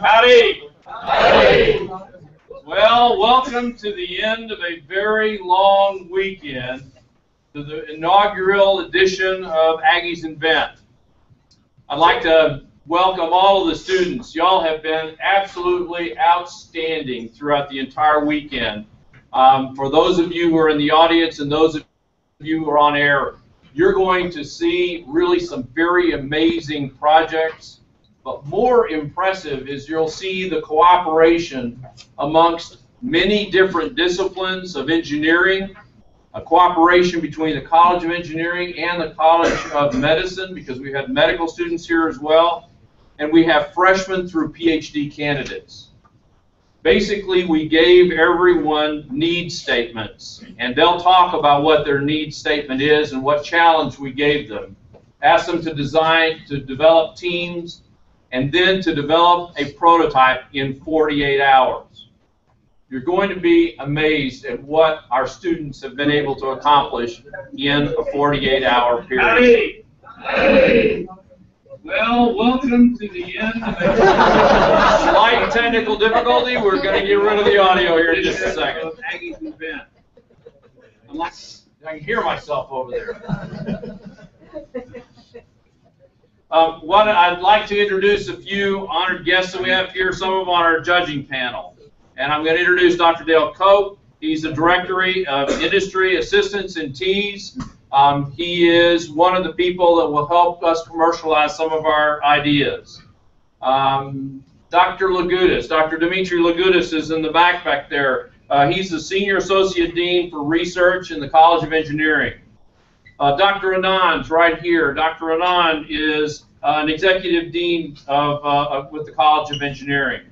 Howdy. Howdy. Well, welcome to the end of a very long weekend, to the inaugural edition of Aggies Invent. I'd like to welcome all of the students. Y'all have been absolutely outstanding throughout the entire weekend. Um, for those of you who are in the audience and those of you who are on air, you're going to see really some very amazing projects. But more impressive is you'll see the cooperation amongst many different disciplines of engineering, a cooperation between the College of Engineering and the College of Medicine, because we have medical students here as well, and we have freshmen through PhD candidates. Basically, we gave everyone need statements, and they'll talk about what their need statement is and what challenge we gave them. Ask them to design, to develop teams, and then to develop a prototype in 48 hours. You're going to be amazed at what our students have been able to accomplish in a 48-hour period. Well, welcome to the end slight technical difficulty. We're going to get rid of the audio here in just a second. Aggies and. Unless I can hear myself over there. Um, what I'd like to introduce a few honored guests that we have here, some of them on our judging panel. And I'm going to introduce Dr. Dale Cope. He's the Directory of Industry Assistance in TEES. Um, he is one of the people that will help us commercialize some of our ideas. Um, Dr. Lagoudas, Dr. Dimitri Lagoudas is in the back back there. Uh, he's the Senior Associate Dean for Research in the College of Engineering. Uh, Dr. Anand's right here. Dr. Anand is uh, an Executive Dean of, uh, with the College of Engineering.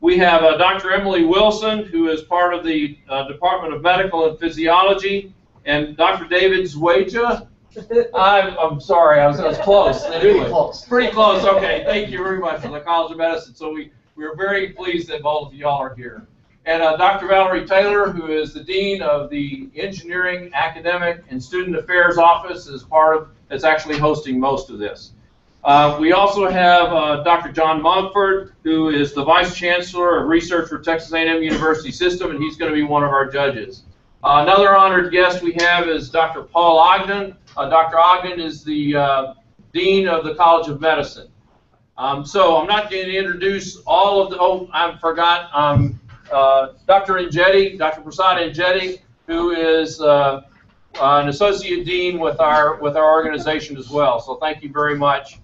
We have uh, Dr. Emily Wilson, who is part of the uh, Department of Medical and Physiology. And Dr. David Zawieja, I'm, I'm sorry, I was, I was close. Pretty close. Pretty close, okay. Thank you very much for the College of Medicine. So we, we're very pleased that both of y'all are here. And uh, Dr. Valerie Taylor, who is the Dean of the Engineering, Academic, and Student Affairs Office, is part of, that's actually hosting most of this. Uh, we also have uh, Dr. John Mogford, who is the Vice Chancellor of Research for Texas A&M University System, and he's going to be one of our judges. Uh, another honored guest we have is Dr. Paul Ogden. Uh, Dr. Ogden is the uh, Dean of the College of Medicine. Um, so I'm not going to introduce all of the, oh, I forgot, um, uh, Dr. Enjeti, Dr. Prasad Enjeti, who is uh, an Associate Dean with our, with our organization as well. So thank you very much.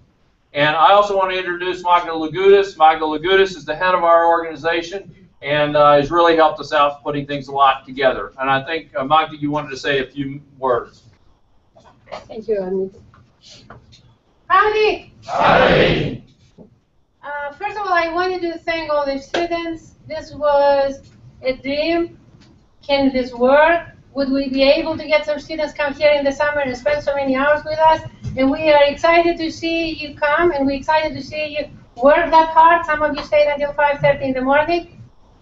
And I also want to introduce Magda Lagoudas. Magda Lagoudas is the head of our organization and uh, has really helped us out putting things a lot together. And I think, uh, Magda, you wanted to say a few words. Thank you, Amit. Howdy! Howdy! Uh, first of all, I wanted to thank all the students. This was a dream. Can this work? Would we be able to get some students come here in the summer and spend so many hours with us? And we are excited to see you come, and we're excited to see you work that hard. Some of you stayed until 5.30 in the morning.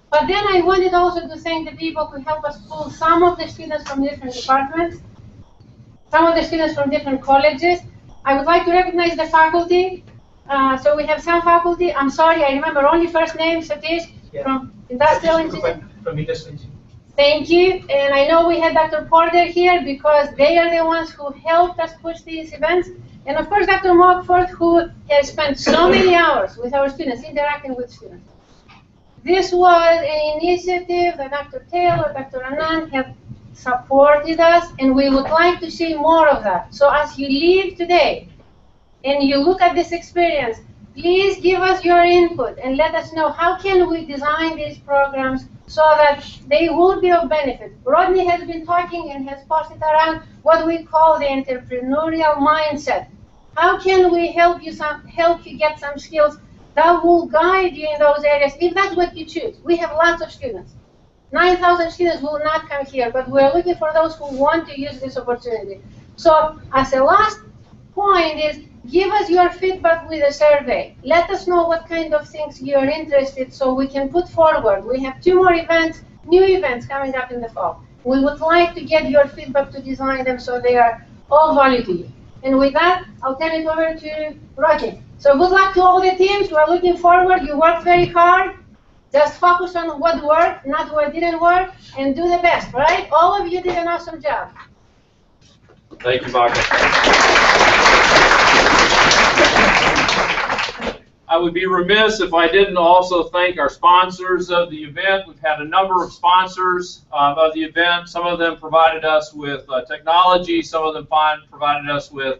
But then I wanted also to thank the people who helped us pull some of the students from different departments, some of the students from different colleges. I would like to recognize the faculty. Uh, so we have some faculty. I'm sorry, I remember only first name, Satish, yeah. from Industrial Engineering. From Industrial Engineering. Thank you. And I know we had Dr. Porter here because they are the ones who helped us push these events. And of course, Dr. Mogford, who has spent so many hours with our students, interacting with students. This was an initiative that Dr. Taylor, Dr. Anand have supported us, and we would like to see more of that. So as you leave today and you look at this experience, please give us your input and let us know how can we design these programs so that they will be of benefit. Rodney has been talking and has posted around what we call the entrepreneurial mindset. How can we help you some, help you get some skills that will guide you in those areas if that's what you choose. We have lots of students. 9,000 students will not come here, but we're looking for those who want to use this opportunity. So as a last point is, give us your feedback with a survey. Let us know what kind of things you're interested so we can put forward. We have two more events, new events coming up in the fall. We would like to get your feedback to design them so they are all value to you. And with that, I'll turn it over to Roger. So good luck to all the teams. We're looking forward. You worked very hard. Just focus on what worked, not what didn't work, and do the best, right? All of you did an awesome job. Thank you, Michael. I would be remiss if I didn't also thank our sponsors of the event. We've had a number of sponsors uh, of the event. Some of them provided us with uh, technology. Some of them provided us with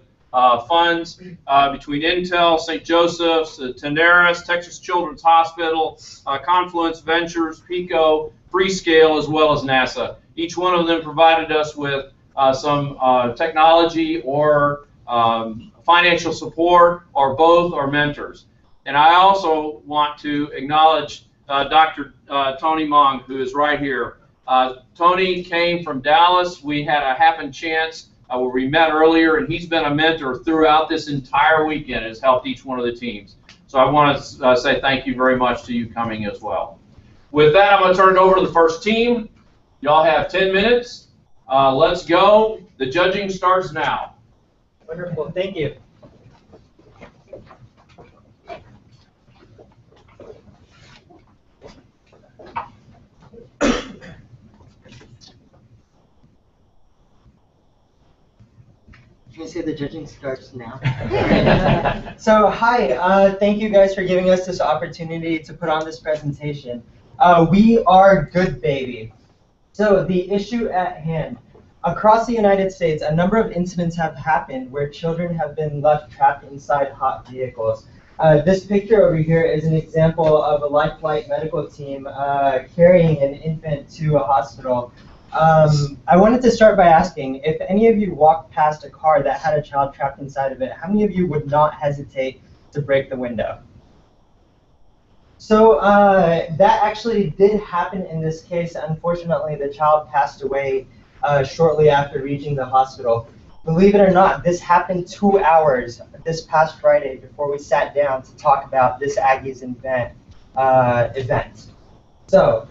funds uh, between Intel, St. Joseph's, uh, Tenaris, Texas Children's Hospital, uh, Confluence Ventures, Pico, Freescale, as well as NASA. Each one of them provided us with uh, some uh, technology or um, financial support or both or mentors. And I also want to acknowledge uh, Dr. Uh, Tony Mong, who is right here. Uh, Tony came from Dallas. We had a happen chance uh, where we met earlier, and he's been a mentor throughout this entire weekend. Has helped each one of the teams. So I want to uh, say thank you very much to you coming as well. With that, I'm going to turn it over to the first team. Y'all have 10 minutes. Uh, let's go. The judging starts now. Wonderful, thank you. You say the judging starts now? So, hi, uh, thank you guys for giving us this opportunity to put on this presentation. Uh, we are Good Baby. So, the issue at hand. Across the United States, a number of incidents have happened where children have been left trapped inside hot vehicles. Uh, this picture over here is an example of a Life Flight medical team uh, carrying an infant to a hospital. Um, I wanted to start by asking if any of you walked past a car that had a child trapped inside of it, how many of you would not hesitate to break the window? So uh, that actually did happen in this case. Unfortunately, the child passed away uh, shortly after reaching the hospital. Believe it or not, this happened two hours this past Friday before we sat down to talk about this Aggies event. Uh, event. So,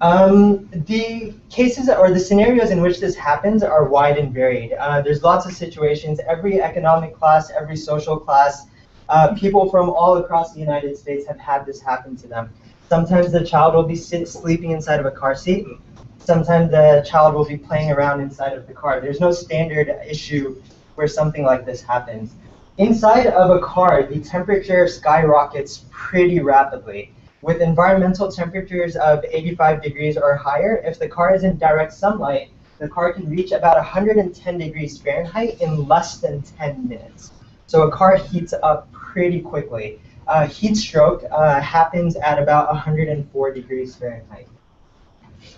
um, the cases or the scenarios in which this happens are wide and varied. Uh, there's lots of situations. Every economic class, every social class, uh, people from all across the United States have had this happen to them. Sometimes the child will be sit, sleeping inside of a car seat. Sometimes the child will be playing around inside of the car. There's no standard issue where something like this happens. Inside of a car, the temperature skyrockets pretty rapidly. With environmental temperatures of 85 degrees or higher, if the car is in direct sunlight, the car can reach about 110 degrees Fahrenheit in less than 10 minutes. So a car heats up pretty quickly. Uh, heat stroke uh, happens at about 104 degrees Fahrenheit.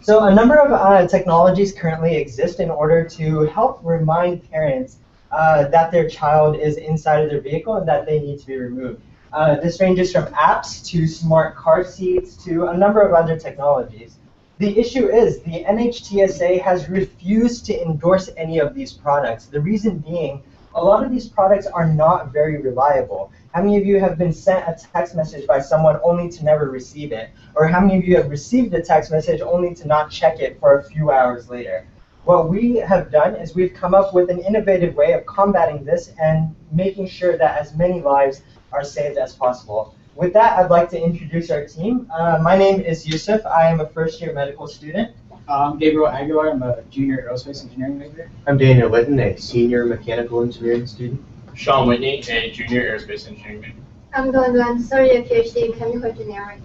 So a number of uh, technologies currently exist in order to help remind parents uh, that their child is inside of their vehicle and that they need to be removed. Uh, this ranges from apps to smart car seats to a number of other technologies. The issue is the NHTSA has refused to endorse any of these products. The reason being, a lot of these products are not very reliable. How many of you have been sent a text message by someone only to never receive it? Or how many of you have received a text message only to not check it for a few hours later? What we have done is we've come up with an innovative way of combating this and making sure that as many lives are saved as possible. With that, I'd like to introduce our team. Uh, my name is Yusuf. I am a first year medical student. I'm Gabriel Aguilar. I'm a junior aerospace engineering major. I'm Daniel Litton, a senior mechanical engineering student. Sean Whitney, a junior aerospace engineering major. I'm Glenn Glenn, sorry, a PhD in chemical engineering.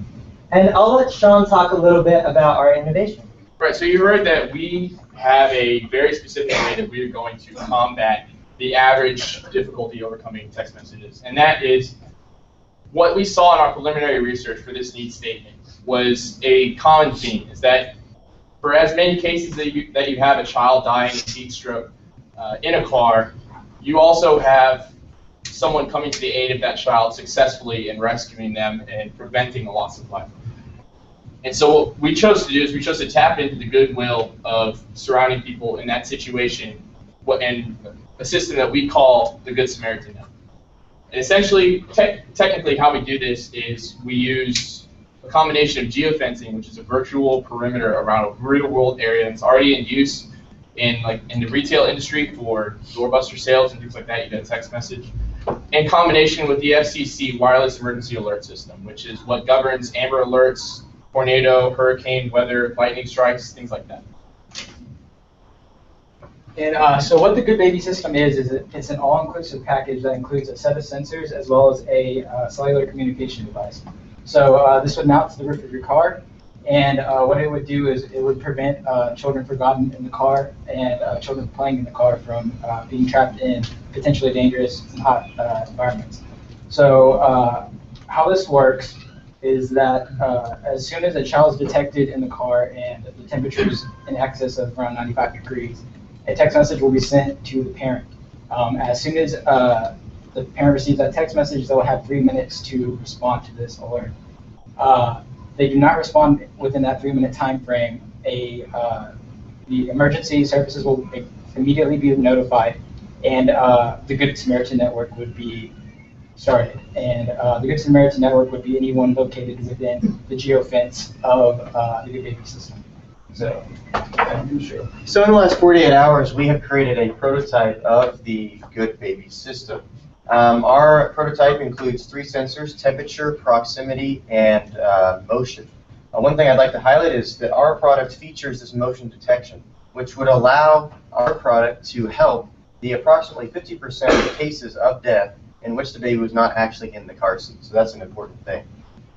And I'll let Sean talk a little bit about our innovation. Right, so you heard that we have a very specific way that we are going to combat the average difficulty overcoming text messages. And that is what we saw in our preliminary research for this need statement was a common theme, is that for as many cases that you, that you have a child dying of heat stroke uh, in a car, you also have someone coming to the aid of that child successfully and rescuing them and preventing the loss of life. And so what we chose to do is we chose to tap into the goodwill of surrounding people in that situation and a system that we call the Good Samaritan. Network. And essentially, te- technically how we do this is we use a combination of geofencing, which is a virtual perimeter around a real world area that's already in use in like in the retail industry for doorbuster sales and things like that. You get a text message. In combination with the FCC wireless emergency alert system, which is what governs Amber Alerts, tornado, hurricane, weather, lightning strikes, things like that. And uh, so what the Good Baby system is, is it, it's an all-inclusive package that includes a set of sensors as well as a uh, cellular communication device. So uh, this would mount to the roof of your car, and uh, what it would do is it would prevent uh, children forgotten in the car and uh, children playing in the car from being trapped in potentially dangerous and hot environments. So how this works is that uh, as soon as a child is detected in the car and the temperature is in excess of around 95 degrees, a text message will be sent to the parent. Um, as soon as uh, the parent receives that text message, they'll have three minutes to respond to this alert. Uh, they do not respond within that three-minute time frame. A uh, the emergency services will immediately be notified, and uh, the Good Samaritan Network would be started. And uh, the Good Samaritan Network would be anyone located within the geofence of uh, the Good Baby system. So. So in the last 48 hours, we have created a prototype of the Good Baby system. Um, our prototype includes three sensors, temperature, proximity, and uh, motion. Uh, one thing I'd like to highlight is that our product features this motion detection, which would allow our product to help the approximately 50% of cases of death in which the baby was not actually in the car seat. So that's an important thing.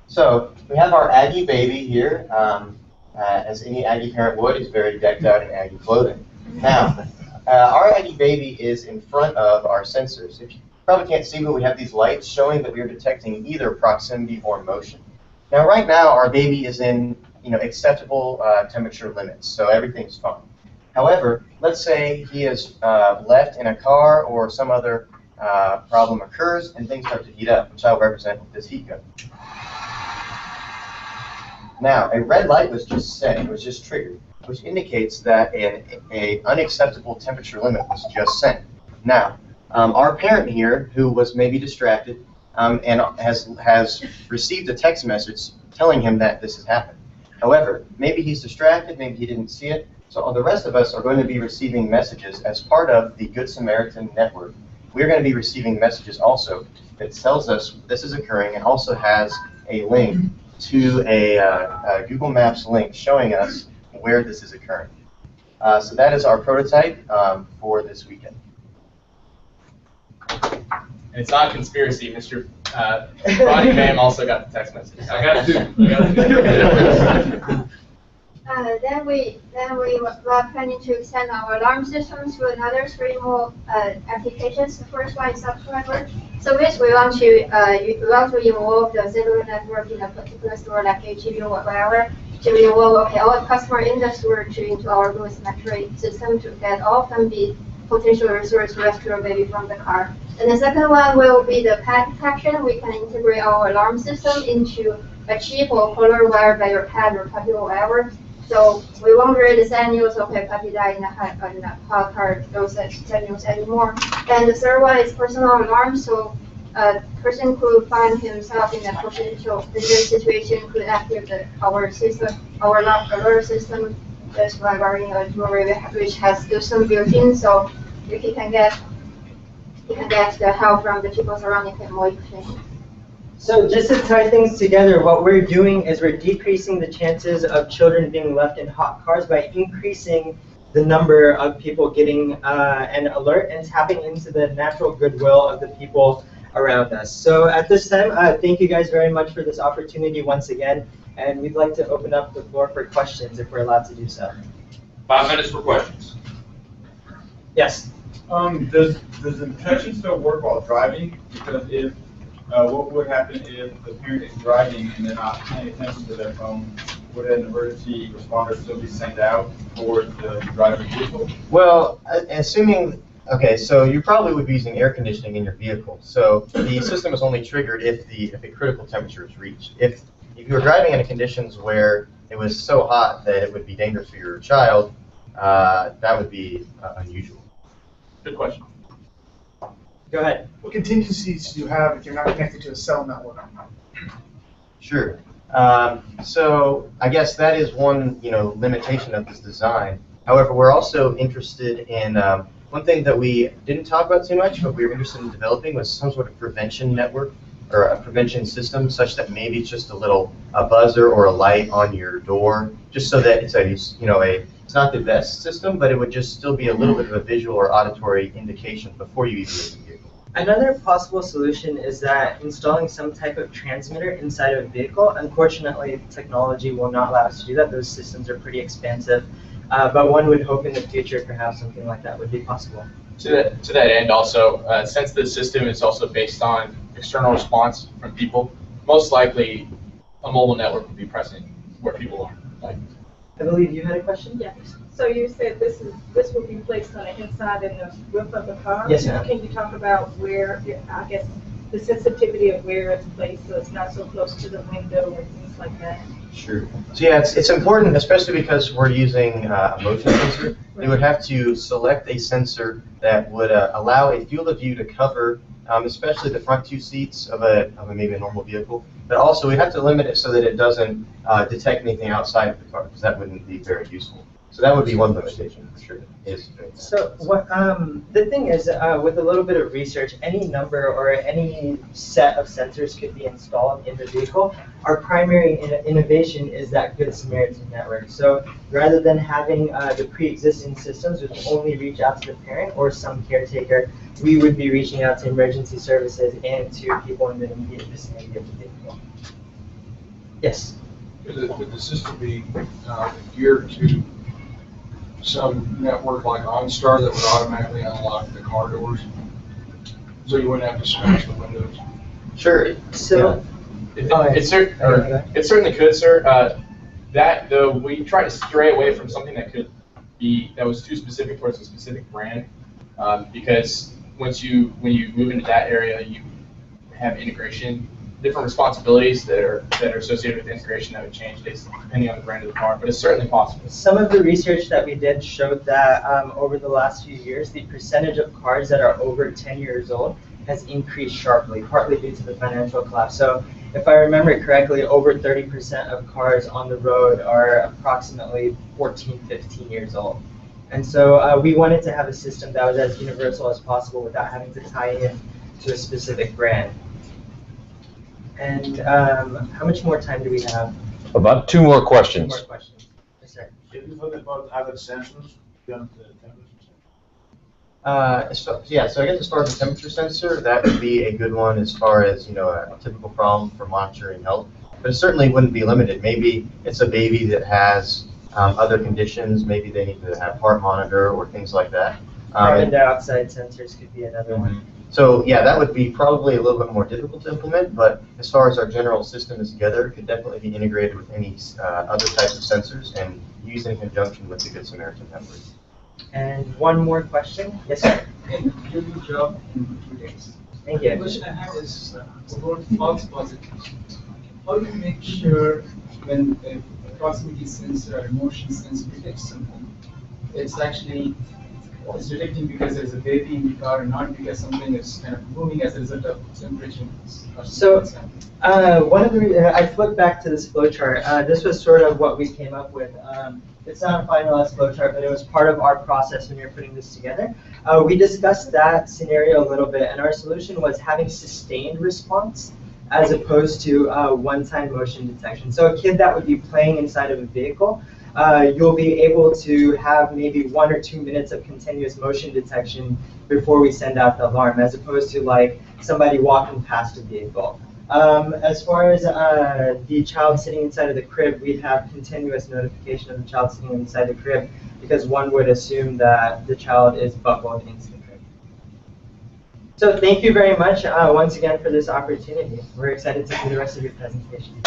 So we have our Aggie baby here. Um, uh, as any Aggie parent would, he's very decked out in Aggie clothing. Now, uh, our Aggie baby is in front of our sensors. If you probably can't see, but we have these lights showing that we are detecting either proximity or motion. Now, right now, our baby is in you know acceptable uh, temperature limits, so everything's fine. However, let's say he is uh, left in a car or some other uh, problem occurs and things start to heat up, which I'll represent with this heat gun. Now, a red light was just set, it was just triggered, which indicates that an a unacceptable temperature limit was just sent. Now, um, our parent here, who was maybe distracted, um, and has has received a text message telling him that this has happened. However, maybe he's distracted, maybe he didn't see it. So all the rest of us are going to be receiving messages as part of the Good Samaritan network. We're going to be receiving messages also that tells us this is occurring and also has a link to a, uh, a Google Maps link showing us where this is occurring. Uh, so that is our prototype um, for this weekend. And it's not a conspiracy. Mr. Uh, Ronnie Bam also got the text message. I got two. I got two. Uh, then we then we were planning to extend our alarm system to another three more uh, applications. The first one is subscriber service. We want to uh, we want to involve the cellular network in a particular store like HEB or whatever to involve okay all customer in the store to into our Google metric system to get all of them be potential resource rescue baby from the car. And the second one will be the pet detection. We can integrate our alarm system into a chip or collar wire by your pet or puppy or whatever. So we won't read the sad news, puppy died in hot, in a car, those sad news anymore. And the third one is personal alarm. So a person could find himself in a potential dangerous situation could activate the, our system, our alert system just by wearing a jewelry which has some built-in. So if you can get you can get the help from the people surrounding him more efficiently. So just to tie things together, what we're doing is we're decreasing the chances of children being left in hot cars by increasing the number of people getting uh, an alert and tapping into the natural goodwill of the people around us. So at this time, uh, thank you guys very much for this opportunity once again, and we'd like to open up the floor for questions if we're allowed to do so. Five minutes for questions. Yes. Um, does, does the detection still work while driving? Because if, uh, what would happen if the parent is driving and they're not paying attention to their phone? Would an emergency responder still be sent out for the driving vehicle? Well, assuming, okay, so you probably would be using air conditioning in your vehicle. So the system is only triggered if the, if a critical temperature is reached. If, if you were driving in conditions where it was so hot that it would be dangerous for your child, uh, that would be uh, unusual. Good question. Go ahead. What contingencies do you have if you're not connected to a cell network? Sure. Um, so I guess that is one, you know, limitation of this design. However, we're also interested in, um, one thing that we didn't talk about too much, but we were interested in developing was some sort of prevention network or a prevention system such that maybe it's just a little a buzzer or a light on your door, just so that it's a, you know, a, it's not the best system, but it would just still be a little bit of a visual or auditory indication before you even leave the vehicle. Another possible solution is that installing some type of transmitter inside of a vehicle. Unfortunately, technology will not allow us to do that. Those systems are pretty expensive. Uh, but one would hope in the future perhaps something like that would be possible. To that, to that end also, uh, since the system is also based on external response from people, most likely a mobile network would be present where people are. Like, I believe you had a question? Yes. So you said this is, this will be placed on the inside and the roof of the car? Yes, ma'am. Can you talk about where, I guess, the sensitivity of where it's placed, so it's not so close to the window and things like that? Sure. So yeah, it's, it's important, especially because we're using uh, a motion sensor. We would have to select a sensor that would uh, allow a field of view to cover, um, especially the front two seats of a, of a maybe a normal vehicle. But also, we have to limit it so that it doesn't uh, detect anything outside of the car, because that wouldn't be very useful. So that would be one limitation, for sure. Is So what, um, the thing is, uh, with a little bit of research, any number or any set of sensors could be installed in the vehicle. Our primary in- innovation is that Good Samaritan network. So rather than having uh, the pre-existing systems which only reach out to the parent or some caretaker, we would be reaching out to emergency services and to people in the immediate vicinity of the vehicle. Yes. Would the, would the system be uh, geared to some network like OnStar that would automatically unlock the car doors? So you wouldn't have to smash the windows? Sure. So. It, yeah. it, cer- or it certainly could, sir. Uh, that though, we try to stray away from something that could be that was too specific towards a specific brand, um, because once you when you move into that area, you have integration, different responsibilities that are that are associated with integration that would change based depending on the brand of the car. But it's certainly possible. Some of the research that we did showed that um, over the last few years, the percentage of cars that are over 10 years old has increased sharply, partly due to the financial collapse. So, if I remember correctly, over 30% of cars on the road are approximately 14, 15 years old. And so, uh, we wanted to have a system that was as universal as possible without having to tie in to a specific brand. And um, how much more time do we have? About two more questions. Two questions. more questions. Yes, sir. Can you talk about other sensors beyond the temperature? Uh, so, yeah, so I guess as far as the temperature sensor, that would be a good one as far as, you know, a typical problem for monitoring health. But it certainly wouldn't be limited. Maybe it's a baby that has um, other conditions, maybe they need to have heart monitor or things like that. Carbon dioxide sensors could be another one. So, yeah, that would be probably a little bit more difficult to implement, but as far as our general system is together, it could definitely be integrated with any uh, other types of sensors and used in conjunction with the Good Samaritan network. And one more question? Yes, sir. Good job in two days. Thank The you. question I have is uh, about false positives. How do you make sure when a proximity sensor or motion sensor detects something, it's actually it's detecting because there's a baby in the car and not because something is kind of moving as a result of temperature So-? Uh, one of the, uh, I flipped back to this flowchart. Uh, this was sort of what we came up with. Um, it's not a finalized flowchart, but it was part of our process when we were putting this together. Uh, we discussed that scenario a little bit, and our solution was having sustained response as opposed to uh, one-time motion detection. So a kid that would be playing inside of a vehicle, uh, you'll be able to have maybe one or two minutes of continuous motion detection before we send out the alarm, as opposed to like somebody walking past a vehicle. Um, as far as uh, the child sitting inside of the crib, we'd have continuous notification of the child sitting inside the crib because one would assume that the child is buckled into the crib. So thank you very much uh, once again for this opportunity. We're excited to see the rest of your presentation.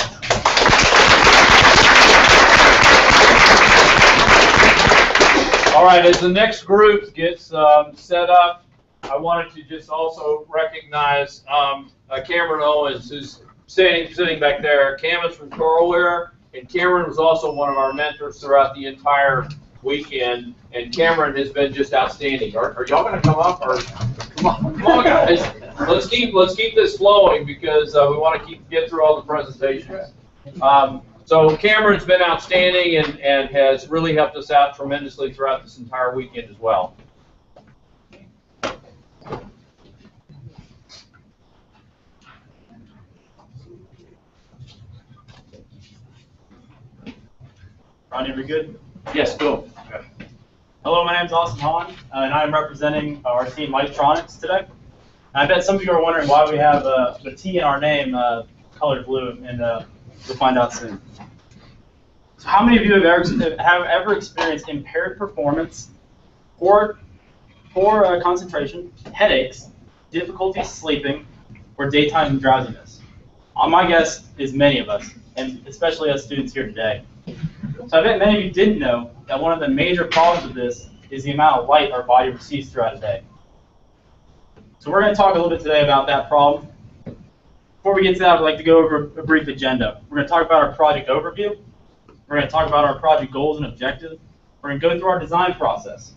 All right, as the next group gets um, set up, I wanted to just also recognize um, uh, Cameron Owens, who's sitting, sitting back there. Cam is from Coralware, and Cameron was also one of our mentors throughout the entire weekend. And Cameron has been just outstanding. Are, are y'all going to come up, or come on, come on, guys? Let's keep let's keep this flowing because uh, we want to keep get through all the presentations. Um, So Cameron's been outstanding and, and has really helped us out tremendously throughout this entire weekend as well. Ronnie, are we good? Yes, go. Hello, my name is Austin Hahn, uh, and I'm representing our team Lightronics today. I bet some of you are wondering why we have uh, the T in our name uh, colored blue, and you'll find out soon. So how many of you have ever, have ever experienced impaired performance, poor, poor uh, concentration, headaches, difficulty sleeping, or daytime drowsiness? Uh, my guess is many of us, and especially us students here today. So I bet many of you didn't know that one of the major problems of this is the amount of light our body receives throughout the day. So we're going to talk a little bit today about that problem. Before we get to that, I'd like to go over a brief agenda. We're going to talk about our project overview. We're going to talk about our project goals and objectives. We're going to go through our design process.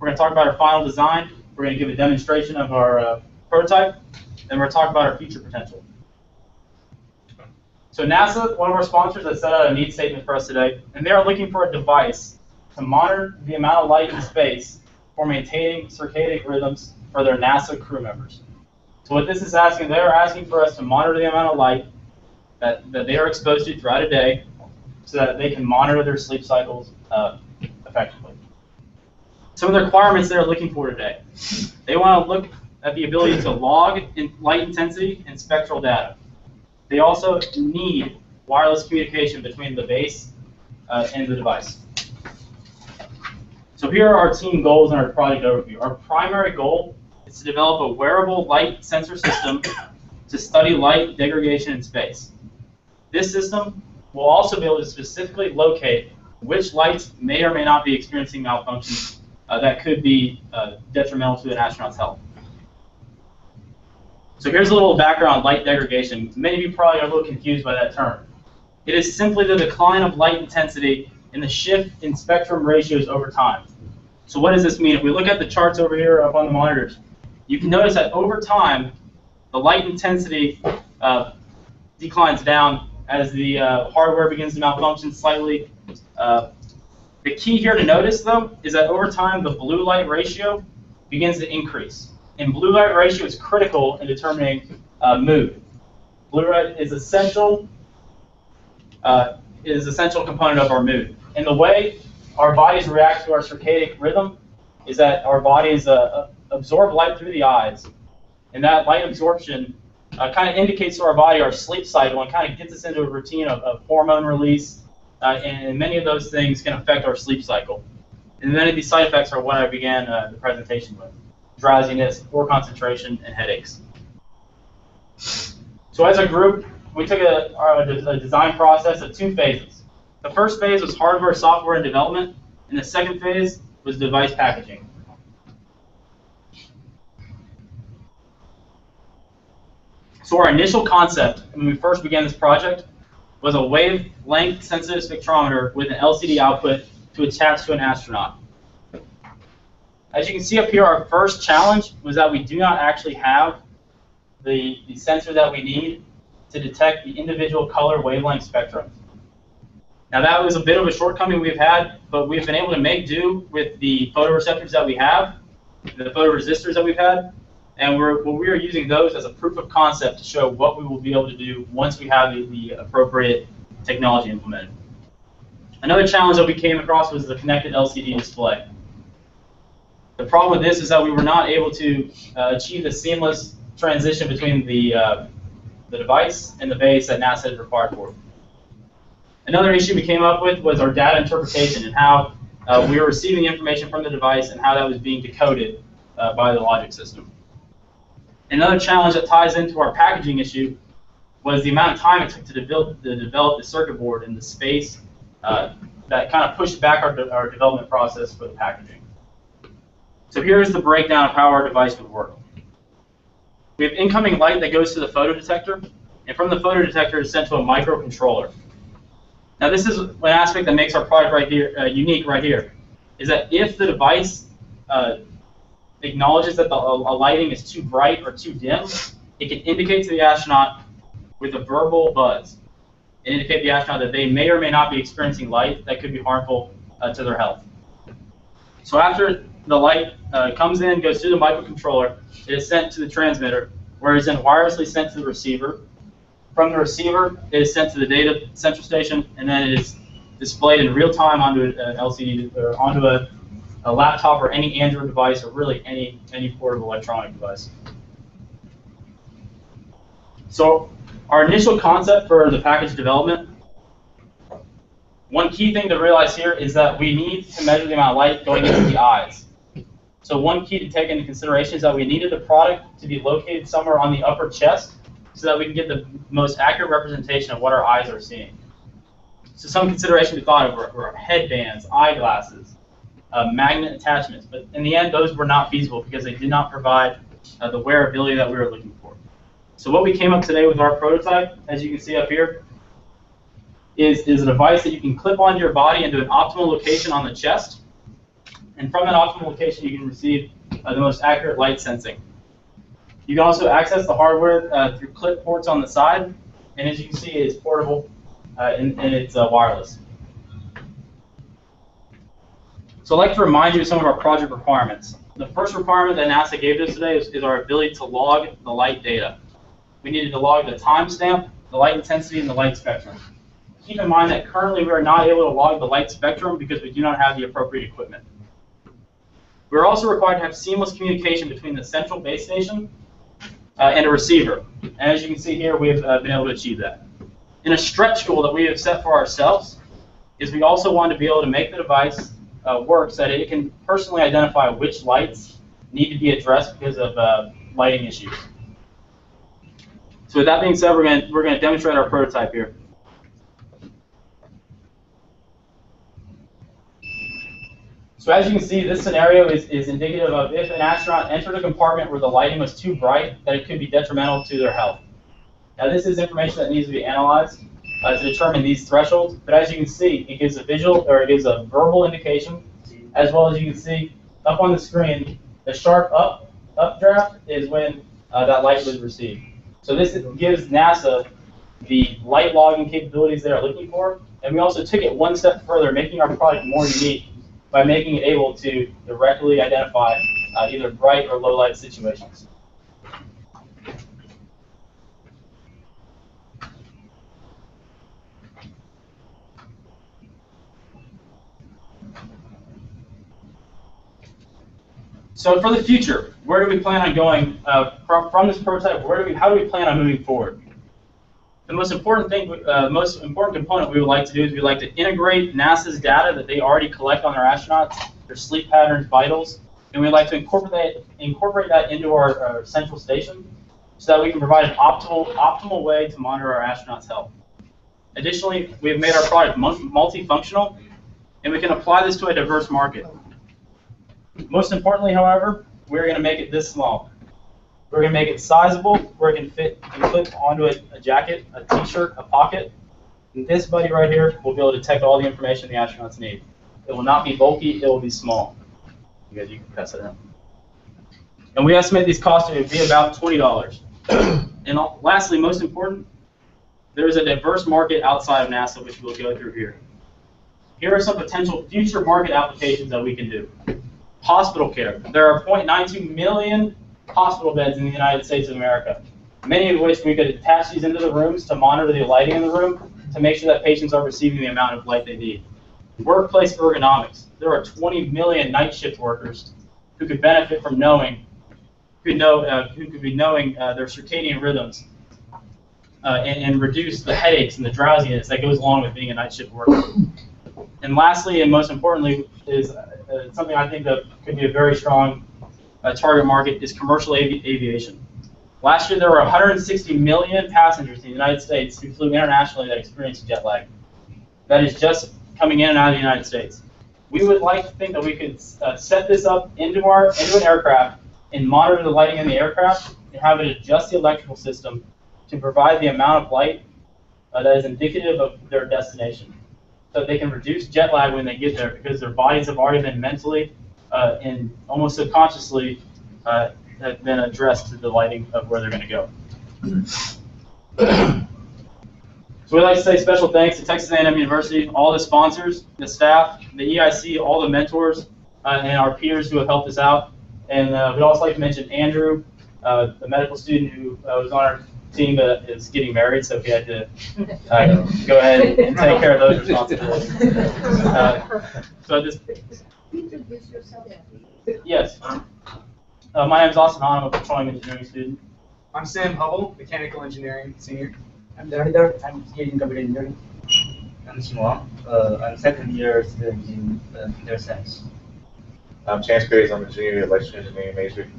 We're going to talk about our final design. We're going to give a demonstration of our uh, prototype. And we're going to talk about our future potential. So NASA, one of our sponsors, has set out a need statement for us today, and they are looking for a device to monitor the amount of light in space for maintaining circadian rhythms for their NASA crew members. So what this is asking, they are asking for us to monitor the amount of light that, that they are exposed to throughout a day so that they can monitor their sleep cycles uh, effectively. Some of the requirements they're looking for today. They want to look at the ability to log in light intensity and spectral data. They also need wireless communication between the base uh, and the device. So here are our team goals and our project overview. Our primary goal is to develop a wearable light sensor system to study light degradation in space. This system will also be able to specifically locate which lights may or may not be experiencing malfunctions uh, that could be uh, detrimental to an astronaut's health. So here's a little background on light degradation. Many of you probably are a little confused by that term. It is simply the decline of light intensity and the shift in spectrum ratios over time. So what does this mean? If we look at the charts over here up on the monitors, you can notice that over time, the light intensity uh, declines down as the uh, hardware begins to malfunction slightly. Uh, the key here to notice, though, is that over time, the blue light ratio begins to increase. And blue light ratio is critical in determining uh, mood. Blue light is essential, uh, is essential component of our mood. And the way our bodies react to our circadian rhythm is that our bodies uh, absorb light through the eyes. And that light absorption uh, kind of indicates to our body our sleep cycle and kind of gets us into a routine of, of hormone release. Uh, and many of those things can affect our sleep cycle. And many of these side effects are what I began uh, the presentation with drowsiness, poor concentration, and headaches. So as a group, we took a, a, design process of two phases. The first phase was hardware, software, and development, and the second phase was device packaging. So our initial concept when we first began this project was a wavelength sensitive spectrometer with an LCD output to attach to an astronaut. As you can see up here, our first challenge was that we do not actually have the, the sensor that we need to detect the individual color wavelength spectrum. Now that was a bit of a shortcoming we've had, but we've been able to make do with the photoreceptors that we have, the photoresistors that we've had, and we're, well, we are using those as a proof of concept to show what we will be able to do once we have the, the appropriate technology implemented. Another challenge that we came across was the connected LCD display. The problem with this is that we were not able to uh, achieve the seamless transition between the, uh, the device and the base that NASA had required for it. Another issue we came up with was our data interpretation and how uh, we were receiving information from the device and how that was being decoded uh, by the logic system. Another challenge that ties into our packaging issue was the amount of time it took to develop, to develop the circuit board and the space uh, that kind of pushed back our, our development process for the packaging. So here's the breakdown of how our device would work. We have incoming light that goes to the photodetector, and from the photodetector is sent to a microcontroller. Now this is an aspect that makes our product right here uh, unique right here, is that if the device uh, acknowledges that the a lighting is too bright or too dim, it can indicate to the astronaut with a verbal buzz. and indicate the astronaut that they may or may not be experiencing light that could be harmful uh, to their health. So after the light uh, comes in, goes through the microcontroller, it is sent to the transmitter, where it's then wirelessly sent to the receiver. From the receiver, it is sent to the data central station, and then it is displayed in real time onto an LCD or onto a, a laptop or any Android device or really any any portable electronic device. So our initial concept for the package development, one key thing to realize here is that we need to measure the amount of light going into the eyes. So one key to take into consideration is that we needed the product to be located somewhere on the upper chest so that we can get the most accurate representation of what our eyes are seeing. So some consideration we thought of were, were headbands, eyeglasses, uh, magnet attachments, but in the end those were not feasible because they did not provide uh, the wearability that we were looking for. So what we came up today with our prototype, as you can see up here, is, is a device that you can clip onto your body into an optimal location on the chest. And from that optimal location, you can receive uh, the most accurate light sensing. You can also access the hardware uh, through clip ports on the side. And as you can see, it's portable uh, and, and, it's uh, wireless. So I'd like to remind you of some of our project requirements. The first requirement that NASA gave us today is, is our ability to log the light data we needed to log the timestamp, the light intensity, and the light spectrum. Keep in mind that currently we are not able to log the light spectrum because we do not have the appropriate equipment. We're also required to have seamless communication between the central base station uh, and a receiver. And as you can see here, we have uh, been able to achieve that. In a stretch goal that we have set for ourselves is we also want to be able to make the device uh, work so that it can personally identify which lights need to be addressed because of uh, lighting issues. So with that being said, we're going we're going to demonstrate our prototype here. So as you can see, this scenario is, is indicative of if an astronaut entered a compartment where the lighting was too bright, that it could be detrimental to their health. Now this is information that needs to be analyzed uh, to determine these thresholds, but as you can see, it gives a visual, or it gives a verbal indication, as well as you can see up on the screen, the sharp up updraft is when uh, that light was received. So this gives NASA the light logging capabilities they're looking for, and we also took it one step further, making our product more unique by making it able to directly identify uh, either bright or low light situations. So for the future, where do we plan on going uh, from, from this prototype? Where do we, how do we plan on moving forward? The most important thing, uh, most important component we would like to do is we'd like to integrate NASA's data that they already collect on their astronauts, their sleep patterns, vitals, and we'd like to incorporate that, incorporate that into our, our central station so that we can provide an optimal, optimal way to monitor our astronauts' health. Additionally, we have made our product multifunctional, and we can apply this to a diverse market. Most importantly, however, we're going to make it this small. We're going to make it sizable, where it can fit and clip onto a, a jacket, a t-shirt, a pocket. And this buddy right here will be able to detect all the information the astronauts need. It will not be bulky, it will be small. You guys, you can pass it in. And we estimate these costs to be about $20. and lastly, most important, there is a diverse market outside of NASA, which we'll go through here. Here are some potential future market applications that we can do. Hospital care. There are 0.92 million hospital beds in the United States of America, many of which we could attach these into the rooms to monitor the lighting in the room to make sure that patients are receiving the amount of light they need. Workplace ergonomics. There are 20 million night shift workers who could benefit from knowing, could know, uh, who could be knowing uh, their circadian rhythms uh, and, and reduce the headaches and the drowsiness that goes along with being a night shift worker. And lastly, and most importantly, is uh, something I think that could be a very strong uh, target market is commercial avi aviation. Last year, there were 160 million passengers in the United States who flew internationally that experienced jet lag. That is just coming in and out of the United States. We would like to think that we could uh, set this up into our into an aircraft and monitor the lighting in the aircraft and have it adjust the electrical system to provide the amount of light uh, that is indicative of their destination so they can reduce jet lag when they get there because their bodies have already been mentally uh, and almost subconsciously uh, have been addressed to the lighting of where they're going to go. so we'd like to say special thanks to Texas A&M University, all the sponsors, the staff, the EIC, all the mentors, uh, and our peers who have helped us out. And uh, we'd also like to mention Andrew, uh, the medical student who uh, was on our team that is getting married, so he had to uh, go ahead and take care of those responsibilities. Uh, so at this, Introduce yourself. yes. Uh, my name is Austin Hahn. I'm a petroleum engineering student. I'm Sam Hubble, mechanical engineering senior. I'm Dharadhar, I'm here in computer engineering. I'm Shmuel. Uh, I'm second year student in uh, computer science. I'm Chance Graves, I'm a junior electrical engineering major.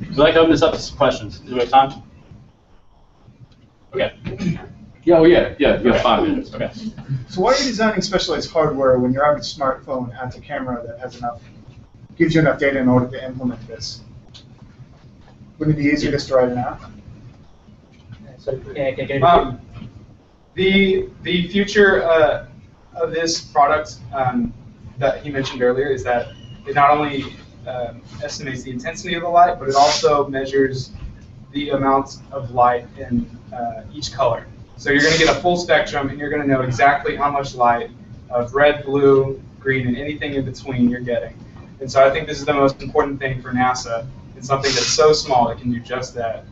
Would you like to open this up to some questions? Do we have time? Okay. Yeah, oh yeah, yeah, you have five minutes. Okay. So why are you designing specialized hardware when your average smartphone has a camera that has enough, gives you enough data in order to implement this? Wouldn't it be easier just to write an app? Um, the the future uh, of this product um, that he mentioned earlier is that it not only um, estimates the intensity of the light, but it also measures the amount of light in uh, each color. So you're going to get a full spectrum, and you're going to know exactly how much light of red, blue, green, and anything in between you're getting. And so I think this is the most important thing for NASA. It's something that's so small it can do just that.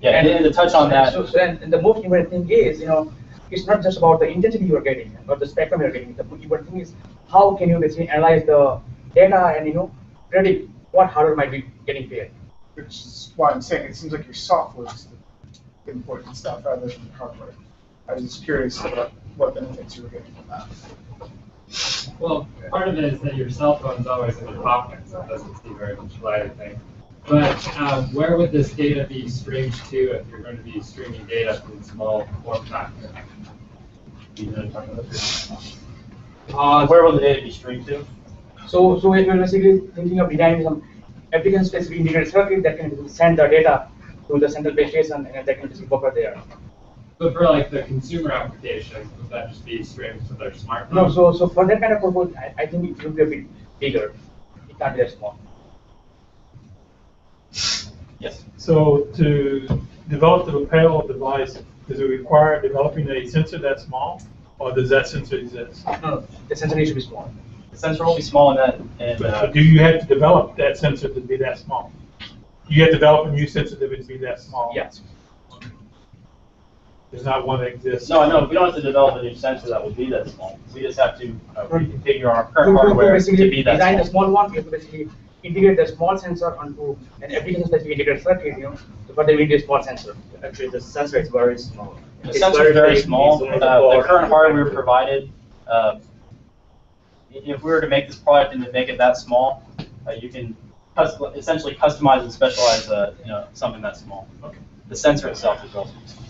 Yeah, and, and to touch on that, So, so and, and the most important thing is, you know, it's not just about the intensity you are getting or the spectrum you're getting. The important thing is how can you basically analyze the data and you know predict what hardware might be getting failed. Which is why I'm saying it seems like your software is the important stuff rather than the hardware. I was just curious about what benefits you were getting from that. Well, part of it is that your cell phone's always in your pocket, so it doesn't see very much light, I think. But um, where would this data be streamed to if you're going to be streaming data from small form factor? You know, talking about this. uh, where will the data be streamed to? So so we're basically thinking of designing some application specific integrated circuit that can send the data to the central base station and that can just buffer there. But for like the consumer application, would that just be streamed to their smartphone? No, so so for that kind of purpose, I, I think it should be a bit bigger. It can't be that small. Yes. So to develop the lapel device, does it require developing a sensor that small, or does that sensor exist? No, the sensor needs to be small. The sensor will be small in that, and But uh, do you have to develop that sensor to be that small? You have to develop a new sensor to be that small? Yes. There's not one that exists? no, no, we don't have to develop a new sensor that would be that small. We just have to uh, reconfigure our To- current to- to hardware to be that design small. the small one, we have to basically integrate the small sensor onto an application specific integrated circuit, you know, but then we need a small sensor. Actually, the sensor is very small. The It's sensor is very big, small. Uh, the current hardware provided, uh, if we were to make this product and to make it that small, uh, you can cus- essentially customize and specialize, uh, you know, something that small. Okay. The sensor itself is relatively small.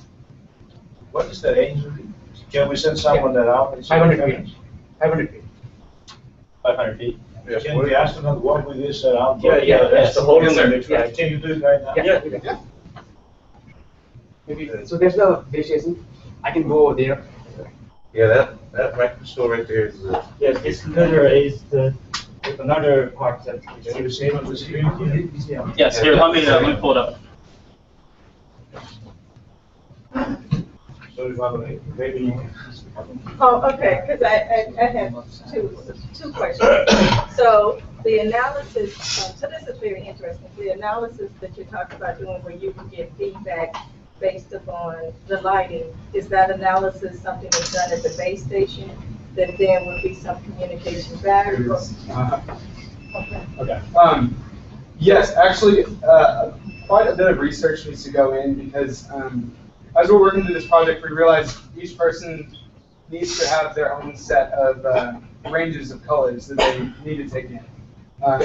What is that age? Can we send someone that out? Five hundred feet, five hundred feet. 500 feet. Yes, Can we ask them what we just set out? Yeah, yeah, That's the whole yes, thing. Yeah. Can you do it right now? Yeah, we can. Maybe, so there's the base station, I can go over there. Yeah, that, that microscope right there is, uh. Yes, this computer is the is another part that. Can you see it on the screen? Yes, here, let me, uh, let me pull it up. So if I'm, maybe. Oh, okay, because I, I, I have two, two questions. So the analysis, um, so this is very interesting. The analysis that you're talking about doing where you can get feedback based upon the lighting, is that analysis something that's done at the base station? That there would be some communication back? or- Okay. Okay. Um, yes, actually, uh, quite a bit of research needs to go in because um, as we're working through this project, we realized each person needs to have their own set of uh, ranges of colors that they need to take in. Um,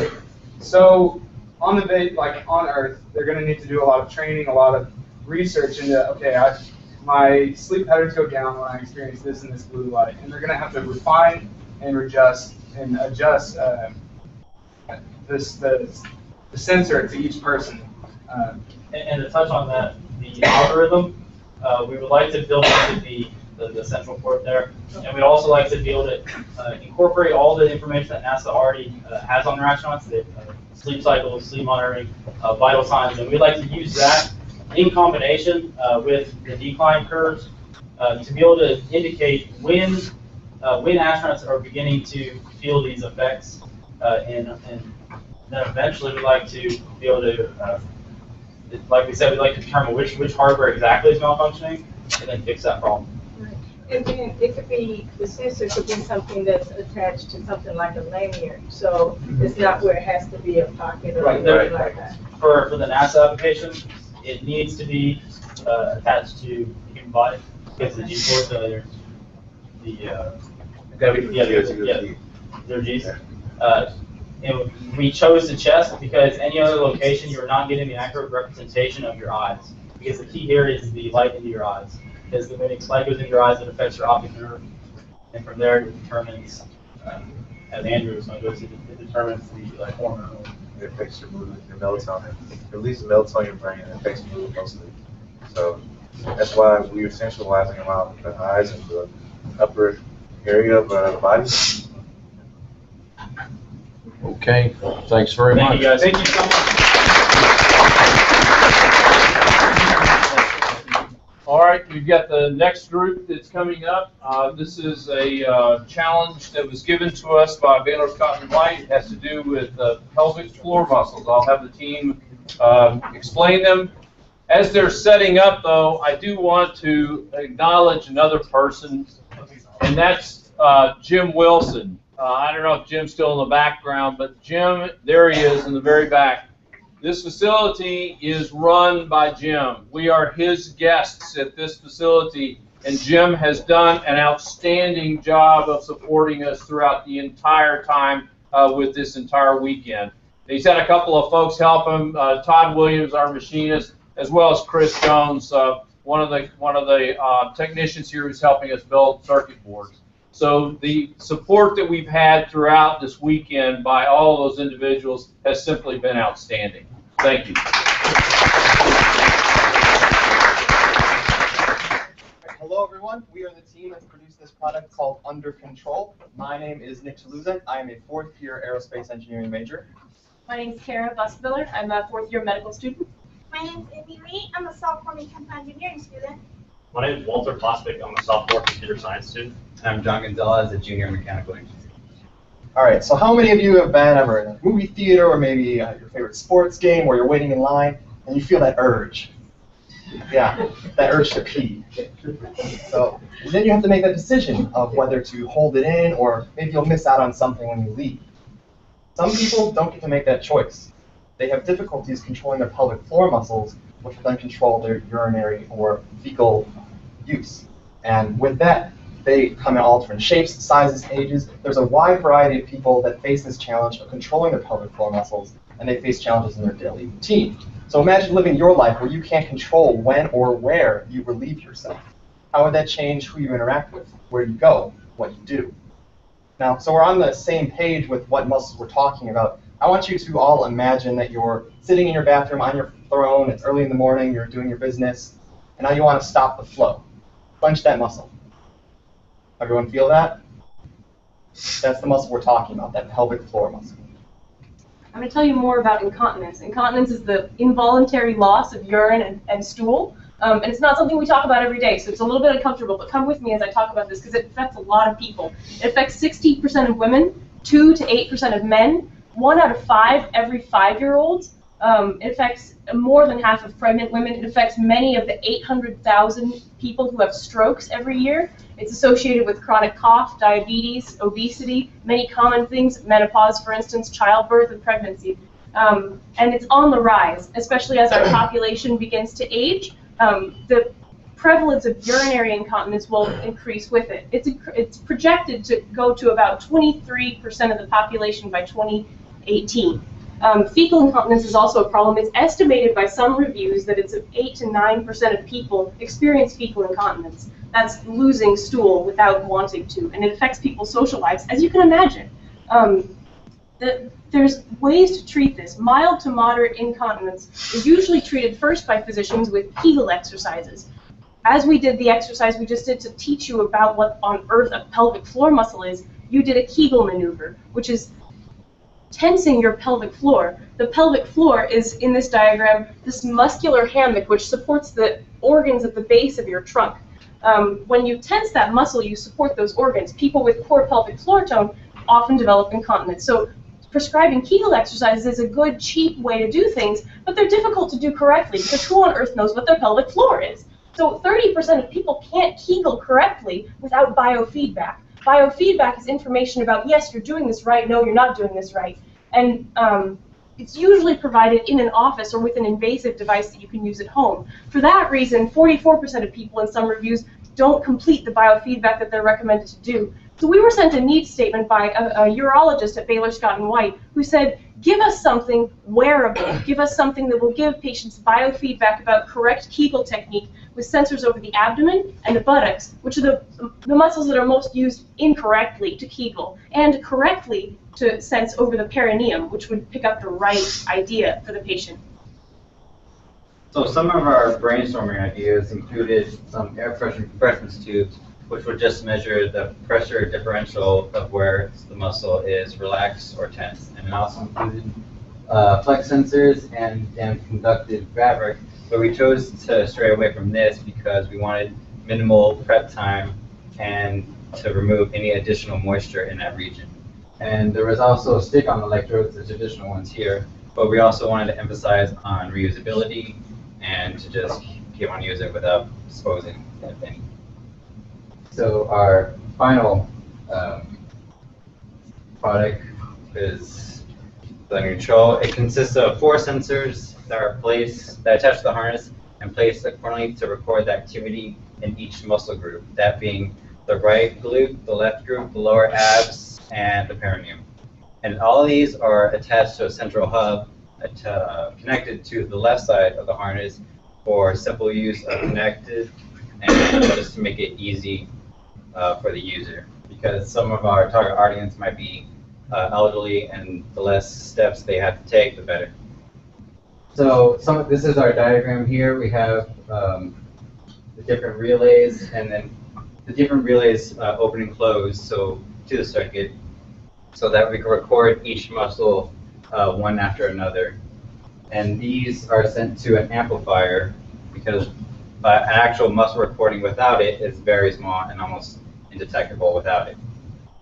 so on the like on Earth, they're going to need to do a lot of training, a lot of research into okay, I, my sleep patterns go down when I experience this and this blue light, and they're going to have to refine and adjust and adjust. Uh, this the, the sensor to each person. Uh, And, and to touch on that, the algorithm, uh, we would like to build into the, the, the central port there. And we'd also like to be able to uh, incorporate all the information that NASA already uh, has on their astronauts, the uh, sleep cycle, sleep monitoring, vital signs, and we'd like to use that in combination uh, with the decline curves uh, to be able to indicate when uh, when astronauts are beginning to feel these effects, uh, and, and then eventually we'd like to be able to, uh, like we said, we'd like to determine which which hardware exactly is malfunctioning, and then fix that problem. And then it could be, the sensor could be something that's attached to something like a lanyard, so it's not where it has to be a pocket or Right, anything like that. For for the NASA application, it needs to be uh, attached to the human body because the G-force failure, the uh, Gotta be yeah, the- yeah, zero. Gs. Uh, and we chose the chest because any other location you're not getting the accurate representation of your eyes. Because the key here is the light into your eyes. Because when the light goes into your eyes, it affects your optic nerve, and from there it determines, um, as Andrew was going to go to, it determines the like hormone. It affects your mood, your melatonin. It releases melatonin in your brain and affects your mood mostly. So that's why we're centralizing around the eyes and the upper area of uh, the body. Okay, thanks very Thank much. you guys. Thank you so much. All right, we've got the next group that's coming up. Uh, This is a uh, challenge that was given to us by Baylor Scott and White. It has to do with uh, pelvic floor muscles. I'll have the team um, explain them. As they're setting up, though, I do want to acknowledge another person, and that's uh, Jim Wilson. Uh, I don't know if Jim's still in the background, but Jim, there he is in the very back. This facility is run by Jim. We are his guests at this facility, and Jim has done an outstanding job of supporting us throughout the entire time uh, with this entire weekend. He's had a couple of folks help him, uh, Todd Williams, our machinist, as well as Chris Jones, uh, one of the one of the uh, technicians here who's helping us build circuit boards. So the support that we've had throughout this weekend by all those individuals has simply been outstanding. Thank you. Hello, everyone. We are the team that's produced this product called Under Control. My name is Nick Chaluzek. I am a fourth year aerospace engineering major. My name is Kara Busbiller. I'm a fourth year medical student. My name is Ivy Lee. I'm a sophomore mechanical engineering student. My name is Walter Plastic. I'm a sophomore computer science student. I'm John Gonzalez, a junior mechanical engineer. All right, so how many of you have been ever in a movie theater or maybe uh, your favorite sports game where you're waiting in line and you feel that urge? Yeah, that urge to pee. So then you have to make that decision of whether to hold it in or maybe you'll miss out on something when you leave. Some people don't get to make that choice. They have difficulties controlling their pelvic floor muscles, which will then control their urinary or fecal use. And with that, they come in all different shapes, sizes, ages. There's a wide variety of people that face this challenge of controlling their pelvic floor muscles, and they face challenges in their daily routine. So imagine living your life where you can't control when or where you relieve yourself. How would that change who you interact with, where you go, what you do? Now, so we're on the same page with what muscles we're talking about. I want you to all imagine that you're sitting in your bathroom on your throne, it's early in the morning, you're doing your business, and now you want to stop the flow. Clench that muscle. Everyone feel that? That's the muscle we're talking about, that pelvic floor muscle. I'm going to tell you more about incontinence. Incontinence is the involuntary loss of urine and, and stool. Um, and it's not something we talk about every day, so it's a little bit uncomfortable, but come with me as I talk about this because it affects a lot of people. It affects 60% of women, 2 to 8% of men, 1 out of 5 every 5-year-olds. Um, it affects more than half of pregnant women. It affects many of the 800,000 people who have strokes every year. It's associated with chronic cough, diabetes, obesity, many common things, menopause, for instance, childbirth, and pregnancy. Um, and it's on the rise, especially as our population begins to age. Um, the prevalence of urinary incontinence will increase with it. It's, it's projected to go to about 23% of the population by 2018. Um, fecal incontinence is also a problem. It's estimated by some reviews that it's 8 to 9% of people experience fecal incontinence. That's losing stool without wanting to, and it affects people's social lives, as you can imagine. Um, the, there's ways to treat this. Mild to moderate incontinence is usually treated first by physicians with Kegel exercises. As we did the exercise we just did to teach you about what on earth a pelvic floor muscle is, you did a Kegel maneuver, which is tensing your pelvic floor. The pelvic floor is, in this diagram, this muscular hammock which supports the organs at the base of your trunk. Um, when you tense that muscle, you support those organs. People with poor pelvic floor tone often develop incontinence. So prescribing Kegel exercises is a good, cheap way to do things, but they're difficult to do correctly because who on earth knows what their pelvic floor is? So 30% of people can't Kegel correctly without biofeedback. Biofeedback is information about, yes, you're doing this right, no, you're not doing this right. And um, it's usually provided in an office or with an invasive device that you can use at home. For that reason, 44% of people in some reviews don't complete the biofeedback that they're recommended to do. So we were sent a needs statement by a, a urologist at Baylor Scott and White who said, give us something wearable, give us something that will give patients biofeedback about correct Kegel technique with sensors over the abdomen and the buttocks, which are the, the muscles that are most used incorrectly to Kegel, and correctly to sense over the perineum, which would pick up the right idea for the patient. So some of our brainstorming ideas included some air pressure compression tubes, which would just measure the pressure differential of where the muscle is relaxed or tense. And it also included uh, flex sensors and, and conductive fabric, but we chose to stray away from this because we wanted minimal prep time and to remove any additional moisture in that region. And there was also a stick-on the electrodes, the traditional ones here, but we also wanted to emphasize on reusability and to just keep on using it without disposing anything. So our final um, product is the Neutral. It consists of four sensors that are placed, that attach to the harness and placed accordingly to record the activity in each muscle glute, that being the right glute, the left group, the lower abs, and the perineum. And all of these are attached to a central hub uh, connected to the left side of the harness for simple use of connected and just to make it easy uh, for the user. Because some of our target audience might be uh, elderly and the less steps they have to take, the better. So some this is our diagram here. We have um, the different relays and then the different relays uh, open and close so to the circuit so that we can record each muscle uh, one after another. And these are sent to an amplifier because an actual muscle recording without it is very small and almost indetectable without it.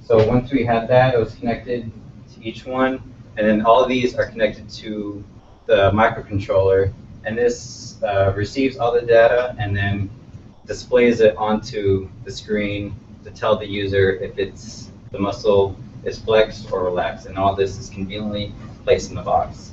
So once we had that, it was connected to each one, and then all of these are connected to the microcontroller, and this uh, receives all the data and then displays it onto the screen to tell the user if it's the muscle is flexed or relaxed, and all this is conveniently placed in the box.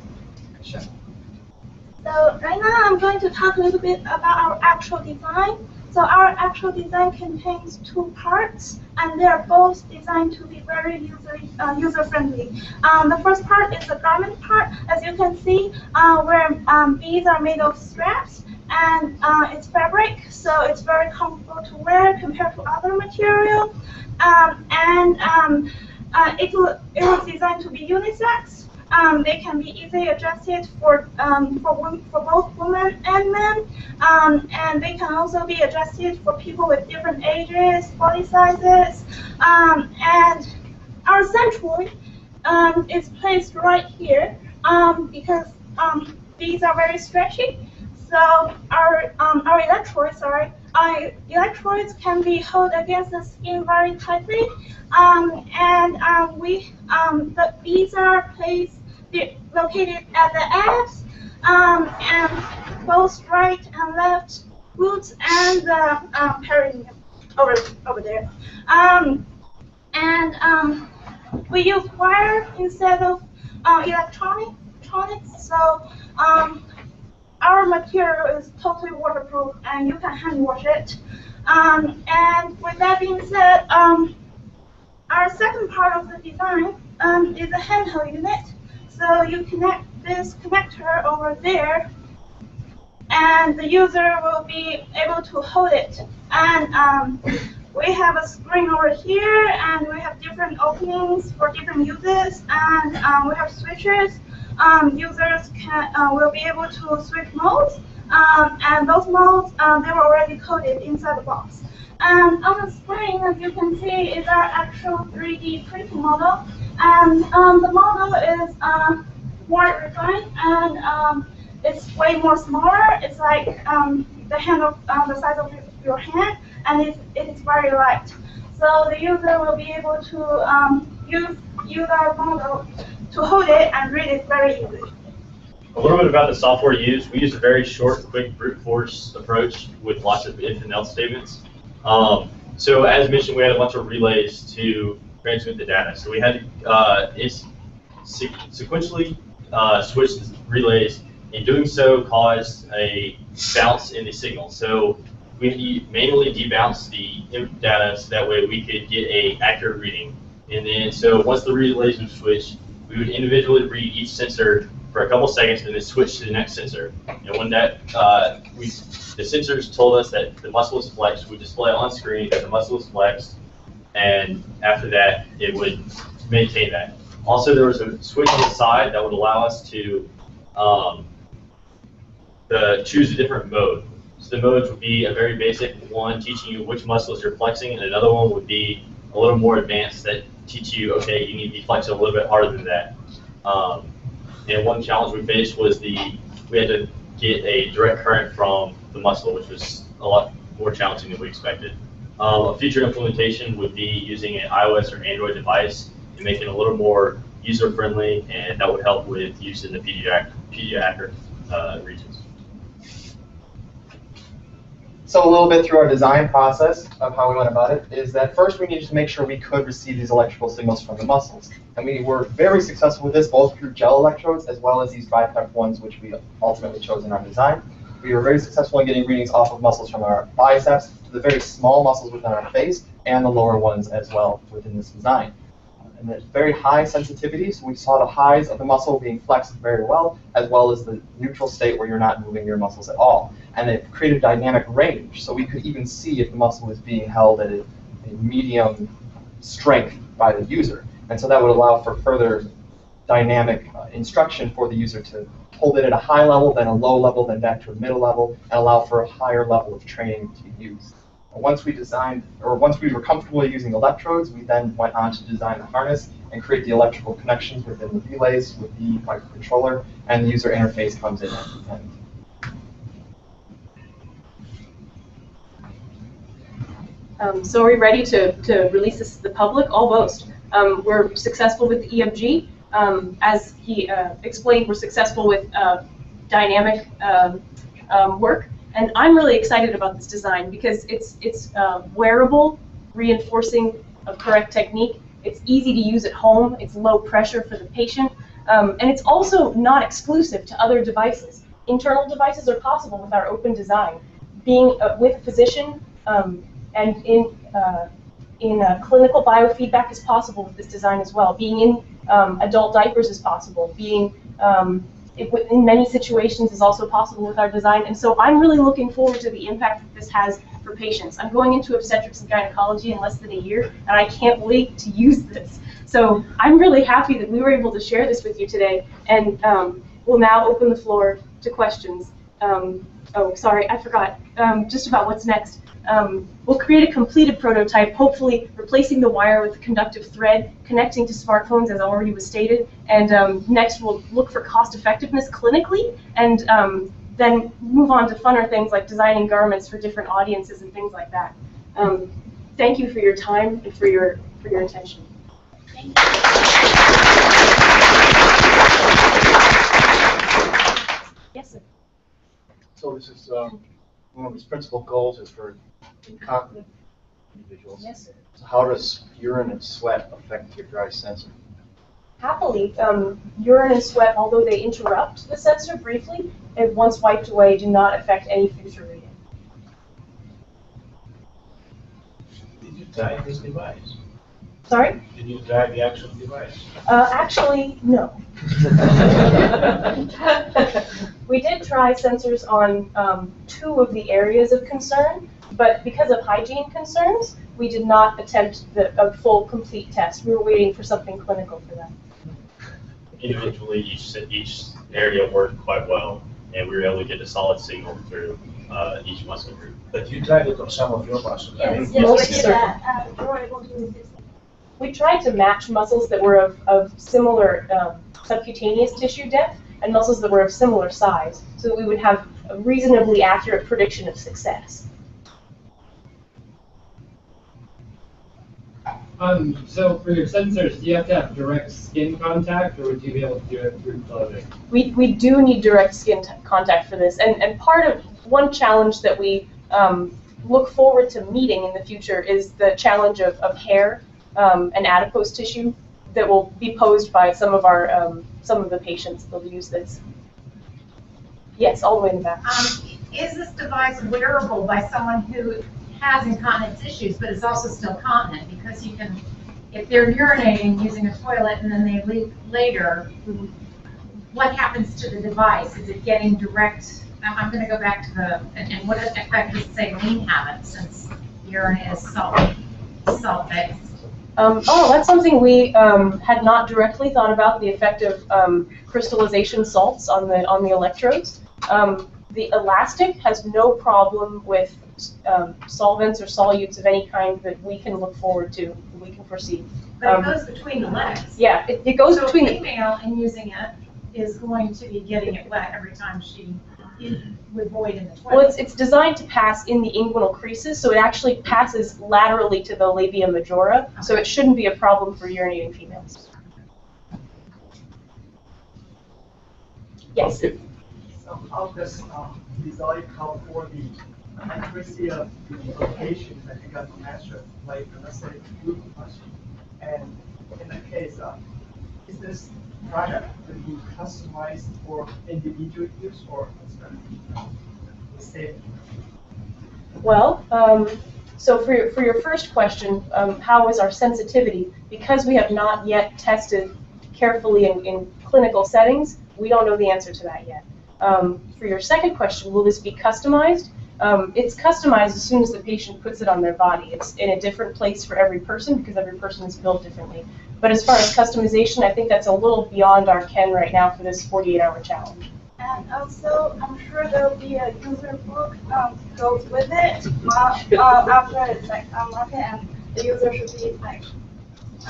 So right now I'm going to talk a little bit about our actual design. So our actual design contains two parts, and they are both designed to be very user uh, user friendly. Um, the first part is the garment part, as you can see, uh, where um, these are made of straps, and uh, it's fabric, so it's very comfortable to wear compared to other material. Um, and um, uh, it, it was designed to be unisex, um, they can be easily adjusted for um, for, for both women and men, um, and they can also be adjusted for people with different ages, body sizes, um, and our centroid um, is placed right here um, because these are very stretchy. So our our electrodes are our electrodes can be held against the skin very tightly, um, and um, we um, the, these are placed located at the abs um, and both right and left glutes and the um, perineum over over there. Um, and um, we use wire instead of uh, electronic electronics, so um, our material is totally waterproof and you can hand wash it. Um, and with that being said, um, our second part of the design um, is a handheld unit. So you connect this connector over there, and the user will be able to hold it. And um, we have a screen over here, and we have different openings for different users, and um, we have switches. Um, users can uh, will be able to switch modes, um, and those modes um, they were already coded inside the box. And on the screen, as you can see, is our actual 3D printing model. And um, the model is uh, more refined and um, it's way more smaller. It's like um, the hand of uh, the size of your hand, and it, it is very light. So the user will be able to um, use use our model to hold it and read it very easily. A little bit about the software used. We used a very short, quick brute force approach with lots of if and else statements. Um, so as mentioned, we had a bunch of relays to transmit the data. So we had to uh, sequentially uh, switch the relays. In doing so, caused a bounce in the signal. So we manually debounce the data so that way we could get a accurate reading. And then, so once the relays were switched, we would individually read each sensor for a couple seconds and then switch to the next sensor. And when that, uh, we, the sensors told us that the muscle is flexed, we display on screen that the muscle is flexed, and after that, it would maintain that. Also, there was a switch on the side that would allow us to um, the, choose a different mode. So the modes would be a very basic one teaching you which muscles you're flexing, and another one would be a little more advanced that teach you, okay, you need to be flexing a little bit harder than that. Um, and one challenge we faced was the, we had to get a direct current from the muscle, which was a lot more challenging than we expected. Um, a future implementation would be using an iOS or Android device and making it a little more user-friendly, and that would help with use in the pediatric, pediatric uh, regions. So a little bit through our design process of how we went about it is that first we needed to make sure we could receive these electrical signals from the muscles. And we were very successful with this both through gel electrodes as well as these BiPEP ones which we ultimately chose in our design. We were very successful in getting readings off of muscles from our biceps to the very small muscles within our face and the lower ones as well within this design. And it's very high sensitivity, so we saw the highs of the muscle being flexed very well, as well as the neutral state where you're not moving your muscles at all and it created dynamic range. So we could even see if the muscle was being held at a, a medium strength by the user. And so that would allow for further dynamic uh, instruction for the user to hold it at a high level, then a low level, then back to a middle level, and allow for a higher level of training to be used. Once we designed, or once we were comfortable using electrodes, we then went on to design the harness and create the electrical connections within the relays with the microcontroller, and the user interface comes in at the end. Um, so are we ready to, to release this to the public? Almost. Um, we're successful with the EMG. Um, as he uh, explained, we're successful with uh, dynamic um, um, work. And I'm really excited about this design because it's, it's uh, wearable, reinforcing a correct technique. It's easy to use at home. It's low pressure for the patient. Um, and it's also not exclusive to other devices. Internal devices are possible with our open design. Being uh, with a physician, um, and in, uh, in uh, clinical biofeedback is possible with this design as well. Being in um, adult diapers is possible. Being um, it, in many situations is also possible with our design. And so I'm really looking forward to the impact that this has for patients. I'm going into obstetrics and gynecology in less than a year, and I can't wait to use this. So I'm really happy that we were able to share this with you today, and um, we'll now open the floor to questions. Um, oh, sorry, I forgot um, just about what's next. Um, we'll create a completed prototype, hopefully replacing the wire with a conductive thread, connecting to smartphones as already was stated. And um, next we'll look for cost effectiveness clinically, and um, then move on to funner things like designing garments for different audiences and things like that. Um, thank you for your time and for your, for your attention. Yes, sir. So this is, um, one of his principal goals is for incontinent individuals. Yes, sir. So how does urine and sweat affect your dry sensor? Happily, um, urine and sweat, although they interrupt the sensor briefly, if once wiped away, do not affect any future reading. Did you tie this device? Sorry? Did you tie the actual device? Uh, actually, no. we did try sensors on um, two of the areas of concern, but because of hygiene concerns, we did not attempt the, a full, complete test. We were waiting for something clinical for that. Individually, each, each area worked quite well, and we were able to get a solid signal through uh, each muscle group. But you tried it on some of your muscles. I Yes, mean, yes, we did that. Uh, you're able to resist it. We tried to match muscles that were of, of similar um, subcutaneous tissue depth and muscles that were of similar size, so that we would have a reasonably accurate prediction of success. Um, so for your sensors, do you have to have direct skin contact, or would you be able to do it through clothing? We, we do need direct skin t- contact for this, and, and part of one challenge that we um, look forward to meeting in the future is the challenge of, of hair um, and adipose tissue that will be posed by some of our um, some of the patients that'll use this. Yes, all the way in the back. Um, is this device wearable by someone who has incontinence issues, but is also still continent? Because you can, if they're urinating using a toilet and then they leak later, what happens to the device? Is it getting direct? I'm, I'm gonna go back to the, and, and what effect does saline have it since urine is salt, salt-based? Um, oh, that's something we um, had not directly thought about the effect of um, crystallization salts on the on the electrodes. Um, the elastic has no problem with um, solvents or solutes of any kind that we can look forward to, we can foresee. But Um, it goes between the legs. Yeah, it, it goes So between the female in using it is going to be getting it wet every time she, would void in the toilet. Well, it's, it's designed to pass in the inguinal creases, so it actually passes laterally to the labia majora, so it shouldn't be a problem for urinating females. Yes. So how does um, design count for the accuracy of the location that you got to measure, like let's say glucose? And in that case, uh, is this product to be customized for individual use or same? Well, um, so for your, for your first question, um, how is our sensitivity? Because we have not yet tested carefully in, in clinical settings, we don't know the answer to that yet. Um, for your second question, will this be customized? Um, it's customized as soon as the patient puts it on their body. It's in a different place for every person because every person is built differently. But as far as customization, I think that's a little beyond our ken right now for this 48-hour challenge. And also, I'm sure there'll be a user book um, goes with it uh, uh, after it's like unlocked and the user should be like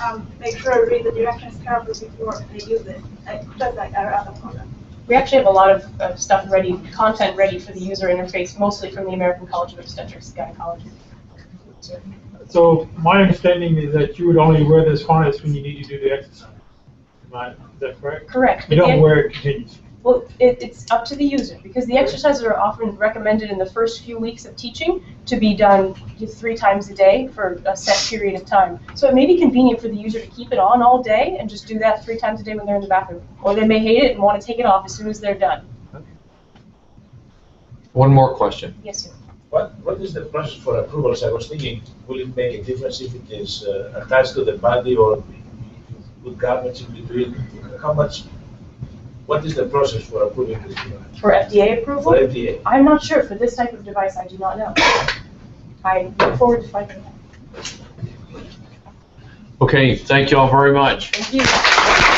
um, make sure to read the directions carefully before they use it, like, just like our other product. We actually have a lot of uh, stuff ready, content ready for the user interface, mostly from the American College of Obstetrics and Gynecology. So my understanding is that you would only wear this harness when you need to do the exercise. Am I, is that correct? Correct. You don't wear it continuously. Well, it, it's up to the user because the exercises are often recommended in the first few weeks of teaching to be done three times a day for a set period of time. So it may be convenient for the user to keep it on all day and just do that three times a day when they're in the bathroom. Or they may hate it and want to take it off as soon as they're done. One more question. Yes, sir. What, what is the process for approvals? I was thinking, will it make a difference if it is uh, attached to the body or with garments in between? How much, what is the process for approving this device? For FDA approval? For FDA. I'm not sure. For this type of device, I do not know. I look forward to finding out. Okay, thank you all very much. Thank you.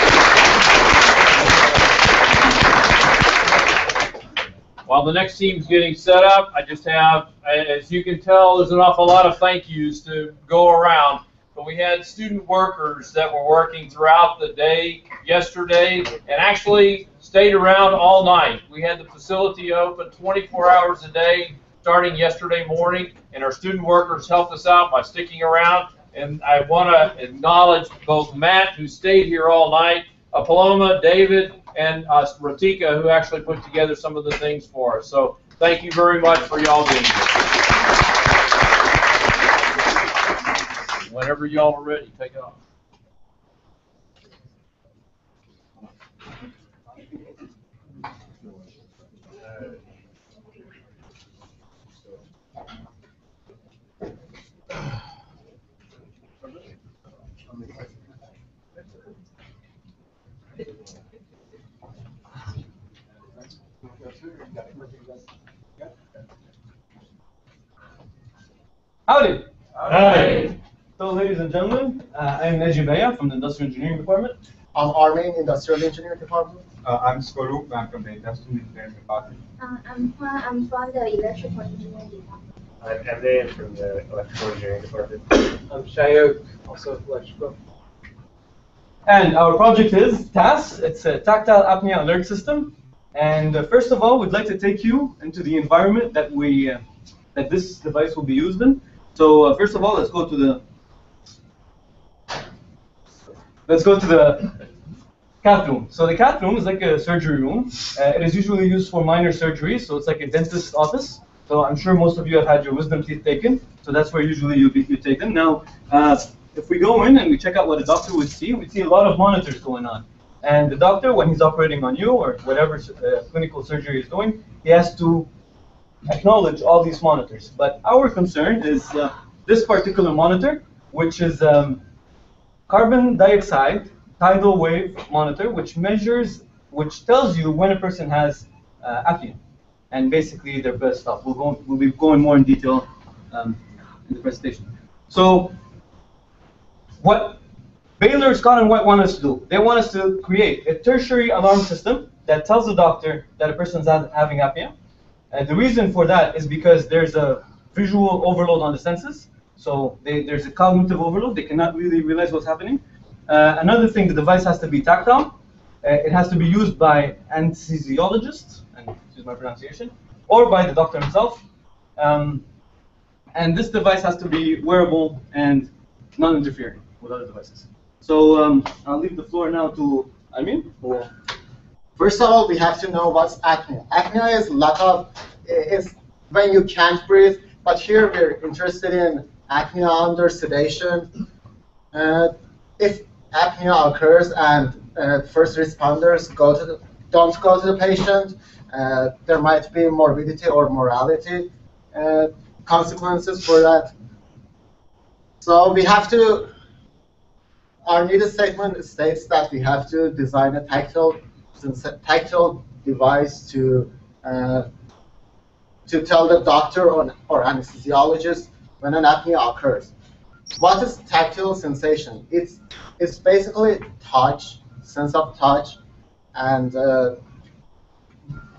While the next team's getting set up, I just have, as you can tell, there's an awful lot of thank yous to go around. But we had student workers that were working throughout the day yesterday and actually stayed around all night. We had the facility open 24 hours a day starting yesterday morning, and our student workers helped us out by sticking around. And I want to acknowledge both Matt, who stayed here all night, Paloma, David, and uh, Ratika, who actually put together some of the things for us. So thank you very much for y'all being here. Whenever y'all are ready, take off. Howdy. Hi. So, ladies and gentlemen, uh, I'm Neji Beya from the Industrial Engineering Department. I'm Armin, Industrial Engineering Department. Uh, I'm Skorup, I'm from the Industrial Engineering Department. Uh, I'm Hua, I'm from the electrical engineering department. I'm Emre from the Electrical Engineering Department. I'm Shayok, also electrical. And our project is TAS. It's a tactile apnea alert system. And uh, first of all, we'd like to take you into the environment that we uh, that this device will be used in. So uh, first of all, let's go to the let's go to the cath room. So the cath room is like a surgery room. Uh, it is usually used for minor surgeries, so it's like a dentist's office. So I'm sure most of you have had your wisdom teeth taken. So that's where usually you, you take them. Now, uh, if we go in and we check out what a doctor would see, we see a lot of monitors going on. And the doctor, when he's operating on you or whatever uh, clinical surgery is doing, he has to acknowledge all these monitors. But our concern is uh, this particular monitor, which is um, carbon dioxide tidal wave monitor, which measures, which tells you when a person has uh, apnea, and basically their best stuff. We'll go, we'll be going more in detail um, in the presentation. So, what Baylor, Scott, and White want us to do, they want us to create a tertiary alarm system that tells the doctor that a person's having apnea. And the reason for that is because there's a visual overload on the senses. So they, there's a cognitive overload. They cannot really realize what's happening. Uh, another thing, the device has to be tactile. Uh, it has to be used by anesthesiologists, and excuse my pronunciation, or by the doctor himself. Um, and this device has to be wearable and non-interfering with other devices. So um, I'll leave the floor now to Amin. First of all, we have to know what's apnea. Apnea is lot of is when you can't breathe. But here we're interested in apnea under sedation. Uh, if apnea occurs and uh, first responders go to the, don't go to the patient, uh, there might be morbidity or mortality uh, consequences for that. So we have to, our need statement states that we have to design a tactile, tactile device to uh, to tell the doctor or, or anesthesiologist when an apnea occurs. What is tactile sensation? It's it's basically touch, sense of touch, and uh,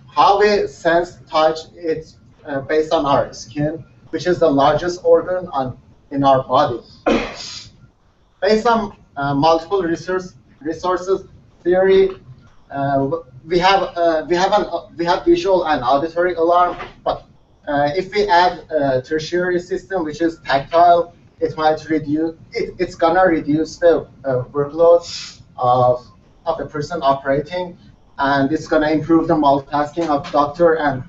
how we sense touch. It's uh, based on our skin, which is the largest organ on in our body. Based on uh, multiple resource, resources, theory, we have uh, we have an we have visual and auditory alarm, but uh, if we add a tertiary system which is tactile, it might reduce, it, it's gonna reduce the uh, workload of, of the person operating, and it's gonna improve the multitasking of doctor and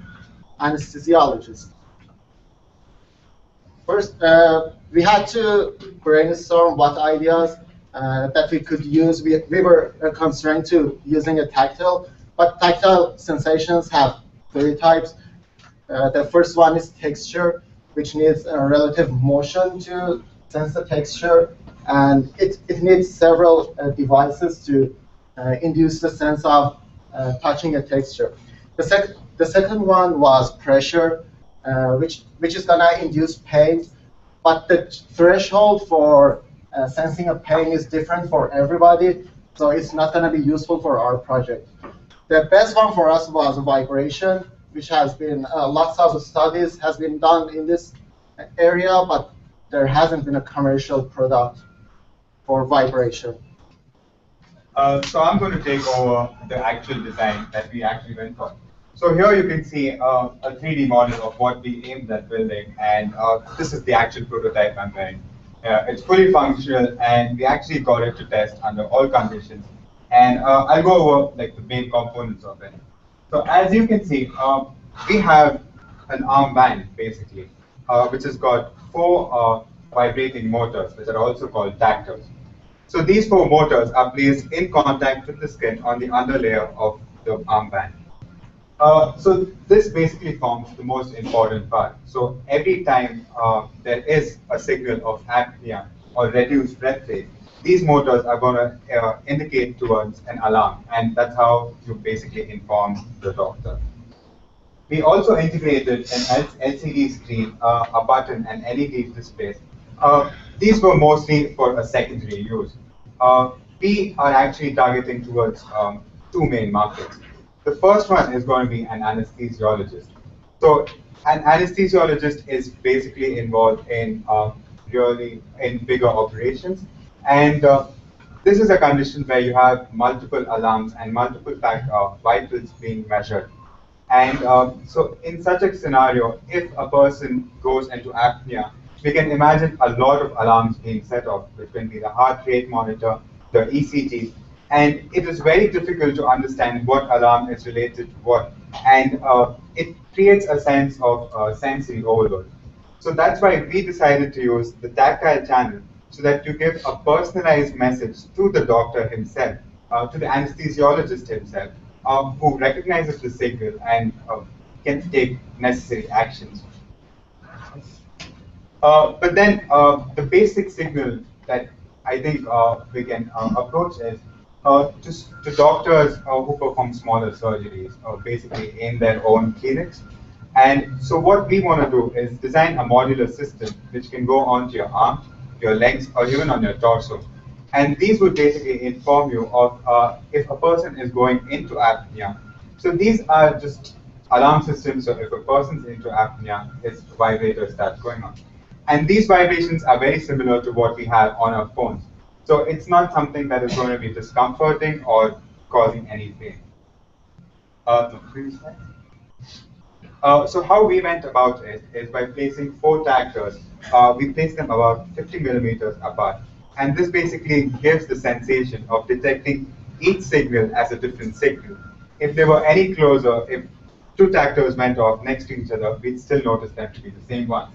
anesthesiologist. First, uh, we had to brainstorm what ideas uh, that we could use. We, we were constrained to using a tactile, but tactile sensations have three types. Uh, the first one is texture, which needs a relative motion to sense the texture, and it, it needs several uh, devices to uh, induce the sense of uh, touching a texture. The, sec the second one was pressure, uh, which, which is going to induce pain, but the threshold for uh, sensing a pain is different for everybody, so it's not going to be useful for our project. The best one for us was vibration, which has been uh, lots of studies has been done in this area, but there hasn't been a commercial product for vibration. Uh, so I'm going to take over the actual design that we actually went for. So here you can see uh, a 3D model of what we aimed at building, and uh, this is the actual prototype I'm wearing. Uh, it's fully functional, and we actually got it to test under all conditions. And uh, I'll go over like the main components of it. So as you can see, um, we have an armband basically, uh, which has got four uh, vibrating motors, which are also called tactors. So these four motors are placed in contact with the skin on the underlayer of the armband. Uh, so this basically forms the most important part. So every time uh, there is a signal of apnea or reduced breath rate, these motors are going to uh, indicate towards an alarm, and that's how you basically inform the doctor. We also integrated an LCD screen, uh, a button, and LED displays. Uh, these were mostly for a secondary use. We are actually targeting towards um, two main markets. The first one is going to be an anesthesiologist. So an anesthesiologist is basically involved in uh, really in bigger operations and uh, this is a condition where you have multiple alarms and multiple fact, of vitals being measured. And uh, so in such a scenario, if a person goes into apnea, we can imagine a lot of alarms being set off, which can be the heart rate monitor, the ECG, and it is very difficult to understand what alarm is related to what. And uh, it creates a sense of uh, sensory overload. So that's why we decided to use the tactile channel so that you give a personalized message to the doctor himself, uh, to the anesthesiologist himself, uh, who recognizes the signal and uh, can take necessary actions. Uh, but then the basic signal that I think we can approach is Uh, just to doctors uh, who perform smaller surgeries, uh, basically in their own clinics. And so what we want to do is design a modular system which can go onto your arm, your legs, or even on your torso. And these would basically inform you of uh, if a person is going into apnea. So these are just alarm systems, so if a person's into apnea, his vibrator starts going on. And these vibrations are very similar to what we have on our phones. So it's not something that is going to be discomforting or causing any pain. Uh. Uh, so how we went about it is by placing four tactors. Uh, we placed them about 50 millimeters apart. And this basically gives the sensation of detecting each signal as a different signal. If they were any closer, if two tactors went off next to each other, we'd still notice them to be the same ones.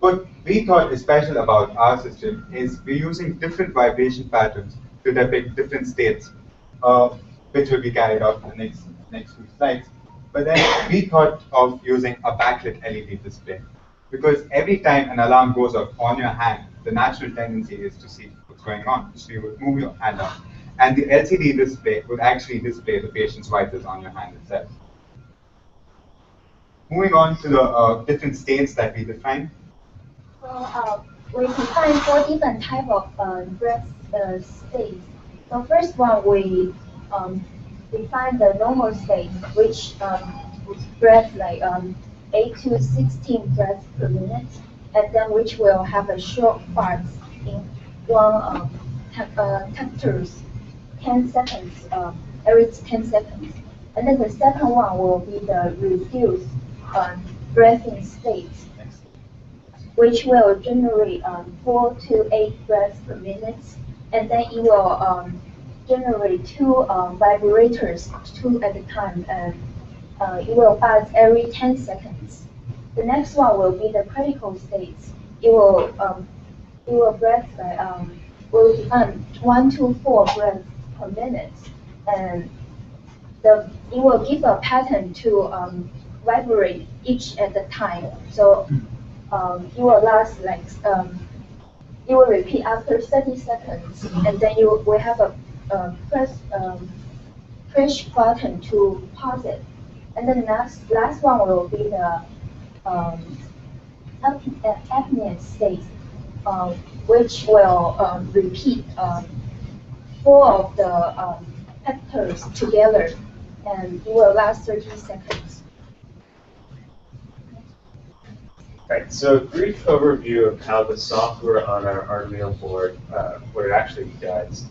What we thought is special about our system is we're using different vibration patterns to depict different states, uh, which will be carried out in the next, next few slides. But then we thought of using a backlit LED display. Because every time an alarm goes off on your hand, the natural tendency is to see what's going on. So you would move your hand up. And the LCD display would actually display the patient's vitals on your hand itself. Moving on to the uh, different states that we define. Well, uh, we define four different type of uh, breath uh, states. The first one we um, define the normal state, which um, breath like um, 8 to 16 breaths per minute, and then which will have a short parts in one um, uh, 10 seconds, uh, every 10 seconds. And then the second one will be the reduced um, breathing state, which will generate um, 4 to 8 breaths per minute, and then it will um, generate two um, vibrators, two at a time, and uh, it will buzz every 10 seconds. The next one will be the critical states. It will um, it will breath by um, will define one to four breaths per minute, and the it will give a pattern to um, vibrate each at a time. So um, it will last like um, it will repeat after 30 seconds, and then you will have a uh, press um, push button to pause it. And then the next last one will be the um, apnea state, um, which will um, repeat um, four of the um, tactors together, and it will last 30 seconds. Right, so a brief overview of how the software on our Arduino board, uh, what it actually does,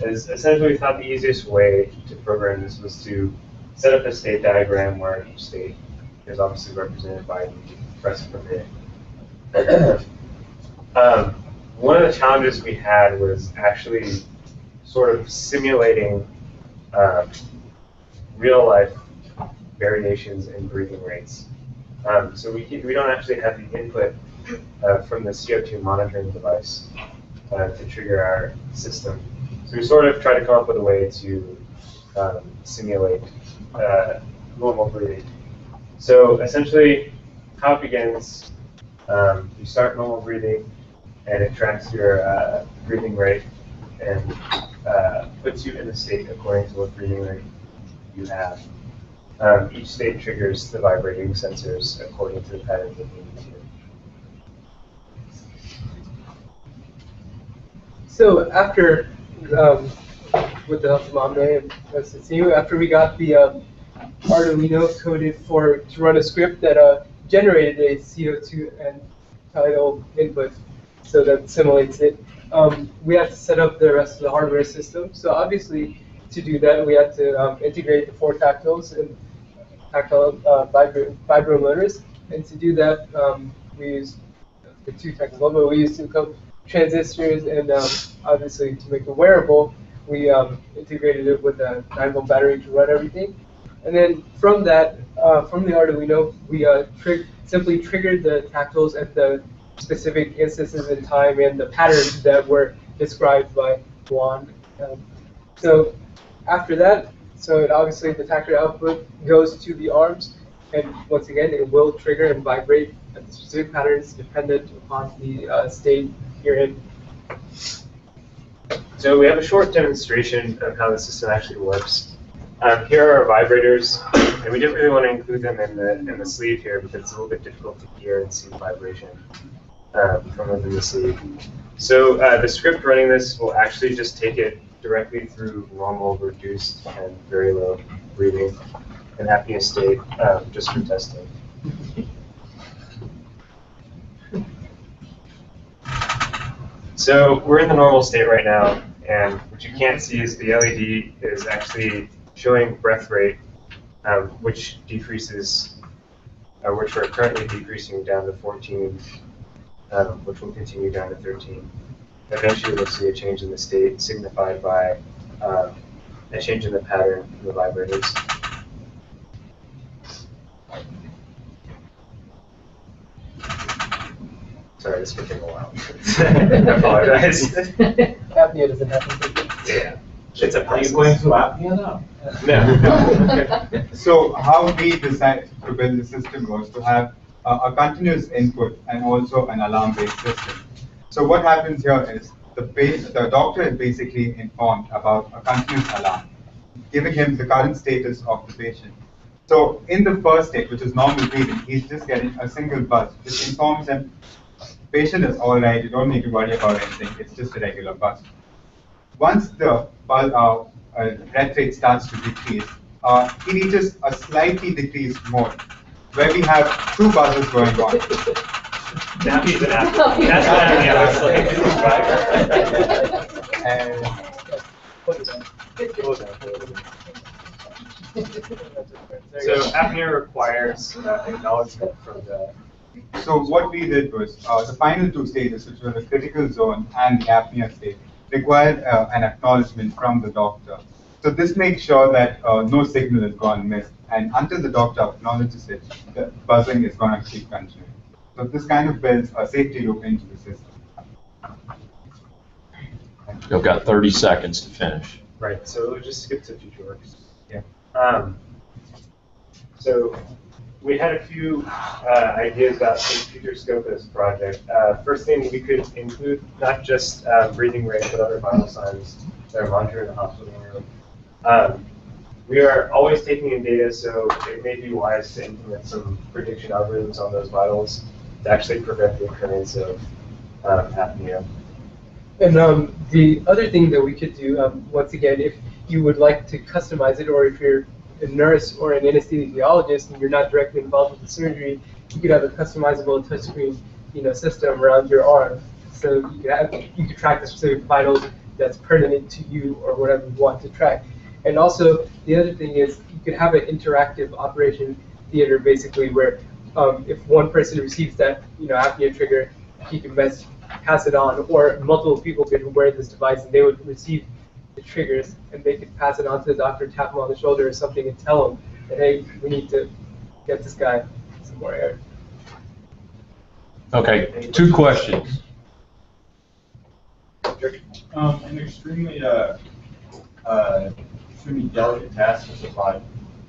is essentially we thought the easiest way to program this was to set up a state diagram where each state is obviously represented by the press per um, one of the challenges we had was actually sort of simulating um, real life variations in breathing rates. Um, so we, we don't actually have the input uh, from the CO2 monitoring device uh, to trigger our system. So we sort of try to come up with a way to um, simulate uh, normal breathing. So essentially, how it begins, um, you start normal breathing, and it tracks your uh, breathing rate and uh, puts you in a state according to what breathing rate you have. Um, each state triggers the vibrating sensors according to the pattern that you need to. So after, um, with the help of Amne and after we got the um, Arduino coded for to run a script that uh, generated a CO2 and tidal input, so that simulates it. Um, we have to set up the rest of the hardware system. So obviously, to do that, we have to um, integrate the four tactiles and tactile uh, vibro, motors. And to do that, um, we use the two tactiles, but we use two transistors, and um, obviously to make it wearable, we um, integrated it with a 9 volt battery to run everything. And then from that, uh, from the Arduino, we uh, simply triggered the tactiles at the specific instances in time and the patterns that were described by Juan. Um, so after that, so it obviously the tactile output goes to the arms, and once again, it will trigger and vibrate at the specific patterns dependent upon the uh, state you're in. So we have a short demonstration of how the system actually works. Um, here are our vibrators, and we didn't really want to include them in the in the sleeve here because it's a little bit difficult to hear and see vibration um, from within the sleeve. So uh, the script running this will actually just take it directly through normal, reduced, and very low breathing and apnea state um, just for testing. So we're in the normal state right now, and what you can't see is the LED is actually showing breath rate, um, which decreases, uh, which we're currently decreasing down to 14, um, which will continue down to 13. Eventually, we'll see a change in the state signified by um, a change in the pattern of the vibrators. Sorry, this could take a while. I apologize. Apnea doesn't happen. Yeah. It's a Are you going through apnea now? No. So how we decided to build the system was to have a, a continuous input and also an alarm-based system. So what happens here is the base, the doctor is basically informed about a continuous alarm, giving him the current status of the patient. So in the first state, which is normal breathing, he's just getting a single buzz, which informs him, patient is all right, you don't need to worry about anything, it's just a regular buzz. Once the buzz, uh, uh, breath rate starts to decrease, uh, he reaches a slightly decreased mode, where we have two buzzes going on. That's an apnea. That's what apnea looks like. And So apnea requires uh, acknowledgement from the So what we did was, uh, the final two stages, which were the critical zone and the apnea state, required uh, an acknowledgement from the doctor. So this makes sure that uh, no signal has gone missed, and until the doctor acknowledges it, the buzzing is going to keep continuing. So this kind of builds a safety loop into the system. You've got 30 seconds to finish. Right, so we'll just skip to FutureWorks. Yeah. Um, so we had a few uh, ideas about the future scope of this project. Uh, first thing, we could include not just uh, breathing rate, but other vital signs that are monitored in the hospital room. Um, we are always taking in data, so it may be wise to implement some prediction algorithms on those vitals to actually prevent the occurrence of uh, apnea. And um, the other thing that we could do, um, once again, if you would like to customize it, or if you're a nurse or an anesthesiologist and you're not directly involved with the surgery, you could have a customizable touchscreen, you know, system around your arm. So you could have, you could track the specific vitals that's pertinent to you or whatever you want to track. And also, the other thing is you could have an interactive operation theater, basically, where um, if one person receives that, you know, apnea trigger, he can mess, pass it on, or multiple people could wear this device and they would receive the triggers and they could pass it on to the doctor, tap him on the shoulder or something, and tell him that hey, we need to get this guy some more air. Okay, two questions. Um, an extremely, uh, uh, extremely delicate task is like,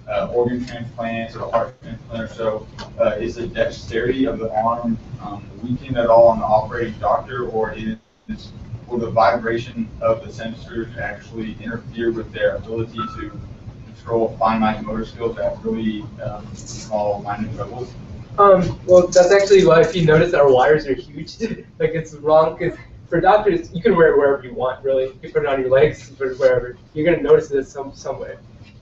uh, organ transplants or heart transplant or so. Uh, is the dexterity of the arm, um, weakened at all on the operating doctor, or is, will the vibration of the sensors actually interfere with their ability to control finite motor skills at really, um, small, minute levels? Um, well, that's actually why if you notice our wires are huge. like it's wrong because for doctors, you can wear it wherever you want. Really, you can put it on your legs, put it wherever. You're gonna notice it some somewhere.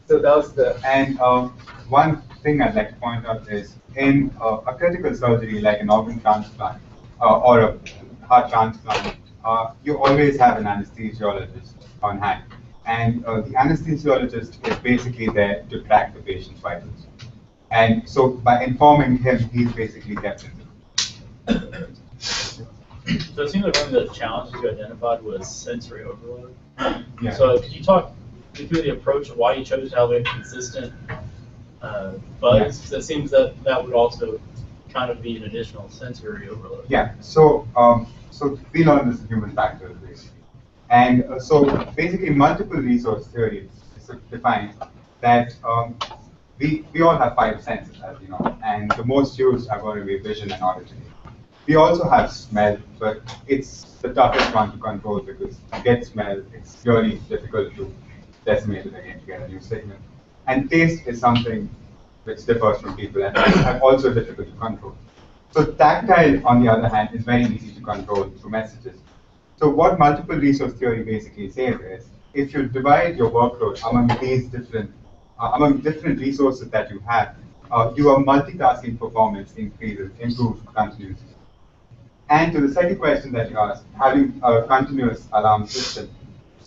So that was the. And um, one thing I'd like to point out is in uh, a critical surgery like an organ transplant uh, or a heart transplant, uh, you always have an anesthesiologist on hand. And uh, the anesthesiologist is basically there to track the patient's vitals. And so by informing him, he's basically kept in the So it seems like one of the challenges you identified was sensory overload. Yeah. So could you talk me through the approach of why you chose to have a consistent uh, buzz? 'Cause it seems that that would also kind of be an additional sensory overload. Yeah, so, um, so we learn this human factors basically. And uh, so basically multiple resource theory defines that um, we, we all have five senses, as you know, and the most used are going to be vision and auditory. We also have smell, but it's the toughest one to control because to get smell, it's really difficult to decimate it again to get a new signal. And taste is something which differs from people and also difficult to control. So tactile, on the other hand, is very easy to control through messages. So what multiple resource theory basically says is, if you divide your workload among these different, uh, among different resources that you have, uh, your multitasking performance increases, improves continuously. And to the second question that you asked, having a continuous alarm system.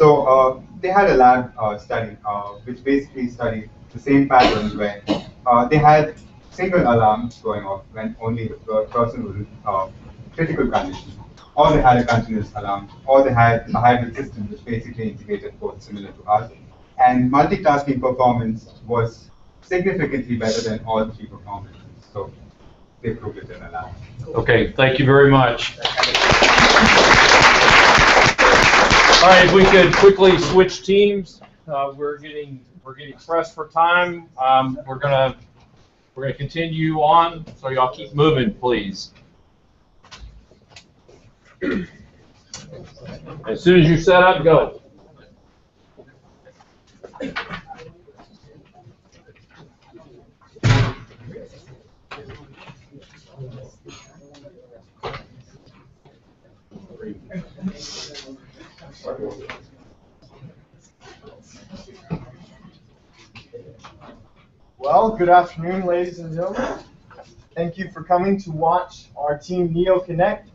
So uh, they had a lab uh, study uh, which basically studied the same patterns where uh, they had single alarms going off when only the person was in uh, critical condition, or they had a continuous alarm, or they had a hybrid system which basically integrated both similar to us. And multitasking performance was significantly better than all three performances. So they proved it in a lab. Okay, thank you very much. All right, if we could quickly switch teams, uh, we're getting, we're getting pressed for time. Um, we're gonna, we're gonna continue on, so y'all keep moving, please. As soon as you're set up, go. Well, good afternoon, ladies and gentlemen. Thank you for coming to watch our team Neo Connect.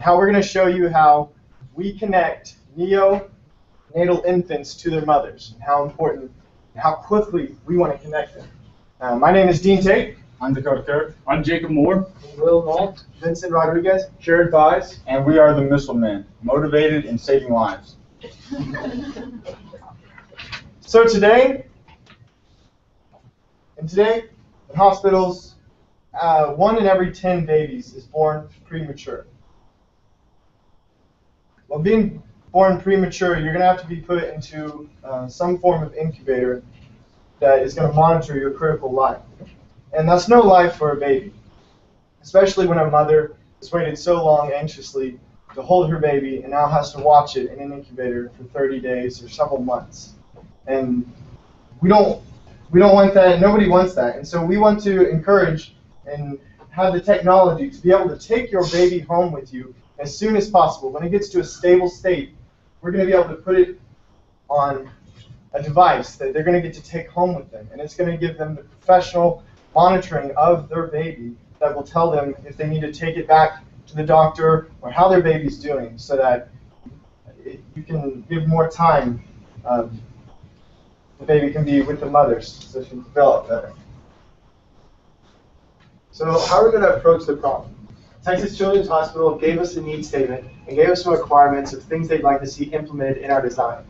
How we're going to show you how we connect neonatal infants to their mothers, and how important and how quickly we want to connect them. Uh, my name is Dean Tate. I'm Dakota Kirk. I'm Jacob Moore. Will Malt. Vincent Rodriguez. Jared Vise. And we are the Missile Men, motivated in saving lives. So today, and today, in hospitals, uh, one in every 10 babies is born premature. Well, being born premature, you're going to have to be put into uh, some form of incubator that is going to monitor your critical life. And that's no life for a baby, especially when a mother has waited so long anxiously to hold her baby and now has to watch it in an incubator for 30 days or several months. And we don't we don't want that. Nobody wants that. And so we want to encourage and have the technology to be able to take your baby home with you as soon as possible. When it gets to a stable state, we're going to be able to put it on a device that they're going to get to take home with them. And it's going to give them the professional monitoring of their baby that will tell them if they need to take it back to the doctor or how their baby's doing so that it, you can give more time. Um, the baby can be with the mothers so she can develop better. So how are we going to approach the problem? Texas Children's Hospital gave us a need statement and gave us some requirements of things they'd like to see implemented in our design.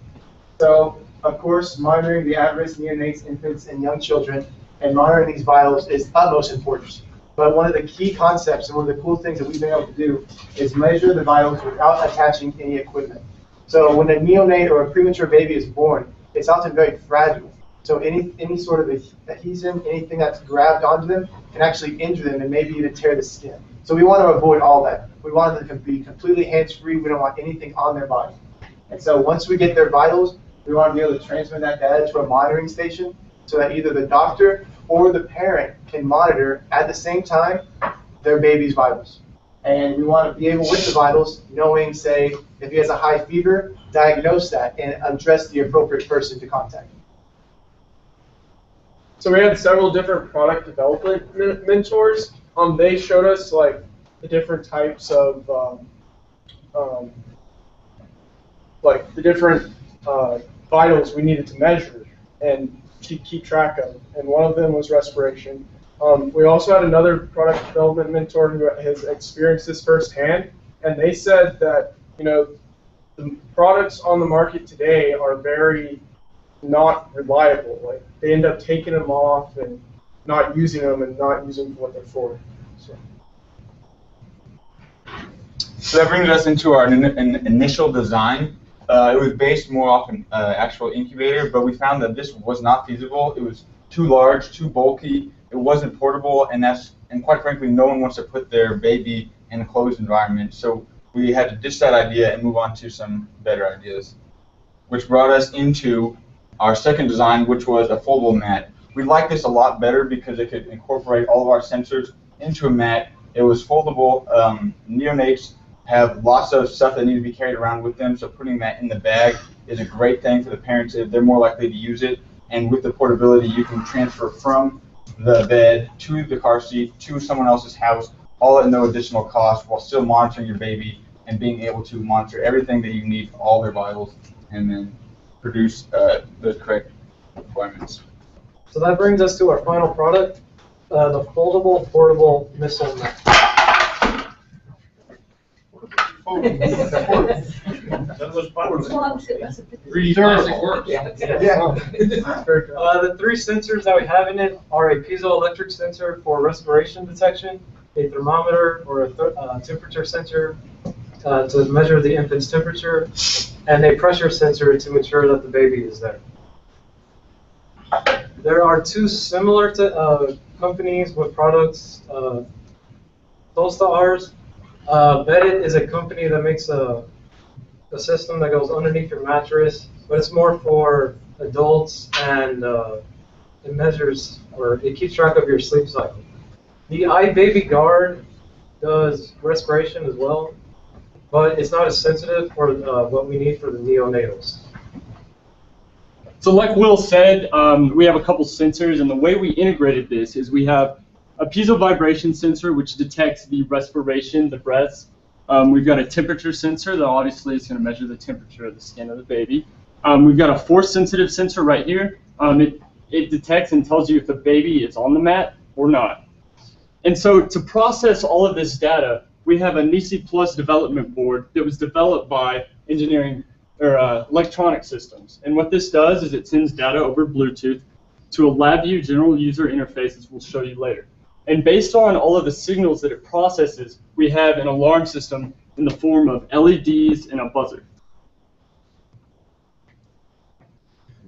So, of course, monitoring the at-risk neonates, infants, and young children, and monitoring these vitals is utmost importance. But one of the key concepts and one of the cool things that we've been able to do is measure the vitals without attaching any equipment. So when a neonate or a premature baby is born, it's often very fragile. So any any sort of adhesion, anything that's grabbed onto them, can actually injure them and maybe even tear the skin. So we want to avoid all that. We want them to be completely hands-free. We don't want anything on their body. And so once we get their vitals, we want to be able to transmit that data to a monitoring station so that either the doctor or the parent can monitor at the same time their baby's vitals. And we want to be able with the vitals, knowing, say, if he has a high fever, diagnose that and address the appropriate person to contact. So we had several different product development men- mentors. Um, they showed us like the different types of um, um, like the different uh, vitals we needed to measure and keep, keep track of. And one of them was respiration. Um, we also had another product development mentor who has experienced this firsthand, and they said that you know the products on the market today are very not reliable. Like they end up taking them off and not using them and not using what they're for. So. So that brings us into our in- initial design. Uh, it was based more off an uh, actual incubator, but we found that this was not feasible. It was too large, too bulky. It wasn't portable, and that's and quite frankly, no one wants to put their baby in a closed environment. So we had to ditch that idea and move on to some better ideas, which brought us into our second design, which was a foldable mat. We liked this a lot better because it could incorporate all of our sensors into a mat. It was foldable. Um, neonates have lots of stuff that need to be carried around with them, so putting that in the bag is a great thing for the parents. If they're more likely to use it, and with the portability, you can transfer from the bed to the car seat to someone else's house, all at no additional cost, while still monitoring your baby and being able to monitor everything that you need for all their vitals, and then produce uh, the correct requirements. So that brings us to our final product, uh, the foldable portable missile mat. That was part of it. 3D plastic works. Uh, the three sensors that we have in it are a piezoelectric sensor for respiration detection, a thermometer or a th- uh, temperature sensor uh, to measure the infant's temperature, and a pressure sensor to ensure that the baby is there. There are two similar to, uh, companies with products uh, close to ours. Uh, is a company that makes a, a system that goes underneath your mattress, but it's more for adults and uh, it measures or it keeps track of your sleep cycle. The iBaby Guard does respiration as well, but it's not as sensitive for uh, what we need for the neonatals. So like Will said, um, we have a couple sensors, and the way we integrated this is we have a piezo vibration sensor, which detects the respiration, the breaths. Um, we've got a temperature sensor that obviously is going to measure the temperature of the skin of the baby. Um, we've got a force-sensitive sensor right here. Um, it, it detects and tells you if the baby is on the mat or not. And so to process all of this data, we have a NISI Plus development board that was developed by engineering or uh, electronic systems. And what this does is it sends data over Bluetooth to a LabVIEW general user interface, as we'll show you later. And based on all of the signals that it processes, we have an alarm system in the form of LEDs and a buzzer.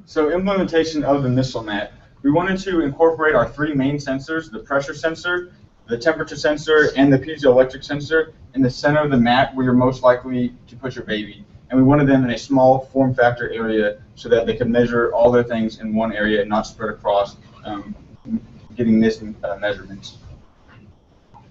So implementation of the missile mat. We wanted to incorporate our three main sensors, the pressure sensor, the temperature sensor, and the piezoelectric sensor in the center of the mat where you're most likely to put your baby. And we wanted them in a small form factor area so that they could measure all their things in one area and not spread across, um, getting missed uh, measurements.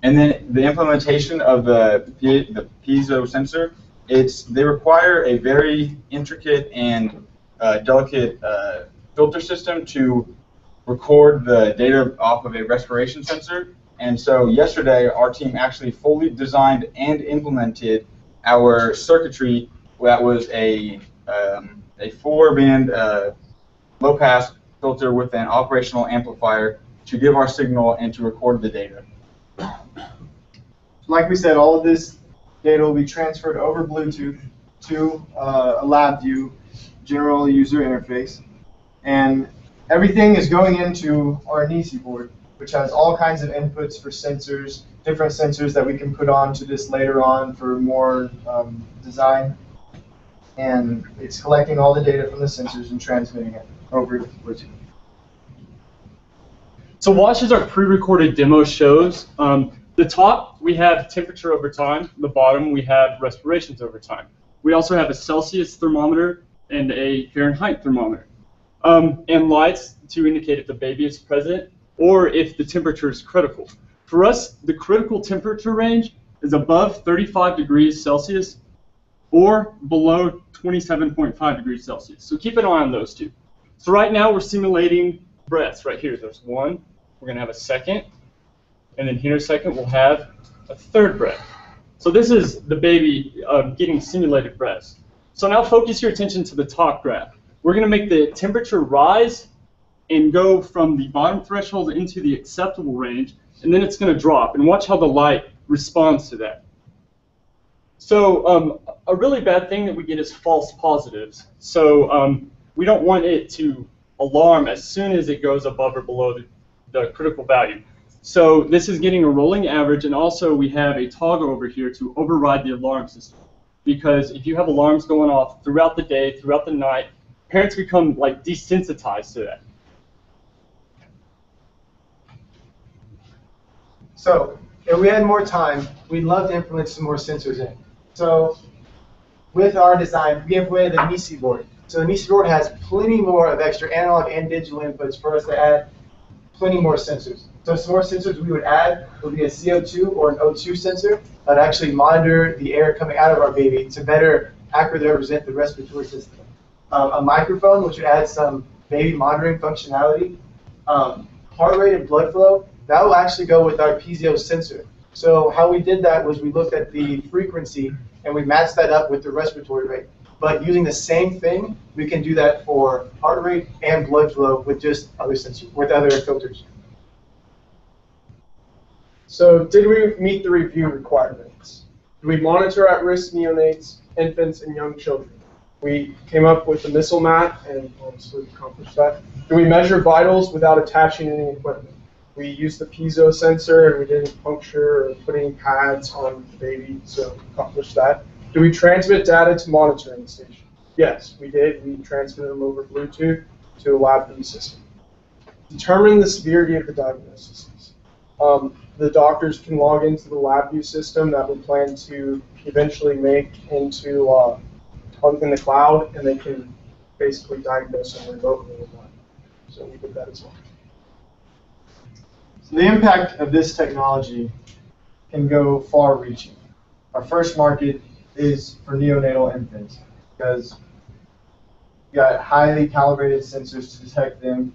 And then the implementation of the, the piezo sensor, it's, they require a very intricate and uh, delicate uh, filter system to record the data off of a respiration sensor. And so yesterday, our team actually fully designed and implemented our circuitry that was a, um, a four-band uh, low-pass filter with an operational amplifier to give our signal and to record the data. Like we said, all of this data will be transferred over Bluetooth to uh, a LabVIEW general user interface. And everything is going into our NISI board, which has all kinds of inputs for sensors, different sensors that we can put onto this later on for more um, design. And it's collecting all the data from the sensors and transmitting it over Bluetooth. So watch as our pre-recorded demo shows. Um, the top, we have temperature over time. The bottom, we have respirations over time. We also have a Celsius thermometer and a Fahrenheit thermometer. Um, and lights to indicate if the baby is present or if the temperature is critical. For us, the critical temperature range is above 35 degrees Celsius or below 27.5 degrees Celsius. So keep an eye on those two. So right now we're simulating breaths right here. There's one, we're going to have a second, and then here in a second we'll have a third breath. So this is the baby uh, getting simulated breast. So now focus your attention to the top graph. We're going to make the temperature rise and go from the bottom threshold into the acceptable range, and then it's going to drop. And watch how the light responds to that. So um, a really bad thing that we get is false positives. So um, we don't want it to alarm as soon as it goes above or below the, the critical value. So this is getting a rolling average, and also we have a toggle over here to override the alarm system. Because if you have alarms going off throughout the day, throughout the night, parents become like desensitized to that. So if we had more time, we'd love to implement some more sensors in. So with our design, we implemented the NICI board. So the NICI board has plenty more of extra analog and digital inputs for us to add plenty more sensors. So some more sensors we would add would be a CO2 or an O2 sensor that actually monitor the air coming out of our baby to better accurately represent the respiratory system. Um, a microphone, which would add some baby monitoring functionality. Um, heart rate and blood flow, that will actually go with our piezo sensor. So how we did that was we looked at the frequency and we matched that up with the respiratory rate. But using the same thing, we can do that for heart rate and blood flow with just other sensors, with other filters. So did we meet the review requirements? Do we monitor at-risk neonates, infants, and young children? We came up with the missile mat and um, obviously accomplished that. Do we measure vitals without attaching any equipment? We used the piezo sensor and we didn't puncture or put any pads on the baby, so accomplished that. Do we transmit data to monitoring stations? Yes, we did. We transmitted them over Bluetooth to a lab LabVIEW system. Determine the severity of the diagnosis. Um, the doctors can log into the LabVIEW system that we plan to eventually make into uh, in the cloud, and they can basically diagnose them remotely. So we did that as well. So the impact of this technology can go far-reaching. Our first market is for neonatal infants because you got highly calibrated sensors to detect them,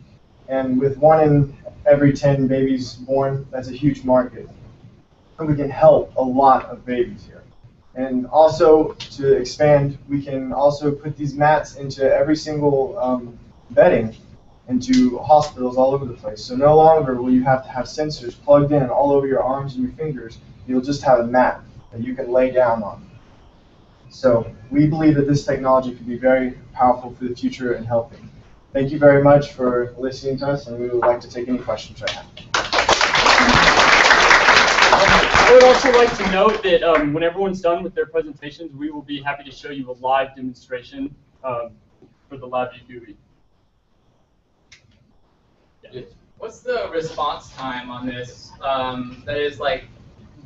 and with one in every 10 babies born, that's a huge market. And we can help a lot of babies here. And also, to expand, we can also put these mats into every single um, bedding into hospitals all over the place. So no longer will you have to have sensors plugged in all over your arms and your fingers. You'll just have a mat that you can lay down on. So we believe that this technology could be very powerful for the future in helping. Thank you very much for listening to us, and we would like to take any questions right now. I would also like to note that um, when everyone's done with their presentations, we will be happy to show you a live demonstration um, for the LabVIEW GUI. What's the response time on this? Um, that is like,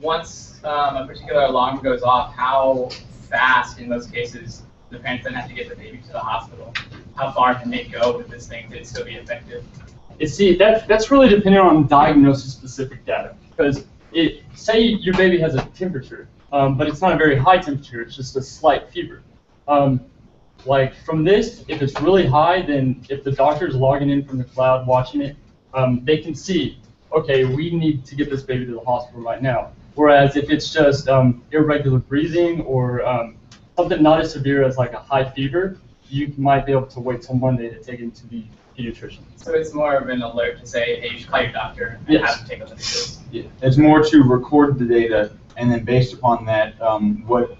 once um, a particular alarm goes off, how fast in most cases the parents then have to get the baby to the hospital? How far can they go with this thing to still be effective? You see, that, that's really dependent on diagnosis-specific data. Because it, say your baby has a temperature, um, but it's not a very high temperature, it's just a slight fever. Um, like from this, if it's really high, then if the doctor is logging in from the cloud watching it, um, they can see, okay, we need to get this baby to the hospital right now. Whereas if it's just um, irregular breathing or um, something not as severe as like a high fever, you might be able to wait till Monday to take it to the pediatrician. So it's more of an alert to say, hey, you should call your doctor and Yes. have them take a look at this. Yeah, It's more to record the data, and then based upon that, um, what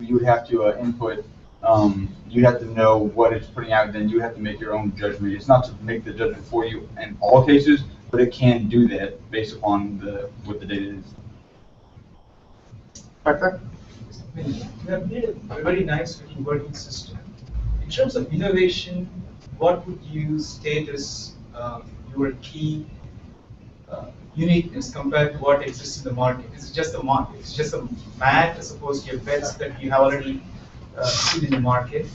you would have to uh, input, um, you'd have to know what it's putting out, then you have to make your own judgment. It's not to make the judgment for you in all cases, but it can do that based upon the, what the data is. Arthur? We have made a very nice looking working system. In terms of innovation, what would you state as um, your key uh, uniqueness compared to what exists in the market? Is it just a market? It's just a mat as opposed to your beds that you have already uh, seen in the market.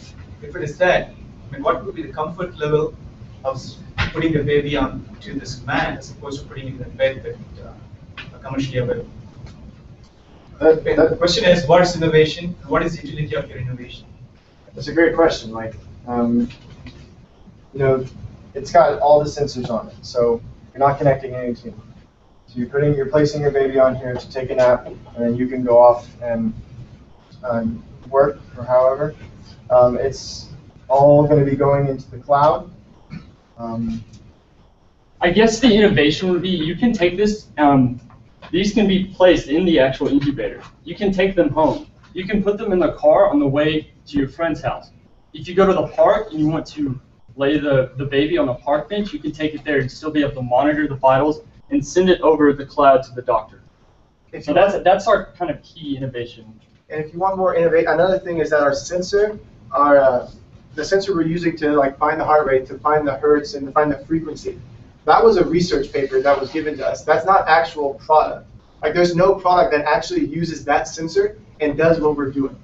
If it is that, I mean, what would be the comfort level of putting the baby on to this mat as opposed to putting it in a bed that uh, commercially available? The question is, what is innovation? What is the utility of your innovation? That's a great question, Mike. Um, you know, it's got all the sensors on it, so you're not connecting anything. So you're putting, you're placing your baby on here to take a nap, and then you can go off and um, work or however. Um, it's all going to be going into the cloud. Um, I guess the innovation would be you can take this, um, these can be placed in the actual incubator. You can take them home. You can put them in the car on the way to your friend's house. If you go to the park and you want to lay the, the baby on a park bench, you can take it there and still be able to monitor the vitals and send it over the cloud to the doctor. If So that's, that's our kind of key innovation. And if you want more innovate, another thing is that our sensor, our uh, the sensor we're using to like find the heart rate, to find the hertz, and to find the frequency, that was a research paper that was given to us. That's not actual product. Like there's no product that actually uses that sensor and does what we're doing.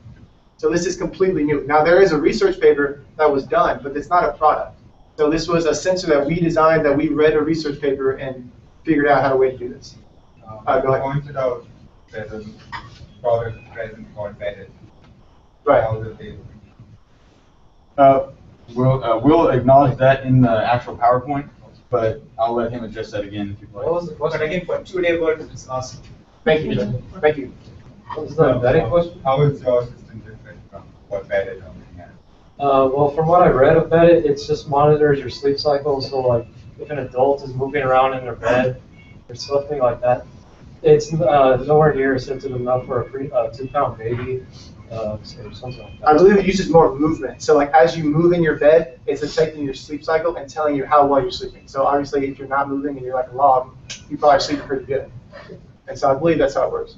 So this is completely new. Now there is a research paper that was done, but it's not a product. So this was a sensor that we designed, that we read a research paper and figured out how to way to do this. Uh, go ahead. Pointed out that the product present got better. Right. How did they- Uh, we'll, uh, we'll acknowledge that in the actual PowerPoint, but I'll let him address that again if you'd like. What was, what, but again, for two-day work, it's awesome. Thank you. Thank you. So, How is your system different from what Barrett only has? Uh, well, from what I read about it, it just monitors your sleep cycle. So, like, if an adult is moving around in their bed or something like that, it's uh, nowhere near sensitive enough for a pre, uh, two-pound baby uh, or something like that. I believe it uses more movement. So like as you move in your bed, it's detecting your sleep cycle and telling you how well you're sleeping. So obviously, if you're not moving and you're like a log, you probably sleep pretty good. And so I believe that's how it works.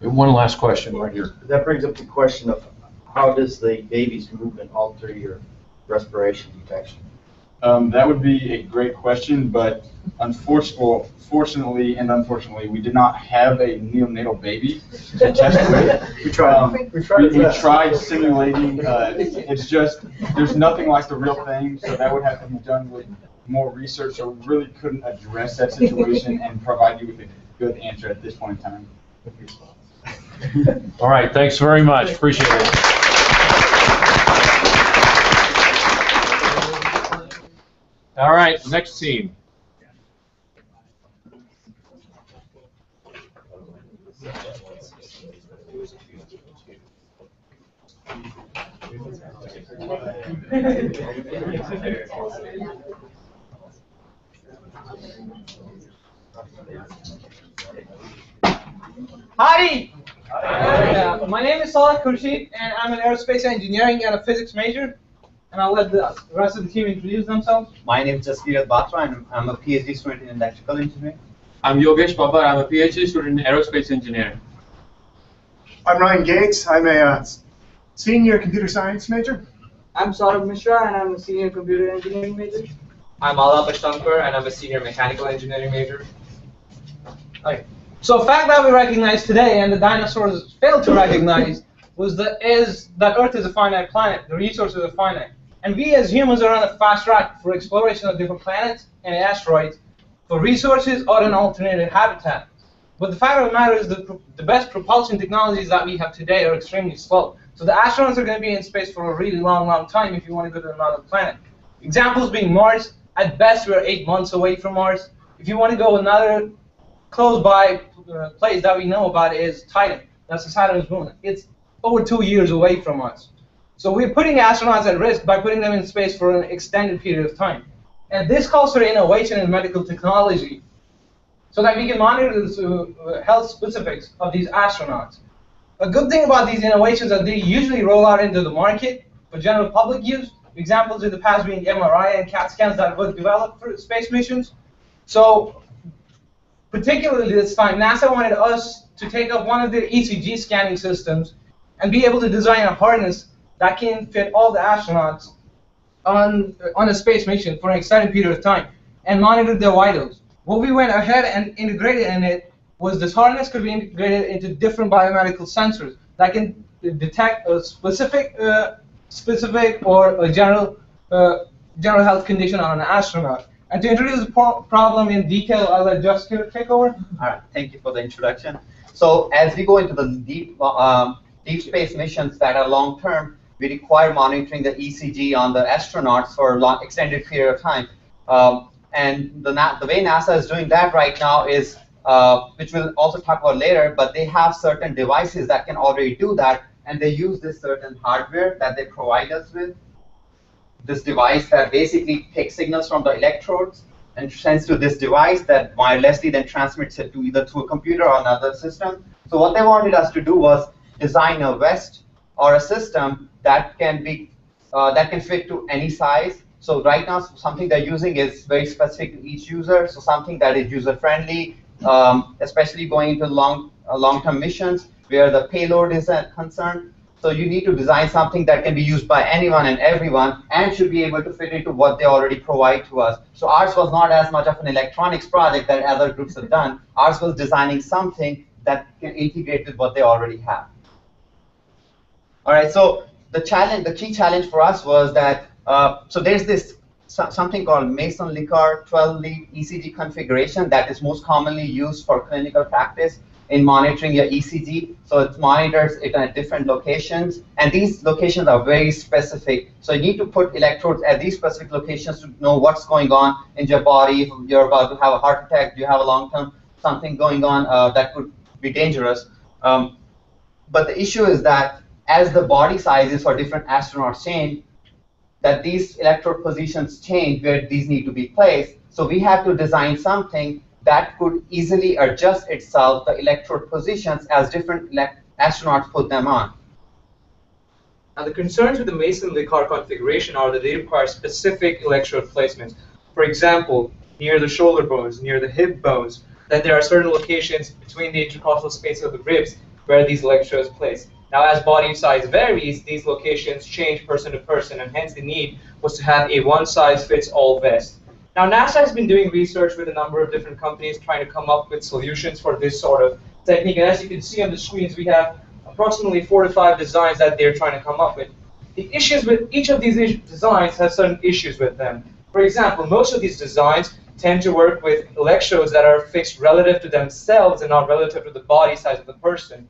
One last question right here. That brings up the question of how does the baby's movement alter your respiration detection? Um, that would be a great question, but unfortunately, fortunately and unfortunately, we did not have a neonatal baby to test with. We tried. Um, We tried we, we tried simulating. Uh, it's just there's nothing like the real thing, so that would have to be done with more research. So we really couldn't address that situation and provide you with a good answer at this point in time. All right, thanks very much. Appreciate it. All right, next team. Howdy! Uh, my name is Salah Khurshid, and I'm an aerospace engineering and a physics major. And I'll let the rest of the team introduce themselves. My name is Jasveer Batra, and I'm a PhD student in electrical engineering. I'm Yogesh Babar. I'm a PhD student in aerospace engineering. I'm Ryan Gates. I'm a uh, senior computer science major. I'm Saurabh Mishra, and I'm a senior computer engineering major. I'm Alap Shankar, and I'm a senior mechanical engineering major. Okay. So a fact that we recognize today, and the dinosaurs failed to recognize, was that is that Earth is a finite planet. The resources are finite, and we as humans are on a fast track for exploration of different planets and asteroids for resources or an alternative habitat. But the fact of the matter is that the best propulsion technologies that we have today are extremely slow. So the astronauts are going to be in space for a really long, long time if you want to go to another planet. Examples being Mars. At best, we're eight months away from Mars. If you want to go another close by uh, place that we know about is Titan. That's the Saturn's moon. It's over two years away from us. So we're putting astronauts at risk by putting them in space for an extended period of time. And this calls for innovation in medical technology so that we can monitor the uh, health specifics of these astronauts. A good thing about these innovations is that they usually roll out into the market for general public use. Examples in the past being MRI and CAT scans that were developed for space missions. So particularly this time, NASA wanted us to take up one of their ECG scanning systems and be able to design a harness that can fit all the astronauts on, on a space mission for an extended period of time and monitor their vitals. What we went ahead and integrated in it was this harness could be integrated into different biomedical sensors that can detect a specific, uh, specific or a general, uh, general health condition on an astronaut. And to introduce the pro- problem in detail, I'll let Jessica take over. All right, thank you for the introduction. So as we go into the deep, um, deep space missions that are long term, we require monitoring the ECG on the astronauts for a long, extended period of time. Um, and the, the way NASA is doing that right now is, uh, which we'll also talk about later, but they have certain devices that can already do that, and they use this certain hardware that they provide us with. This device that basically takes signals from the electrodes and sends to this device that wirelessly then transmits it to either through a computer or another system. So what they wanted us to do was design a vest or a system that can be uh, that can fit to any size. So right now, something they're using is very specific to each user. So something that is user friendly, um, especially going into long uh, long-term missions where the payload is uh, concerned. So you need to design something that can be used by anyone and everyone and should be able to fit into what they already provide to us. So ours was not as much of an electronics project that other groups have done. Ours was designing something that can integrate with what they already have. All right, so the challenge, the key challenge for us was that, uh, so there's this so- something called Mason-Likar 12-lead ECG configuration that is most commonly used for clinical practice in monitoring your ECG. So it monitors it at different locations, and these locations are very specific. So you need to put electrodes at these specific locations to know what's going on in your body. If you're about to have a heart attack, do you have a long-term something going on uh, that could be dangerous? Um, but the issue is that as the body sizes for different astronauts change, that these electrode positions change where these need to be placed. So we have to design something that could easily adjust itself, the electrode positions, as different astronauts put them on. Now, the concerns with the Mason-Likar configuration are that they require specific electrode placements. For example, near the shoulder bones, near the hip bones, that there are certain locations between the intercostal space of the ribs where these electrodes place. Now, as body size varies, these locations change person to person, and hence the need was to have a one-size-fits-all vest. Now, NASA has been doing research with a number of different companies trying to come up with solutions for this sort of technique. And as you can see on the screens, we have approximately four to five designs that they're trying to come up with. The issues with each of these designs has certain issues with them. For example, most of these designs tend to work with electrodes that are fixed relative to themselves and not relative to the body size of the person.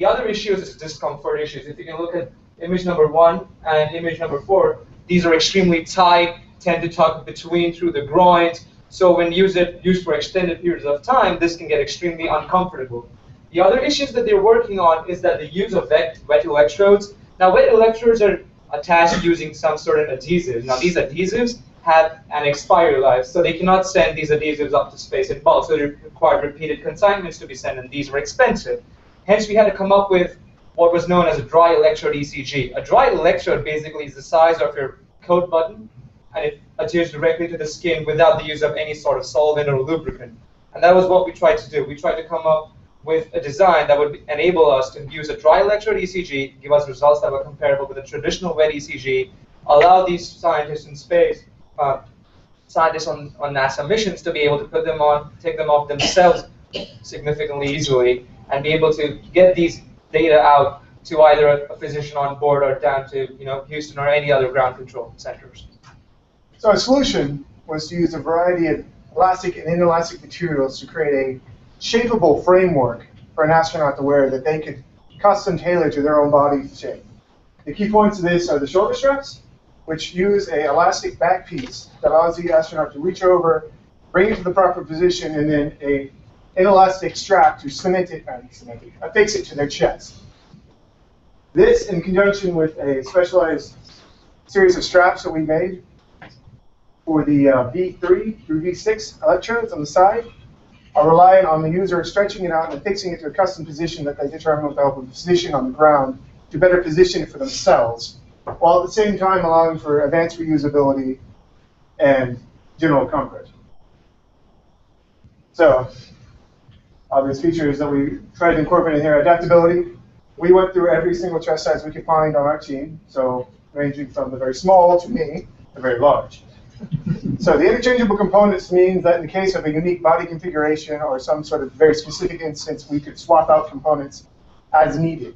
The other issues is discomfort issues. If you can look at image number one and image number four, these are extremely tight, tend to tuck between through the groins. So when used, used for extended periods of time, this can get extremely uncomfortable. The other issues that they're working on is that the use of wet, wet electrodes. Now, wet electrodes are attached using some sort of adhesive. Now, these adhesives have an expiry life, so they cannot send these adhesives up to space in bulk. So they require repeated consignments to be sent, and these were expensive. Hence, we had to come up with what was known as a dry electrode ECG. A dry electrode basically is the size of your coat button, and it adheres directly to the skin without the use of any sort of solvent or lubricant. And that was what we tried to do. We tried to come up with a design that would enable us to use a dry electrode ECG, give us results that were comparable with a traditional wet ECG, allow these scientists in space, uh, scientists on, on NASA missions to be able to put them on, take them off themselves significantly easily, and be able to get these data out to either a, physician on board or down to you know Houston or any other ground control centers. So a solution was to use a variety of elastic and inelastic materials to create a shapeable framework for an astronaut to wear that they could custom tailor to their own body shape. The key points of this are the shoulder straps, which use a elastic back piece that allows the astronaut to reach over, bring it to the proper position, and then a inelastic strap to cement it, not cement it, affix it to their chest. This, in conjunction with a specialized series of straps that we made for the uh, V3 through V6 electrodes on the side, are reliant on the user stretching it out and fixing it to a custom position that they determine with the help of a physician on the ground to better position it for themselves, while at the same time allowing for advanced reusability and general comfort. So, obvious features that we tried to incorporate in here, adaptability. We went through every single chest size we could find on our team, so ranging from the very small to me, the very large. So the interchangeable components means that in the case of a unique body configuration or some sort of very specific instance, we could swap out components as needed.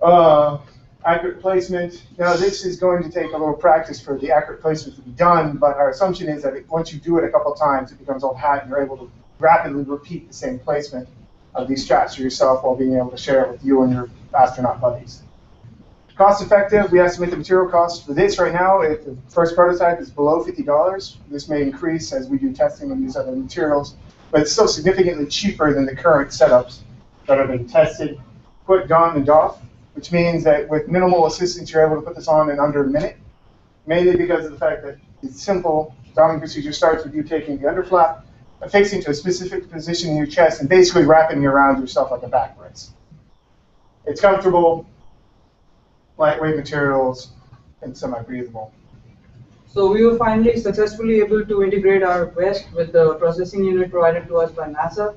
Uh, accurate placement. Now this is going to take a little practice for the accurate placement to be done, but our assumption is that it, once you do it a couple times, it becomes old hat and you're able to rapidly repeat the same placement of these straps for yourself while being able to share it with you and your astronaut buddies. Cost effective, we estimate the material cost for this right now, if the first prototype is below $50. This may increase as we do testing on these other materials, but it's still significantly cheaper than the current setups that have been tested, put, done, and off, which means that with minimal assistance, you're able to put this on in under a minute, mainly because of the fact that it's simple. Donning procedure starts with you taking the underflap, affixing to a specific position in your chest, and basically wrapping around yourself like a back brace. It's comfortable, lightweight materials, and semi-breathable. So we were finally successfully able to integrate our vest with the processing unit provided to us by NASA.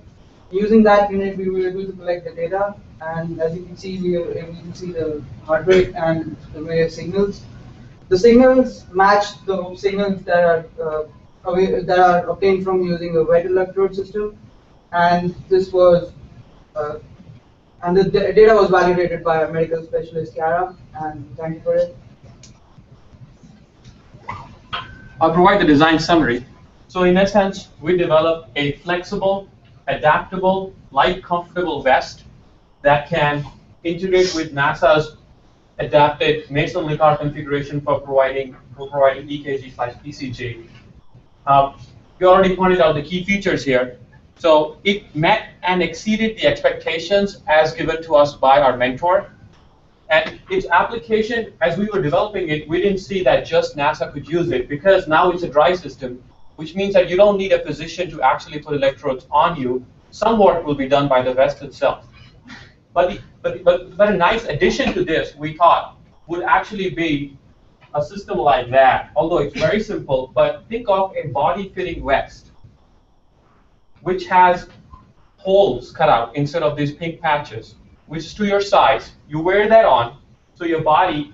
Using that unit, we were able to collect the data, and as you can see, we were able to see the heart rate and the various signals. The signals match the signals that are uh, that are obtained from using a wet electrode system, and this was uh, and the data was validated by a medical specialist Kara, and thank you for it. I'll provide the design summary. So in essence, we developed a flexible, adaptable, light, comfortable vest that can integrate with NASA's adapted Mason-Likar configuration for providing for providing EKG slash ECG. Um, you already pointed out the key features here. So it met and exceeded the expectations as given to us by our mentor. And its application, as we were developing it, we didn't see that just NASA could use it because now it's a dry system, which means that you don't need a physician to actually put electrodes on you. Some work will be done by the vest itself. But, the, but, but, but a nice addition to this, we thought, would actually be a system like that, although it's very simple, but think of a body-fitting vest, which has holes cut out instead of these pink patches, which is to your size. You wear that on, so your body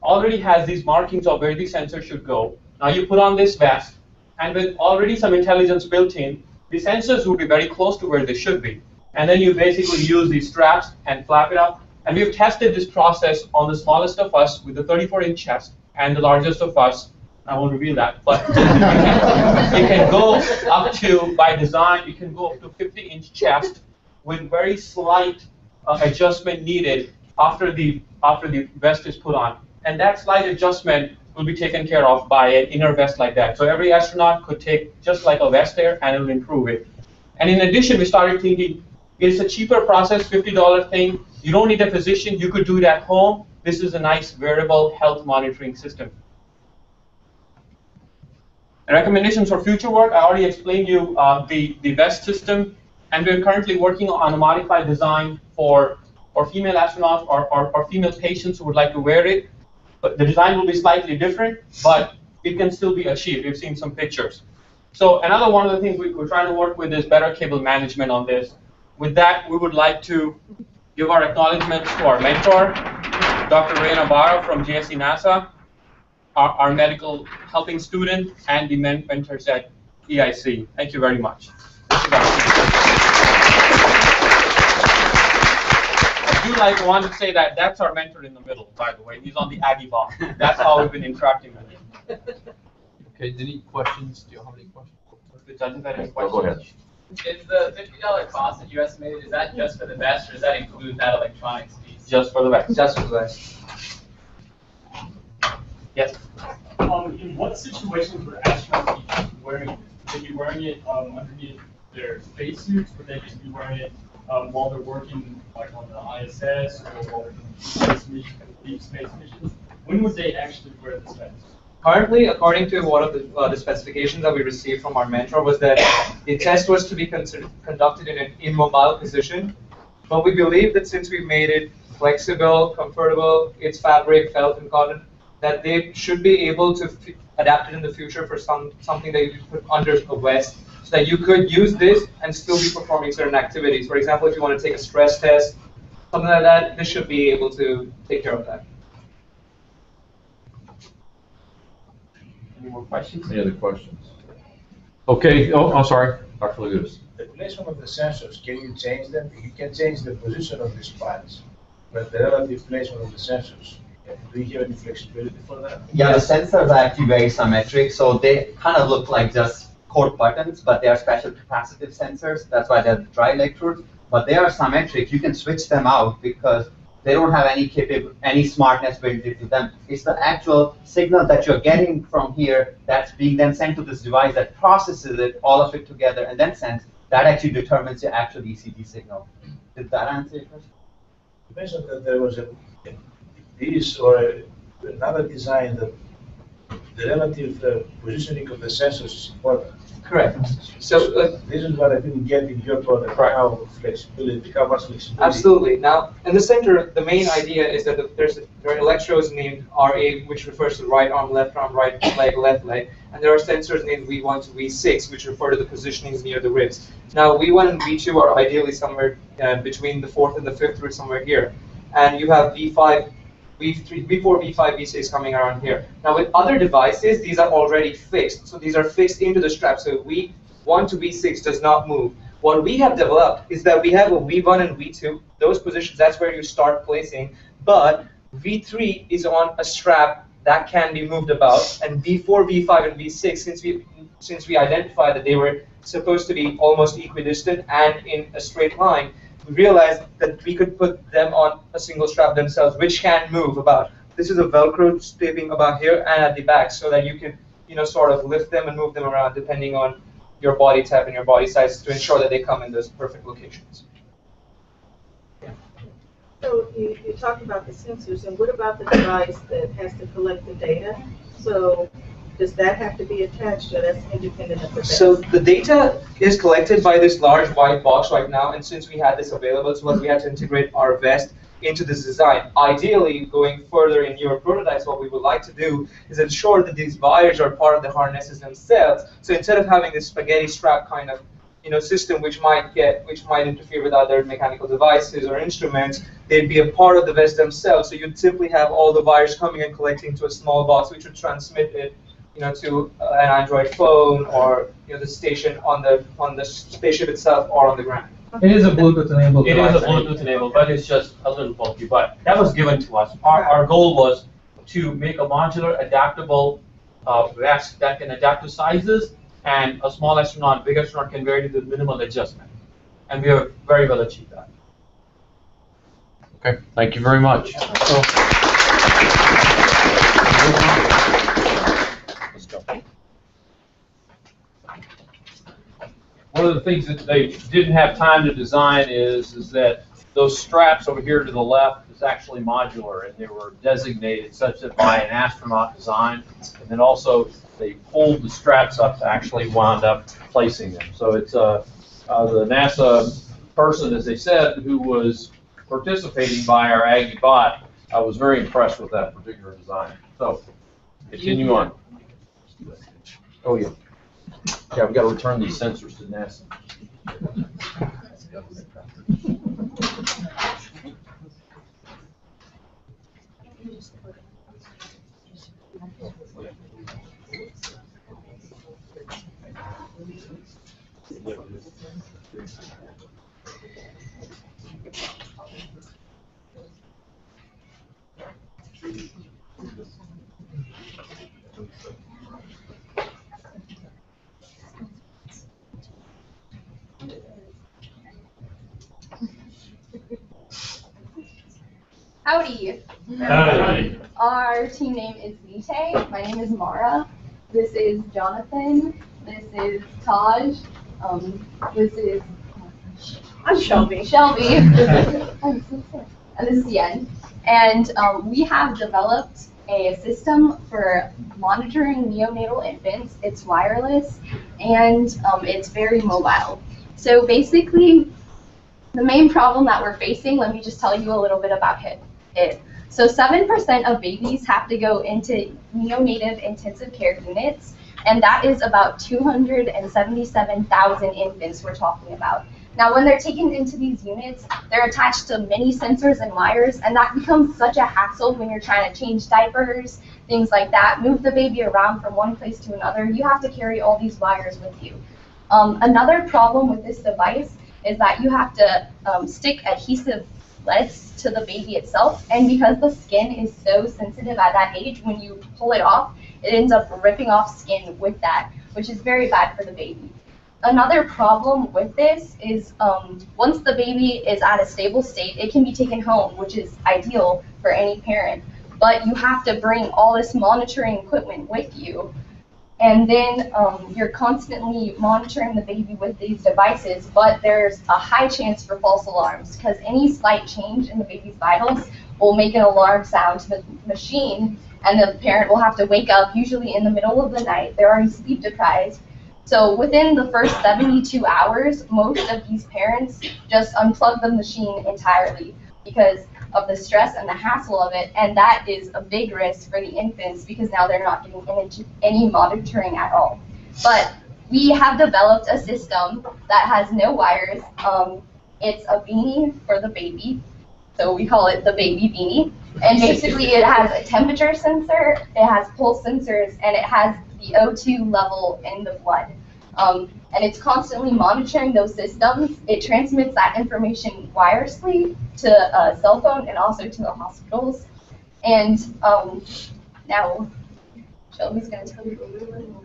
already has these markings of where the sensor should go. Now you put on this vest, and with already some intelligence built in, the sensors will be very close to where they should be. And then you basically use these straps and flap it up. And we've tested this process on the smallest of us with the 34-inch chest and the largest of us. I won't reveal that, but it can go up to, by design, it can go up to 50-inch chest with very slight uh, adjustment needed after the after the vest is put on. And that slight adjustment will be taken care of by an inner vest like that. So every astronaut could take just like a vest there, and it will improve it. And in addition, we started thinking it's a cheaper process, $50 thing. You don't need a physician. You could do it at home. This is a nice wearable health monitoring system. The recommendations for future work, I already explained you uh, the, the vest system, and we're currently working on a modified design for, for female astronauts or, or, or female patients who would like to wear it. But the design will be slightly different, but it can still be achieved. We've seen some pictures. So another one of the things we, we're trying to work with is better cable management on this. With that, we would like to give our acknowledgments to our mentor, Dr. Ray Nabarro from JSC NASA, our, our medical helping student, and the men mentors at EIC. Thank you very much. I do like want to say that that's our mentor in the middle, by the way. He's on the Aggie ball. That's how we've been interacting with him. Okay, any questions? Do you have any questions? The judges have any Oh, go ahead. Is the fifty dollar cost that you estimated, is that just for the vest, or does that include that electronics piece? Just for the vest. Just for the vest. Yes. Um, in what situations would astronauts be wearing it? Would they be wearing it um, underneath their spacesuits? Would they just be wearing it um, while they're working like on the ISS or while they're doing space mission, deep space missions? When would they actually wear this vest? Currently, according to one of the, uh, the specifications that we received from our mentor, was that the test was to be considered, conducted in an immobile position. But we believe that since we made it flexible, comfortable, it's fabric, felt, and cotton, that they should be able to f- adapt it in the future for some something that you put under a vest, so that you could use this and still be performing certain activities. For example, if you want to take a stress test, something like that, this should be able to take care of that. Any more questions? Any other questions? Okay, oh, I'm sorry, Dr. Lagoudas. The placement of the sensors, can you change them? You can change the position of these pads, but the relative placement of the sensors, do you have any flexibility for that? Yeah, the sensors are actually very symmetric, so they kind of look like just code buttons, but they are special capacitive sensors. That's why they're dry electrodes, but they are symmetric. You can switch them out because They don't have any capable, any smartness built into them. It's the actual signal that you're getting from here that's being then sent to this device that processes it, all of it together, and then sends. That actually determines your actual ECG signal. Did that answer your question? Mentioned that there was a, piece or another design that the relative uh, positioning of the sensors is important. Correct. So uh, This is what I didn't get in your product, how flexibility, how much flexibility. Absolutely. Now, in the center, the main idea is that the, there's there are electrodes named RA, which refers to right arm, left arm, right leg, left leg, and there are sensors named V1 to V6, which refer to the positionings near the ribs. Now, V1 and V2 are ideally somewhere uh, between the fourth and the fifth rib, somewhere here, and you have V5. V3, V4, V5, V6 coming around here. Now with other devices, these are already fixed. So these are fixed into the strap. So V1 to V6 does not move. What we have developed is that we have a V1 and V2. Those positions, that's where you start placing. But V3 is on a strap that can be moved about. And V4, V5, and V6, since we since we identified that they were supposed to be almost equidistant and in a straight line, realized that we could put them on a single strap themselves, which can move about. This is a Velcro taping about here and at the back, so that you can, you know, sort of lift them and move them around depending on your body type and your body size to ensure that they come in those perfect locations. So you, you talked about the sensors, and what about the device that has to collect the data? So does that have to be attached, or that's independent of the vest? So the data is collected by this large white box right now, and since we had this available to us, we had to integrate our vest into this design. Ideally, going further in your prototypes, what we would like to do is ensure that these wires are part of the harnesses themselves. So instead of having this spaghetti strap kind of you know, system which might get, which might interfere with other mechanical devices or instruments, they'd be a part of the vest themselves. So you'd simply have all the wires coming and collecting to a small box, which would transmit it, you know, to uh, an Android phone or you know the station on the on the spaceship itself or on the ground. It is a Bluetooth enabled It device. It is a. Bluetooth enabled, but it's just a little bulky, but that was given to us. Our, our goal was to make a modular, adaptable, uh, vest that can adapt to sizes, and a small astronaut, big astronaut can wear it with minimal adjustment. And we have very well achieved that. Okay, thank you very much. One of the things that they didn't have time to design is, is that those straps over here to the left is actually modular, and they were designated such that by an astronaut design, and then also they pulled the straps up to actually wound up placing them. So it's, uh, uh, the NASA person, as they said, who was participating by our Aggie bot, I was very impressed with that particular design. So, continue on. Oh, yeah. Yeah, we've got to return these sensors to NASA. Howdy. Howdy. Our team name is Vite. My name is Mara. This is Jonathan. This is Taj. Um, this is I'm Shelby. Shelby. I'm so sorry. And this is Yen. And um, we have developed a system for monitoring neonatal infants. It's wireless and um, it's very mobile. So basically, the main problem that we're facing, let me just tell you a little bit about it. So 7% of babies have to go into neonatal intensive care units, and that is about 277,000 infants we're talking about. Now, when they're taken into these units, they're attached to many sensors and wires, and that becomes such a hassle when you're trying to change diapers, things like that, move the baby around from one place to another. You have to carry all these wires with you. Um, another problem with this device is that you have to um, stick adhesive leads to the baby itself, and because the skin is so sensitive at that age, when you pull it off, it ends up ripping off skin with that, which is very bad for the baby. another problem with this is um, once the baby is at a stable state, it can be taken home, which is ideal for any parent. But you have to bring all this monitoring equipment with you. And then um, you're constantly monitoring the baby with these devices, but there's a high chance for false alarms because any slight change in the baby's vitals will make an alarm sound to the machine, and the parent will have to wake up, usually in the middle of the night. They're already sleep deprived. So within the first 72 hours, most of these parents just unplug the machine entirely because of the stress and the hassle of it, and that is a big risk for the infants because now they're not getting any, any monitoring at all. But we have developed a system that has no wires. Um, it's a beanie for the baby, so we call it the baby beanie. And basically, it has a temperature sensor, it has pulse sensors, and it has the O2 level in the blood. Um, and it's constantly monitoring those systems. It transmits that information wirelessly to a cell phone and also to the hospitals. And um, now, Shelby's going to tell you a little bit more.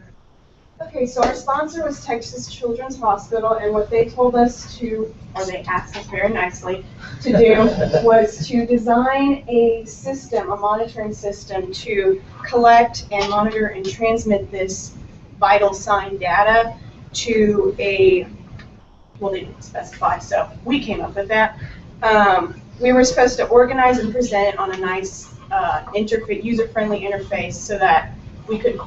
Okay, so our sponsor was Texas Children's Hospital, and what they told us to, or they asked us very nicely to do, was to design a system, a monitoring system, to collect and monitor and transmit this vital sign data to a, well, they didn't specify, so we came up with that. Um, we were supposed to organize and present it on a nice uh, user-friendly interface so that we could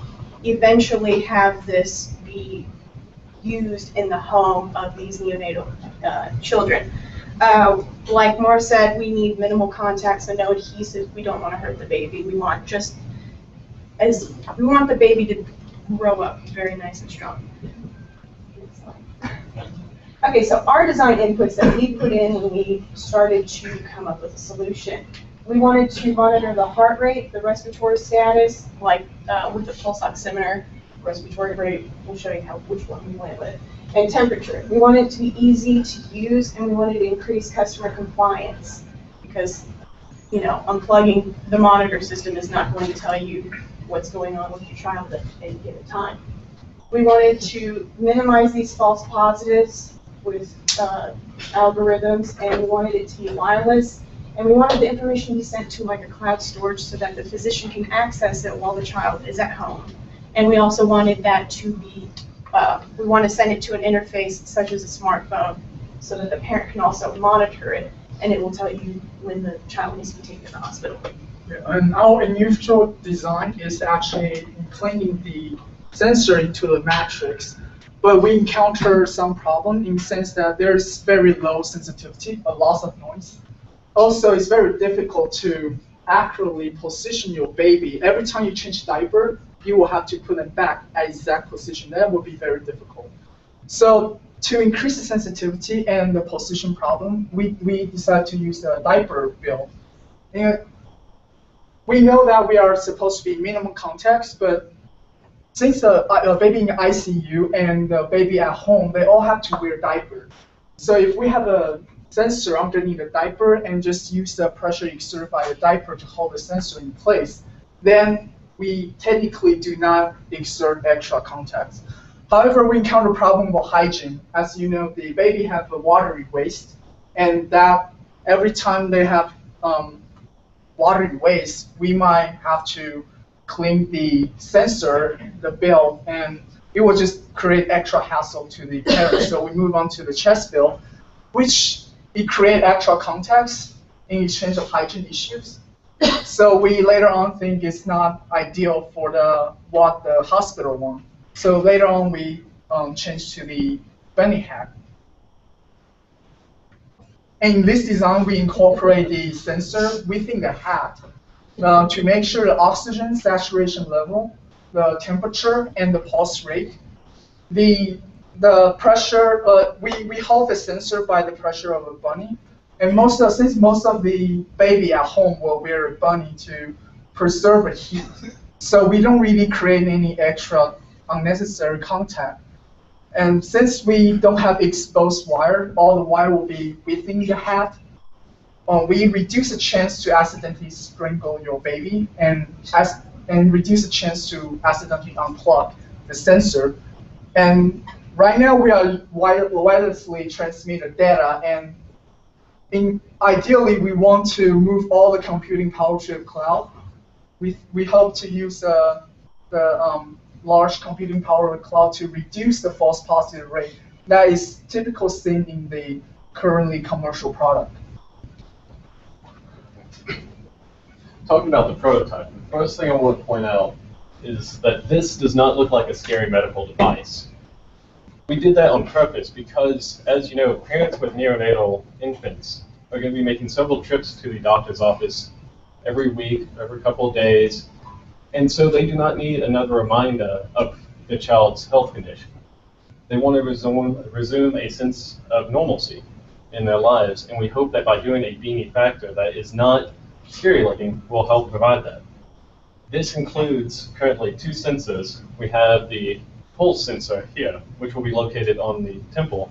eventually have this be used in the home of these neonatal uh, children. Uh, like Mar said, we need minimal contact, so no adhesive. We don't want to hurt the baby. We want just as we want the baby to grow up very nice and strong. Okay, so our design inputs that we put in when we started to come up with a solution. We wanted to monitor the heart rate, the respiratory status, like uh, with the pulse oximeter, respiratory rate, we'll show you how which one we went with, and temperature. We wanted it to be easy to use and we wanted to increase customer compliance because, you know, unplugging the monitor system is not going to tell you what's going on with your child at any given time. We wanted to minimize these false positives with uh, algorithms, and we wanted it to be wireless. And we wanted the information to be sent to like a cloud storage so that the physician can access it while the child is at home. And we also wanted that to be, uh, we want to send it to an interface such as a smartphone so that the parent can also monitor it and it will tell you when the child needs to be taken to the hospital. Yeah, And our initial design is actually implanting the sensor into the matrix but we encounter some problem in the sense that there's very low sensitivity, a loss of noise. Also, it's very difficult to accurately position your baby. Every time you change diaper, you will have to put them back at exact position. That would be very difficult. So to increase the sensitivity and the position problem, we, we decided to use the diaper build. And we know that we are supposed to be minimum context, but since a, a baby in ICU and the baby at home, they all have to wear diaper. So if we have a sensor underneath the diaper and just use the pressure exerted by the diaper to hold the sensor in place, then we technically do not exert extra contact. However, we encounter a problem with hygiene. As you know, the baby have a watery waste, and that every time they have um, watery waste, we might have to clean the sensor, the bill, and it will just create extra hassle to the parents. so we move on to the chest bill, which it create extra context in exchange of hygiene issues. so we later on think it's not ideal for the what the hospital want. So later on we um, change to the bunny hat. In this design, we incorporate the sensor within the hat uh, to make sure the oxygen saturation level, the temperature, and the pulse rate. The, the pressure, uh, we, we hold the sensor by the pressure of a bunny. And most of, since most of the baby at home will wear a bunny to preserve the heat, so we don't really create any extra unnecessary contact. And since we don't have exposed wire, all the wire will be within the hat, uh, we reduce the chance to accidentally sprinkle your baby and as and reduce the chance to accidentally unplug the sensor. And right now we are wire- wirelessly transmit the data and in, ideally we want to move all the computing power to the cloud. We, we hope to use uh, the um, large computing power of the cloud to reduce the false positive rate. That is typical seen in the currently commercial product. Talking about the prototype, the first thing I want to point out is that this does not look like a scary medical device. We did that on purpose because, as you know, parents with neonatal infants are going to be making several trips to the doctor's office every week, every couple of days, and so they do not need another reminder of the child's health condition. They want to resume, resume a sense of normalcy in their lives, and we hope that by doing a beanie factor that is not scary looking will help provide that. This includes currently two sensors. We have the pulse sensor here, which will be located on the temple,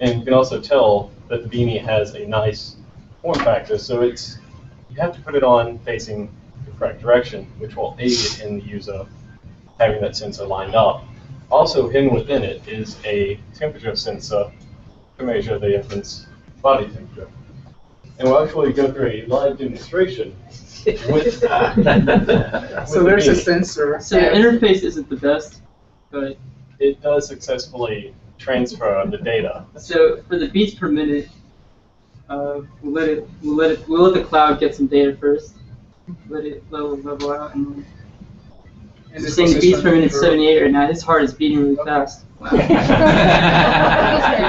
and you can also tell that the beanie has a nice form factor, so it's you have to put it on facing the correct direction, which will aid in the user having that sensor lined up. Also hidden within it is a temperature sensor to measure the infant's body temperature. And we'll actually go through a live demonstration with that. So there's a sensor. So the interface isn't the best, but It does successfully transfer the data. so for the beats per minute, uh, we'll let it, we'll let it, we'll let the cloud get some data first. Let it level, level out and then. Is We're it saying the beats per minute 78 right now. His heart is beating really fast. Wow. you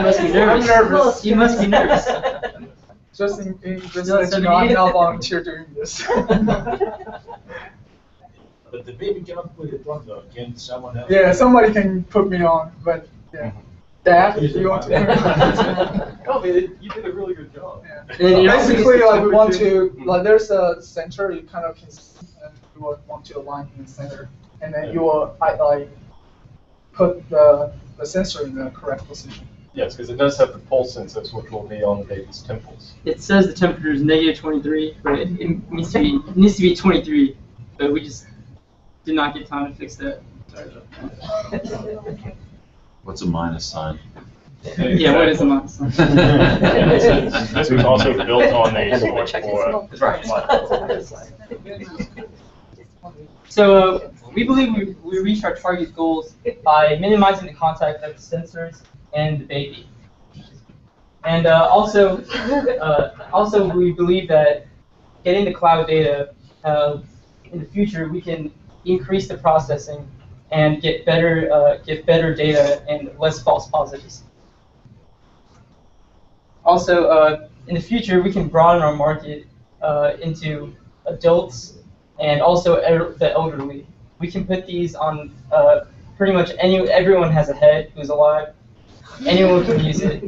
must be nervous. I'm nervous. You must be nervous. Just in, in just No, let you know, I'm now volunteer doing this. But the baby cannot put it on though, can someone else? yeah, somebody can put me on, but yeah. Dad, you want to? Oh, man, you did a really good job. then you also Basically, use like we want to, like there's a center you kind of can, and you will want to align in the center, and then you will I, like put the the sensor in the correct position. Yes, because it does have the pulse sensors, which will be on the baby's temples. It says the temperature is negative 23, but it, it needs to be it needs to be 23. But we just did not get time to fix that. Sorry. What's a minus sign? Yeah, what is a minus sign? This this was also built on a source for. So uh, we believe we, we reached our target goals by minimizing the contact of the sensors and the baby. And uh, also, uh, also we believe that getting the cloud data uh, in the future, we can increase the processing and get better uh, get better data and less false positives. Also, uh, in the future, we can broaden our market uh, into adults and also el- the elderly. We can put these on pretty much any everyone has a head who's alive. Anyone can use it.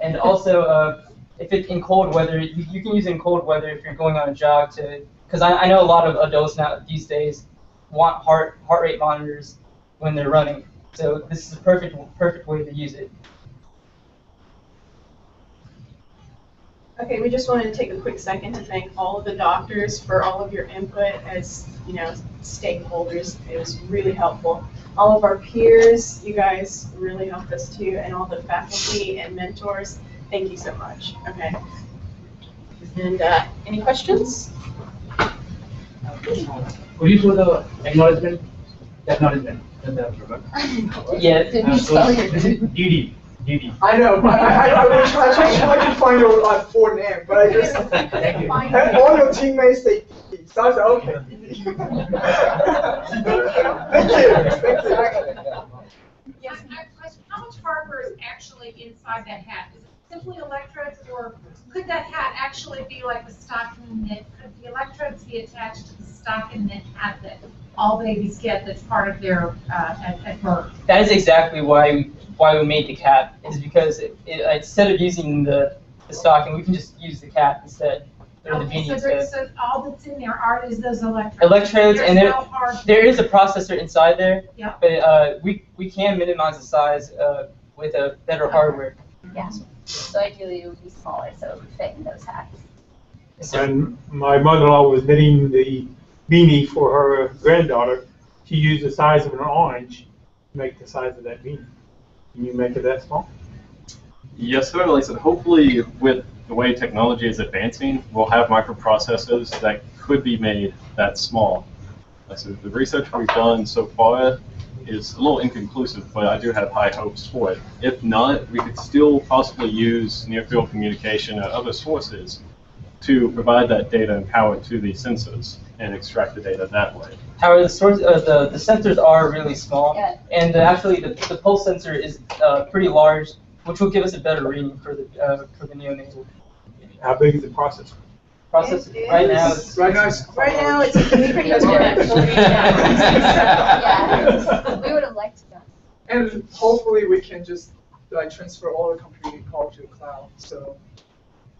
And also, uh, if it's in cold weather, you, you can use it in cold weather if you're going on a jog to. Because I, I know a lot of adults now these days want heart heart rate monitors when they're running. So this is a perfect perfect way to use it. Okay, we just wanted to take a quick second to thank all of the doctors for all of your input as, you know, stakeholders. It was really helpful. All of our peers, you guys really helped us too, and all the faculty and mentors, thank you so much. Okay. And, uh, any questions? Could you show the acknowledgement? Acknowledgement. Yeah. Did you spell your Didi, Didi. I know, but I, I, I was trying, I tried to find your uh, full name, but I just, Thank you. and all your teammates say, Didi. so I was like, okay. Thank you, thank you. Yes, I have a question. How much hardware is actually inside that hat? Is it simply electrodes, or could that hat actually be like a stocking knit? Could the electrodes be attached to the stocking knit hat that all babies get that's part of their, uh, at, at birth? That is exactly why we, why we made the cap. Is because it, it, instead of using the, the stocking, we can just use the cap instead. Or the Okay, beanie so there, so all that's in there are, is those electrodes? Electrodes and There's there, no hard- there is a processor inside there. Yeah. But uh, we we can minimize the size uh, with a better hardware. Yeah. So ideally it would be smaller, so it would fit in those hats. And my mother-in-law was knitting the beanie for her granddaughter, she used the size of an orange to make the size of that beanie. Can you make it that small? Yes, sir. Like I said, hopefully with the way technology is advancing, we'll have microprocessors that could be made that small. So the research we've done so far is a little inconclusive, but I do have high hopes for it. If not, we could still possibly use near-field communication or other sources to provide that data and power to these sensors and extract the data that way. However, the source, uh, the, the sensors are really small, Yeah. and uh, actually the, the pulse sensor is uh, pretty large, which will give us a better reading for the uh, for the neonatal How big is the processor? process. It Right now, it's Right now, it's Right now, it's pretty That's large. Yeah, we would have liked to. And hopefully we can just like transfer all the computing power to the cloud. So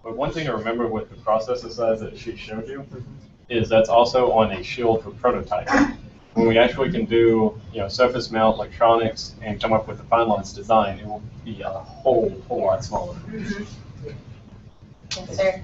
But one thing to remember with the processor size that she showed you is that's also on a shield for prototyping. When we actually can do, you know, surface mount electronics and come up with a finalized design, it will be a whole, whole lot smaller. Mm-hmm. Yes, sir.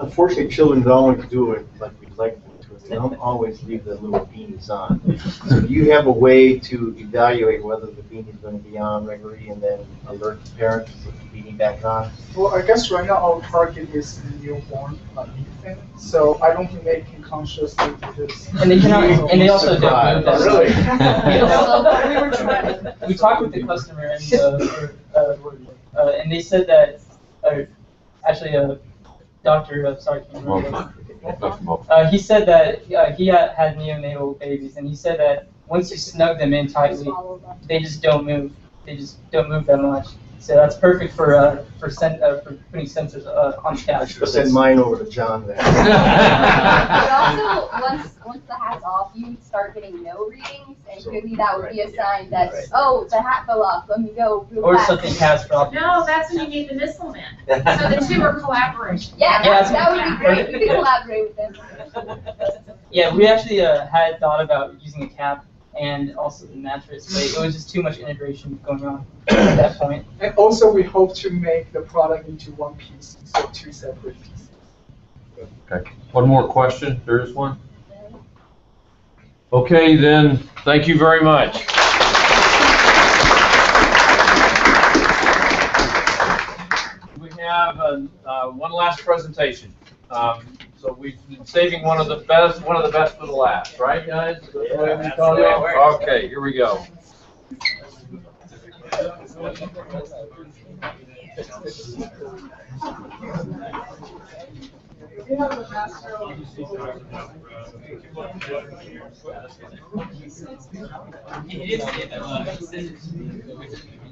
Unfortunately, children don't always do it like we'd like them to. They don't always leave the little beanies on. So do you have a way to evaluate whether the beanie's going to be on regularly and then alert the parents to put the beanie back on? well, I guess right now our target is newborn, not infant. So I don't think they can consciously do this. and they cannot, and they also don't move Oh, really? We we talked with the customer and uh, uh, uh, and they said that uh, actually uh, Doctor uh, sorry can't remember. Uh, he said that uh, he had, had neonatal babies, and he said that once you snug them in tightly, they just don't move. They just don't move that much. So that's perfect for uh, for, sen- uh, for putting sensors uh, on I cats. should have sent mine over to John then. But also, once, once the hat's off, you start getting no readings, and clearly that would be a sign that, oh, the hat fell off, let me go real Or fast. something catastrophic. No, that's when you need the missile man. So the two are collaboration. Yeah, Yeah, that, that would be great, we could collaborate with them. Yeah, we actually uh, had thought about using a cap and also the mattress, but it was just too much integration going on at that point. And also we hope to make the product into one piece instead of two separate pieces. Okay, one more question, there is one? Okay, then, thank you very much. We have uh, uh, one last presentation. Um, So we've been saving one of the best, one of the best for the last, right, guys? Is that the way we call it? Okay, here we go.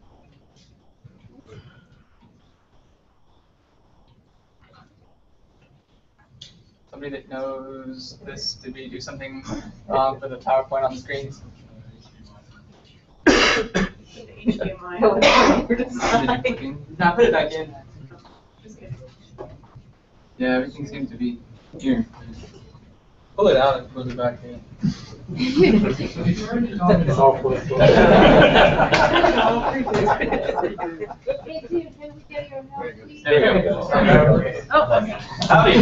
Somebody that knows this, did we do something um, for the PowerPoint on the screens? Now put it back in. Yeah, everything seemed to be here. Pull it out and put it back in. There we go. Howdy.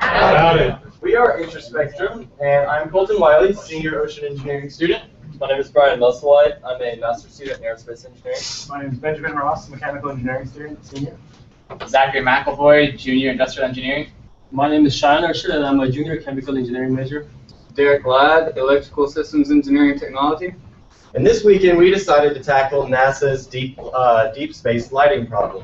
Howdy. We are Introspectrum, and I'm Colton Wiley, senior ocean engineering student. My name is Brian Musselwhite. I'm a master's student in aerospace engineering. My name is Benjamin Ross, mechanical engineering student, senior. Zachary McElvoy, junior industrial engineering. My name is Shayan Arshad, and I'm a junior chemical engineering major. Derek Ladd, electrical systems engineering technology. And this weekend, we decided to tackle NASA's deep, uh, deep space lighting problem.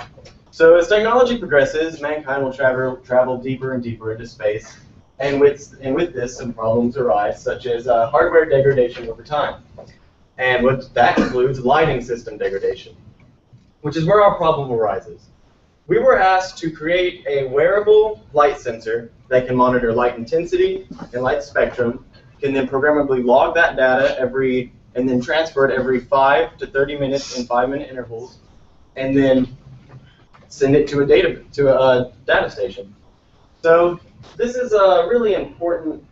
So as technology progresses, mankind will travel, travel deeper and deeper into space. And with, and with this, some problems arise, such as uh, hardware degradation over time. And what that includes lighting system degradation, which is where our problem arises. We were asked to create a wearable light sensor that can monitor light intensity and light spectrum, can then programmably log that data every, and then transfer it every 5 to 30 minutes in 5 minute intervals, and then send it to a data, to a, data station. So this is a really important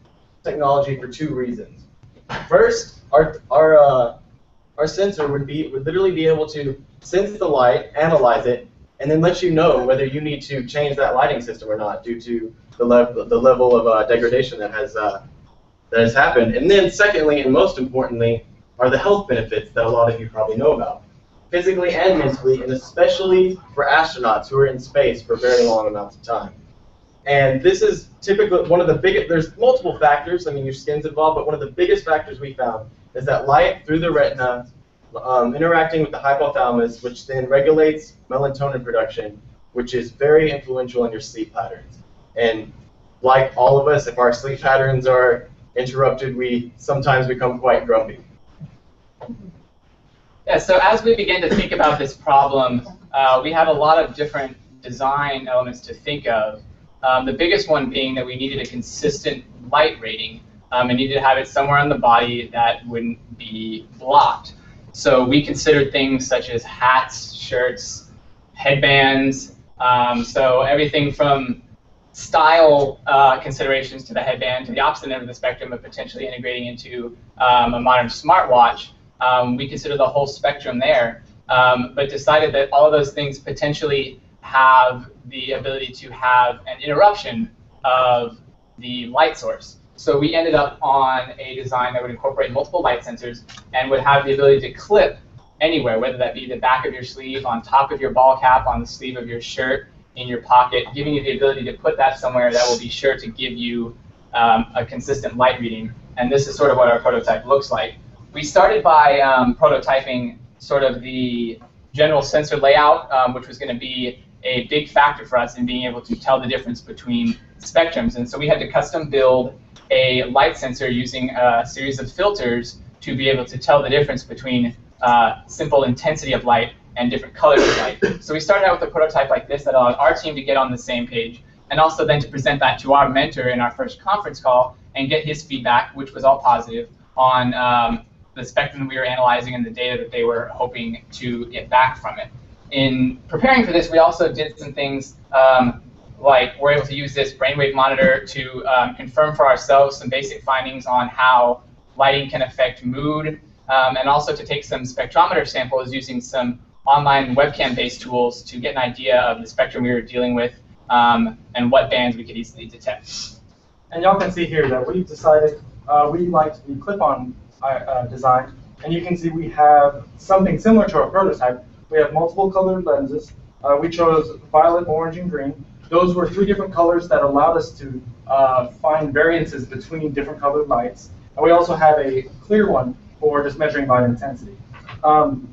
technology for two reasons. First, our our uh, our sensor would be would literally be able to sense the light, analyze it, and then let you know whether you need to change that lighting system or not due to the level the level of uh, degradation that has uh, that has happened. And then secondly, and most importantly, are the health benefits that a lot of you probably know about, physically and mentally, and especially for astronauts who are in space for very long amounts of time. And this is typically one of the biggest, there's multiple factors, I mean, your skin's involved, but one of the biggest factors we found is that light through the retina um, interacting with the hypothalamus, which then regulates melatonin production, which is very influential in your sleep patterns. And like all of us, if our sleep patterns are interrupted, we sometimes become quite grumpy. Yeah, so as we begin to think about this problem, uh, we had a lot of different design elements to think of. Um, the biggest one being that we needed a consistent light rating um, and needed to have it somewhere on the body that wouldn't be blocked. So we considered things such as hats, shirts, headbands, um, so everything from style uh, considerations to the headband to the opposite end of the spectrum of potentially integrating into um, a modern smartwatch. Um, we consider the whole spectrum there, um, but decided that all of those things potentially have the ability to have an interruption of the light source. So we ended up on a design that would incorporate multiple light sensors and would have the ability to clip anywhere, whether that be the back of your sleeve, on top of your ball cap, on the sleeve of your shirt, in your pocket, giving you the ability to put that somewhere that will be sure to give you um, a consistent light reading. And this is sort of what our prototype looks like. We started by um, prototyping sort of the general sensor layout, um, which was going to be a big factor for us in being able to tell the difference between spectrums. And so we had to custom build a light sensor using a series of filters to be able to tell the difference between uh, simple intensity of light and different colors of light. So we started out with a prototype like this that allowed our team to get on the same page, and also then to present that to our mentor in our first conference call and get his feedback, which was all positive, on um, the spectrum we were analyzing and the data that they were hoping to get back from it. In preparing for this, we also did some things um, like we're able to use this brainwave monitor to um, confirm for ourselves some basic findings on how lighting can affect mood, um, and also to take some spectrometer samples using some online webcam-based tools to get an idea of the spectrum we were dealing with um, and what bands we could easily detect. And y'all can see here that we've decided uh, we liked the clip-on uh, uh, design, and you can see we have something similar to our prototype. We have multiple colored lenses. Uh, we chose violet, orange, and green. Those were three different colors that allowed us to uh, find variances between different colored lights. And we also have a clear one for just measuring light intensity. Um,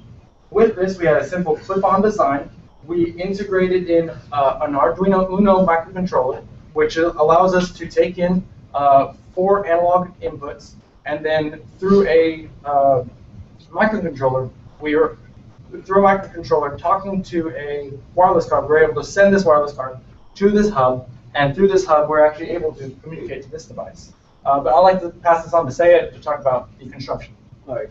with this, we had a simple clip-on design. We integrated in uh, an Arduino Uno microcontroller, which allows us to take in uh, four analog inputs, and then through a uh, microcontroller, we are through a microcontroller talking to a wireless card. We're able to send this wireless card to this hub, and through this hub, we're actually able to communicate to this device. Uh, but I'd like to pass this on to Sayed to talk about the construction. All right.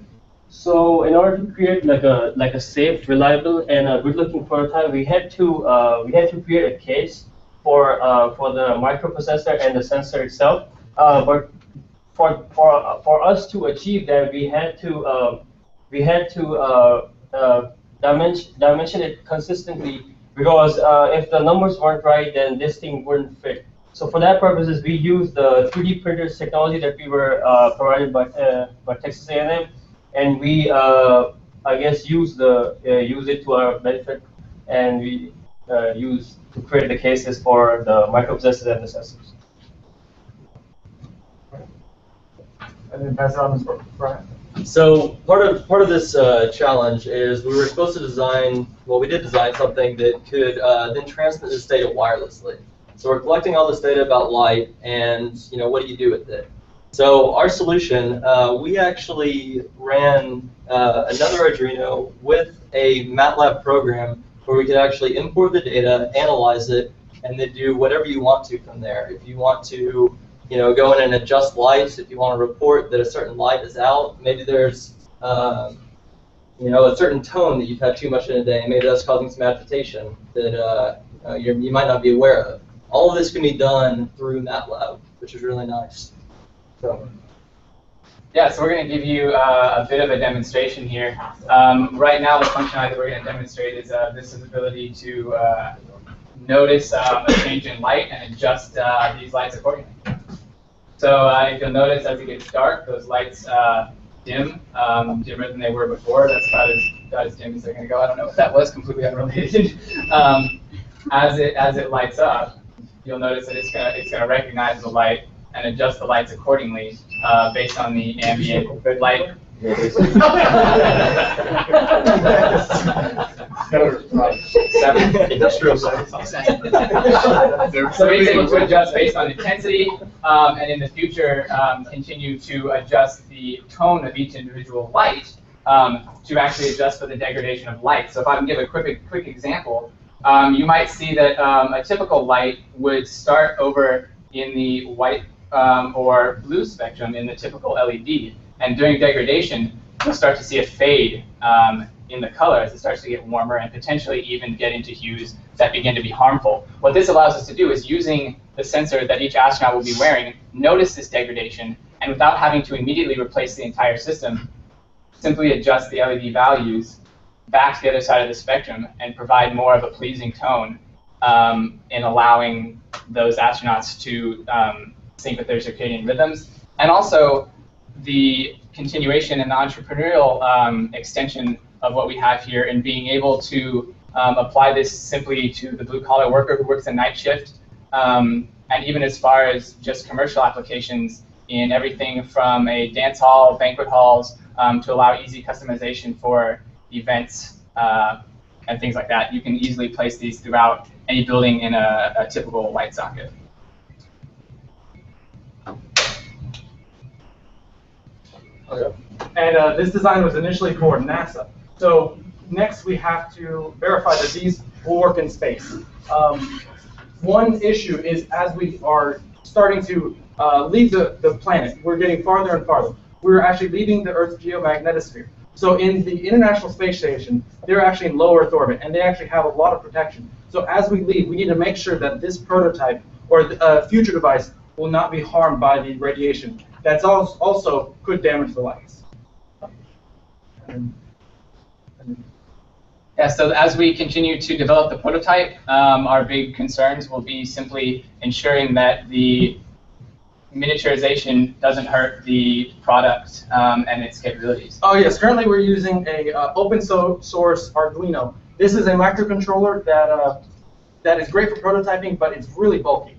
So in order to create like a like a safe, reliable, and a good-looking prototype, we had to uh, we had to create a case for uh, for the microprocessor and the sensor itself. Uh, but for for for us to achieve that, we had to um, we had to uh, uh, dimension dimension it consistently because uh, if the numbers weren't right, then this thing wouldn't fit. So for that purposes, we used the 3D printers technology that we were provided by by Texas A&M and we, uh, I guess, use the uh, use it to our benefit, and we uh, use to create the cases for the microprocessors and the sensors. And then pass it on to Brian. So part of part of this uh, challenge is we were supposed to design. Well, we did design something that could uh, then transmit this data wirelessly. So we're collecting all this data about light, and you know, what do you do with it? So our solution, uh, we actually ran uh, another Arduino with a MATLAB program where we could actually import the data, analyze it, and then do whatever you want to from there. If you want to, you know, go in and adjust lights, if you want to report that a certain light is out, maybe there's, um, you know, a certain tone that you've had too much in a day, maybe that's causing some agitation that uh, you might not be aware of. all of this can be done through MATLAB, which is really nice. So. Yeah, so we're going to give you uh, a bit of a demonstration here. Um, right now, the functionality that we're going to demonstrate is uh, this ability to uh, notice um, a change in light and adjust uh, these lights accordingly. So uh, if you'll notice, as it gets dark, those lights uh, dim, um, dimmer than they were before. That's about as, about as dim as they're going to go. I don't know what that was, completely unrelated. um, as it as it lights up, you'll notice that it's going to it's going to recognize the light and adjust the lights accordingly uh, based on the ambient light. Industrial So we're able to adjust based on intensity, um, and in the future, um, continue to adjust the tone of each individual light um, to actually adjust for the degradation of light. So if I can give a quick, quick example, um, you might see that um, a typical light would start over in the white um, or blue spectrum in the typical LED. And during degradation, you'll start to see a fade um, in the color as it starts to get warmer and potentially even get into hues that begin to be harmful. What this allows us to do is using the sensor that each astronaut will be wearing, notice this degradation, and without having to immediately replace the entire system, simply adjust the LED values back to the other side of the spectrum and provide more of a pleasing tone um, in allowing those astronauts to um, sync with their circadian rhythms. And also the continuation and the entrepreneurial um, extension of what we have here and being able to um, apply this simply to the blue collar worker who works a night shift. Um, and even as far as just commercial applications in everything from a dance hall, banquet halls, um, to allow easy customization for events uh, and things like that. You can easily place these throughout any building in a, a typical light socket. And uh, this design was initially for NASA. So next we have to verify that these will work in space. Um, one issue is as we are starting to uh, leave the, the planet, we're getting farther and farther. We're actually leaving the Earth's geomagnetosphere. So in the International Space Station, they're actually in low Earth orbit, and they actually have a lot of protection. So as we leave, we need to make sure that this prototype or the uh, future device will not be harmed by the radiation. That's also could damage the lights. Yeah, so as we continue to develop the prototype, um, our big concerns will be simply ensuring that the miniaturization doesn't hurt the product um, and its capabilities. Oh yes, currently we're using a uh, open so source Arduino. This is a microcontroller that uh, that is great for prototyping, but it's really bulky.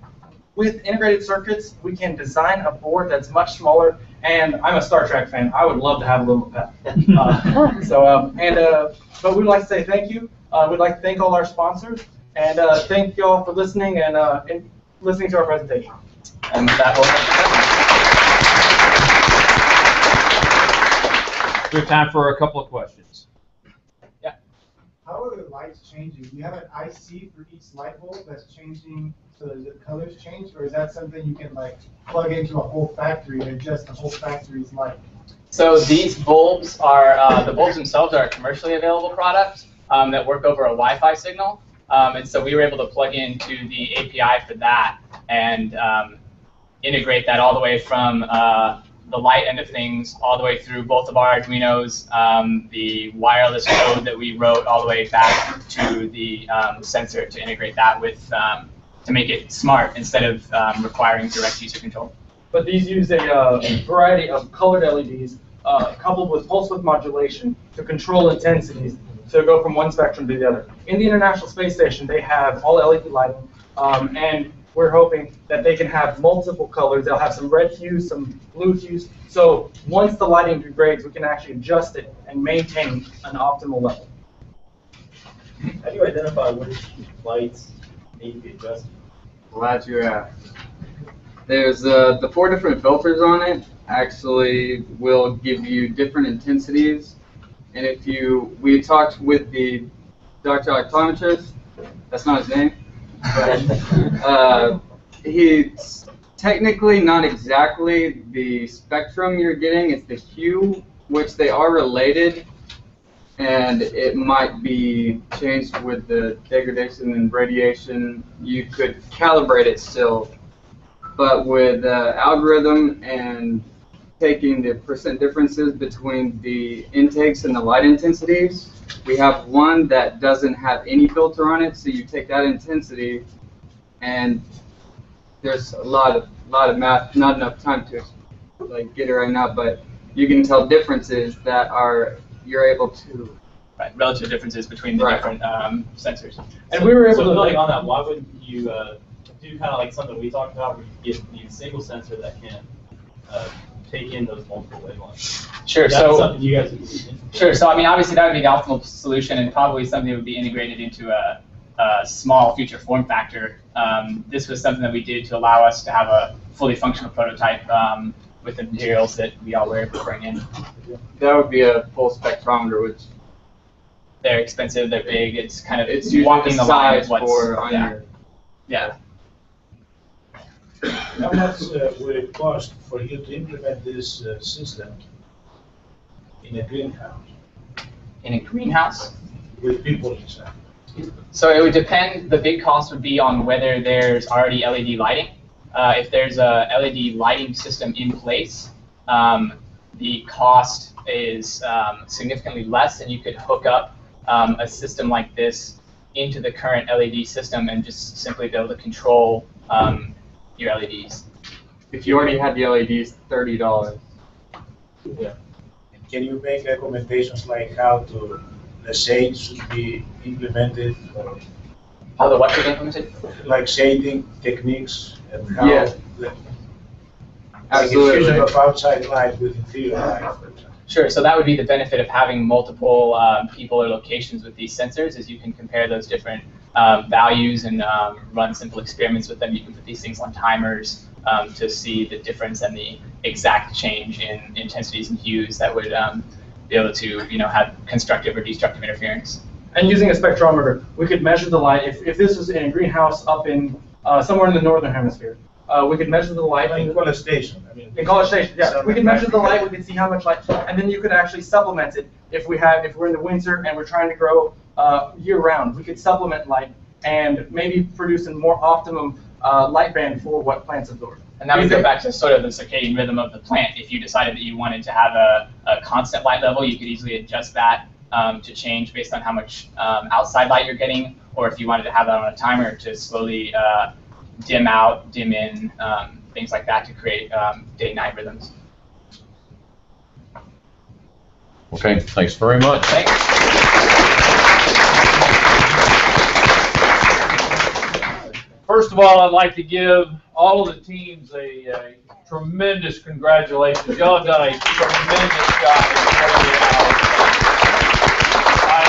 With integrated circuits, we can design a board that's much smaller. And I'm a Star Trek fan. I would love to have a little pet. Uh, so um, and uh, but we'd like to say thank you. Uh, we'd like to thank all our sponsors and uh, thank you all for listening and, uh, and listening to our presentation. And with that, We have time for a couple of questions. Yeah. How are the lights changing? Do you have an IC for each light bulb that's changing so that the colors change, or is that something you can like plug into a whole factory and adjust the whole factory's light? So these bulbs are, uh, the bulbs themselves are a commercially available product um, that work over a Wi-Fi signal. Um, and so we were able to plug into the API for that and um, integrate that all the way from uh, the light end of things all the way through both of our Arduinos, um, the wireless code that we wrote all the way back to the um, sensor to integrate that with, um, to make it smart instead of um, requiring direct user control. But these use a uh, variety of colored LEDs uh, coupled with pulse width modulation to control intensities to go from one spectrum to the other. In the International Space Station, they have all LED lighting, um, and we're hoping that they can have multiple colors. They'll have some red hues, some blue hues. So once the lighting degrades, we can actually adjust it and maintain an optimal level. How do you identify which lights need to be adjusted? Glad you asked. There's uh, the four different filters on it actually will give you different intensities. And if you, we talked with the Dr. Optometrist, that's not his name, but uh, he's technically not exactly the spectrum you're getting, it's the hue, which they are related. And it might be changed with the degradation and radiation. You could calibrate it still, but with uh, algorithm and taking the percent differences between the intakes and the light intensities, we have one that doesn't have any filter on it. So you take that intensity, and there's a lot of lot of math, not enough time to like get it right now, but you can tell differences that are you're able to right, relative differences between the Right. different um, sensors. And So- we were able so to building like on on that. Why wouldn't you uh, do kind of like something we talked about, where you get a single sensor that can uh, take in those multiple wavelengths? Sure. That's So you guys would be interested Sure. So I mean, obviously that would be the optimal solution, and probably something that would be integrated into a, a small future form factor. Um, this was something that we did to allow us to have a fully functional prototype um, with the materials that we all were able to bring in. that would be a full spectrometer, which They're expensive. They're big. It's kind of it's it's usually walking the the line size of what's for on yeah. your yeah. How much uh, will it cost for you to implement this uh, system in a greenhouse In a greenhouse. with people inside? So it would depend, the big cost would be on whether there's already LED lighting. Uh, if there's a LED lighting system in place, um, the cost is um, significantly less and you could hook up um, a system like this into the current LED system and just simply be able to control um, your LEDs. if you already had the LEDs, thirty dollars. Yeah. Can you make recommendations like how to, the shade should be implemented or How the what should be implemented? like shading techniques and how Yeah. the Absolutely. Like infusion of outside light with interior light. for example. Sure. So that would be the benefit of having multiple um, people or locations with these sensors, is you can compare those different um, values and um, run simple experiments with them. You can put these things on timers um, to see the difference and the exact change in intensities and hues that would um, be able to, you know, have constructive or destructive interference. And using a spectrometer, we could measure the light. If, if this was in a greenhouse up in uh, somewhere in the northern hemisphere, uh, we could measure the light. In College Station, I mean. In College Station, yeah. We could measure the light. We could see how much light, and then you could actually supplement it. If we have, if we're in the winter and we're trying to grow uh, year round, we could supplement light and maybe produce a more optimum uh, light band for what plants absorb. And that would go back to sort of the circadian rhythm of the plant. If you decided that you wanted to have a, a constant light level, you could easily adjust that um, to change based on how much um, outside light you're getting, or if you wanted to have that on a timer to slowly uh, dim out, dim in, um, things like that to create um, day-night rhythms. Okay, thanks very much. First of all, I'd like to give all of the teams a, a tremendous congratulations. Y'all have done a tremendous job. in carrying it out. I,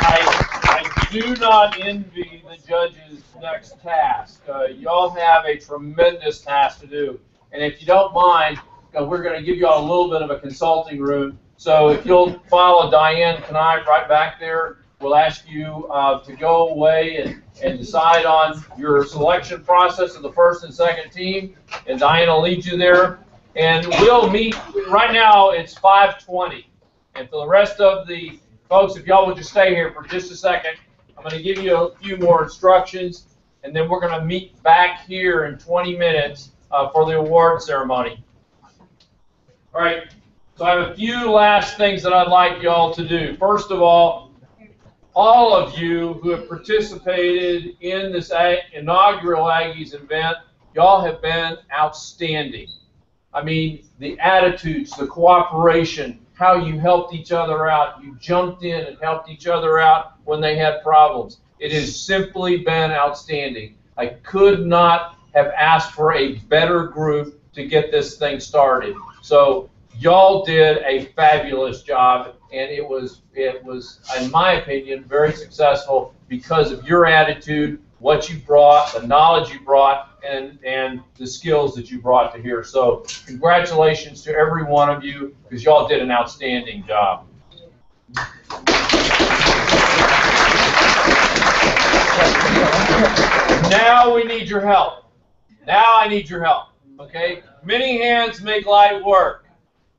I, I do not envy the judges' next task. Uh, y'all have a tremendous task to do. And if you don't mind, uh, we're going to give you all a little bit of a consulting room. So if you'll follow Diane Knife right back there, we'll ask you uh, to go away and, and decide on your selection process of the first and second team. And Diane will lead you there. And we'll meet, right now it's 520. And for the rest of the folks, if y'all would just stay here for just a second, I'm going to give you a few more instructions. And then we're going to meet back here in 20 minutes uh, for the award ceremony. All right, so I have a few last things that I'd like y'all to do. First of all, all of you who have participated in this inaugural Aggies Invent, y'all have been outstanding. I mean, the attitudes, the cooperation, how you helped each other out. You jumped in and helped each other out when they had problems. It has simply been outstanding. I could not have asked for a better group to get this thing started. So y'all did a fabulous job, and it was it was, in my opinion, very successful because of your attitude, what you brought, the knowledge you brought, and and the skills that you brought to here. So congratulations to every one of you because y'all did an outstanding job. Now we need your help. Now I need your help. Okay? Many hands make light work.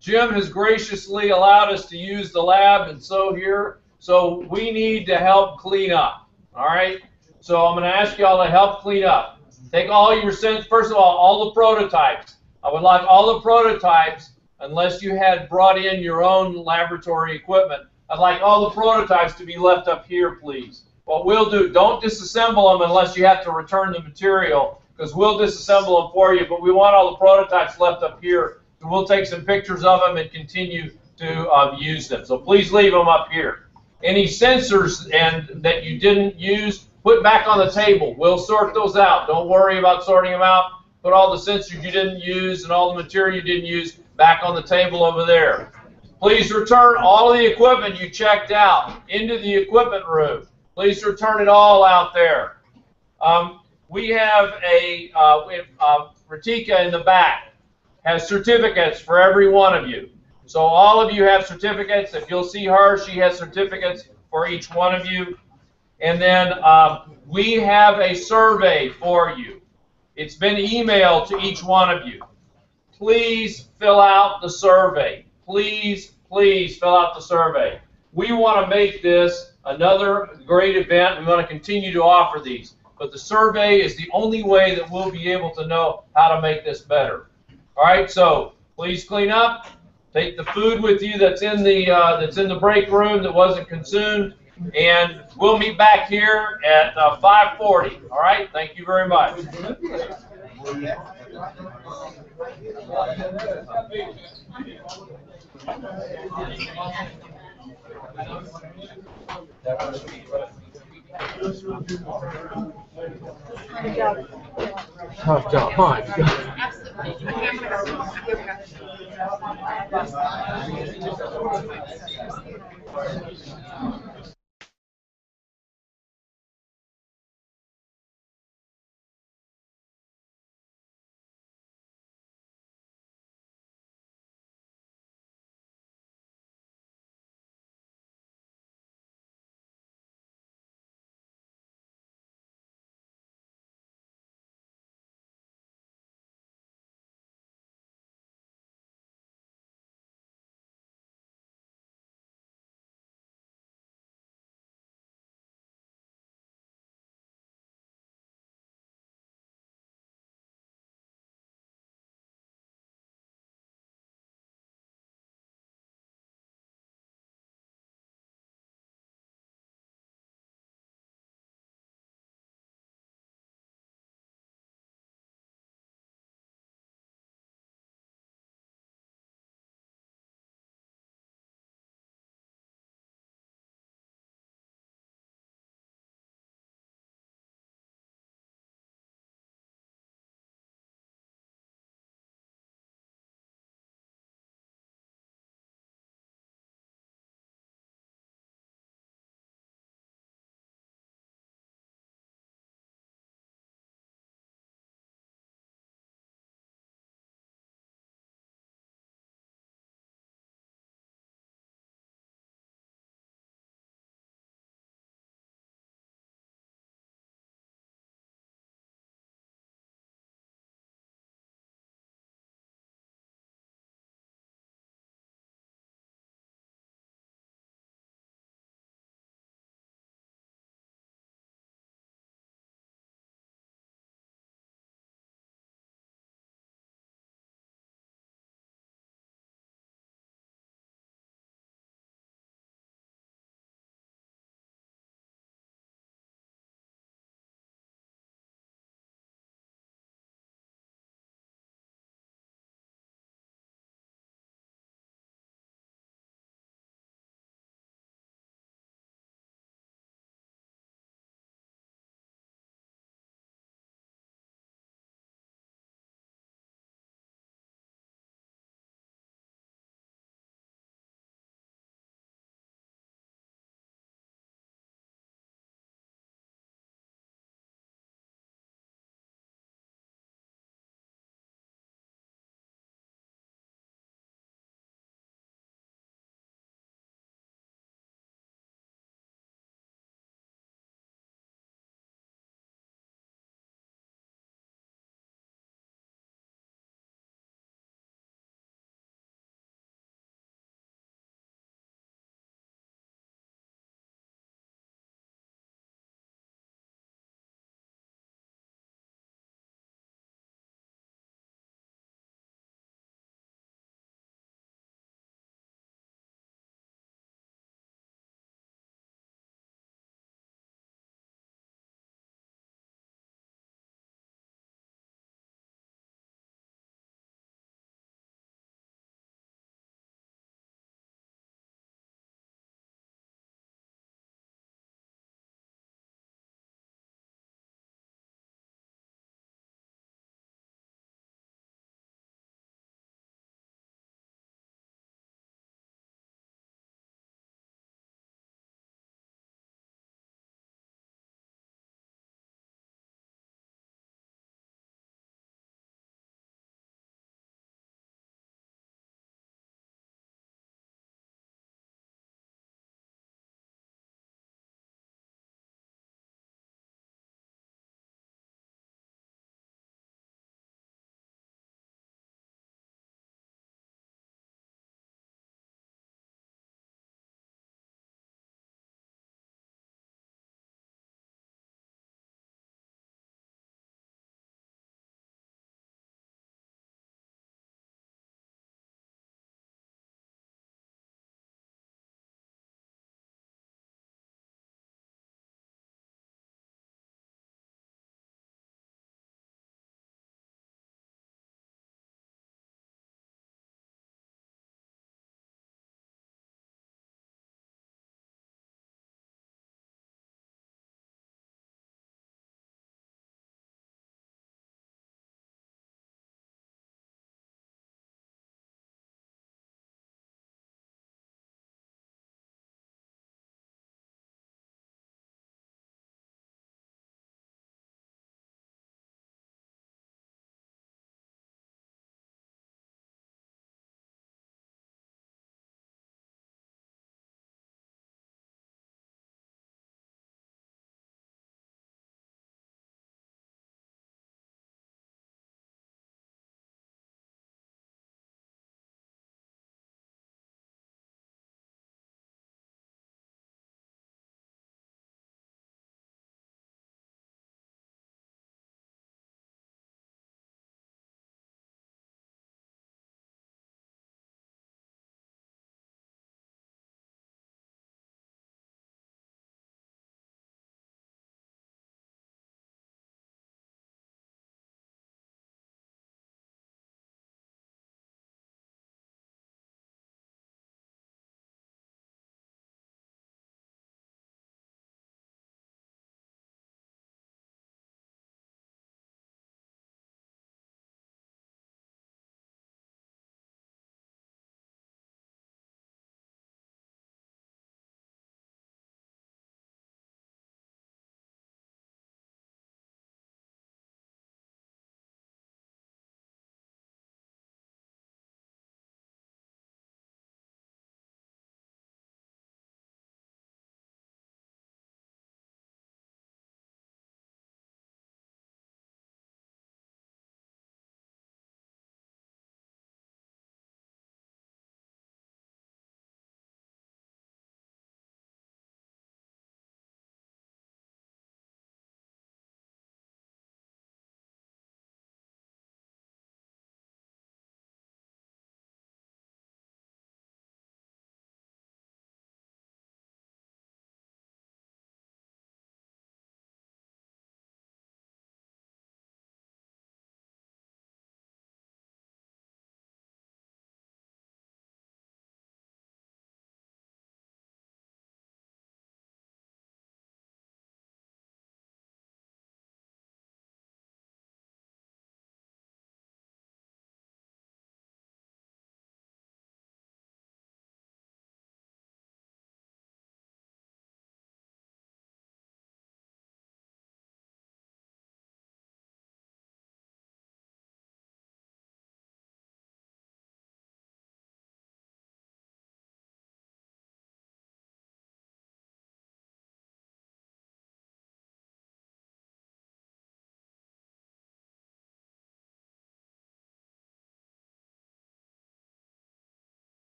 Jim has graciously allowed us to use the lab and so here. So we need to help clean up. All right. So I'm going to ask y'all to help clean up. Take all your sense. First of all, all the prototypes. I would like all the prototypes, unless you had brought in your own laboratory equipment. I'd like all the prototypes to be left up here, please. What we'll do, don't disassemble them unless you have to return the material, because we'll disassemble them for you. But we want all the prototypes left up here. We'll take some pictures of them and continue to uh, use them. So please leave them up here. Any sensors and that you didn't use, put back on the table. We'll sort those out. Don't worry about sorting them out. Put all the sensors you didn't use and all the material you didn't use back on the table over there. Please return all of the equipment you checked out into the equipment room. Please return it all out there. Um, we have a uh, uh, Ratika in the back has certificates for every one of you. So all of you have certificates. If you'll see her, she has certificates for each one of you. And then um, we have a survey for you. It's been emailed to each one of you. Please fill out the survey. Please, please fill out the survey. We want to make this another great event. We want to continue to offer these. But the survey is the only way that we'll be able to know how to make this better. All right, so please clean up. Take the food with you that's in the uh, that's in the break room that wasn't consumed, and we'll meet back here at uh, 5:40. All right, thank you very much. Tough job, fine. Absolutely.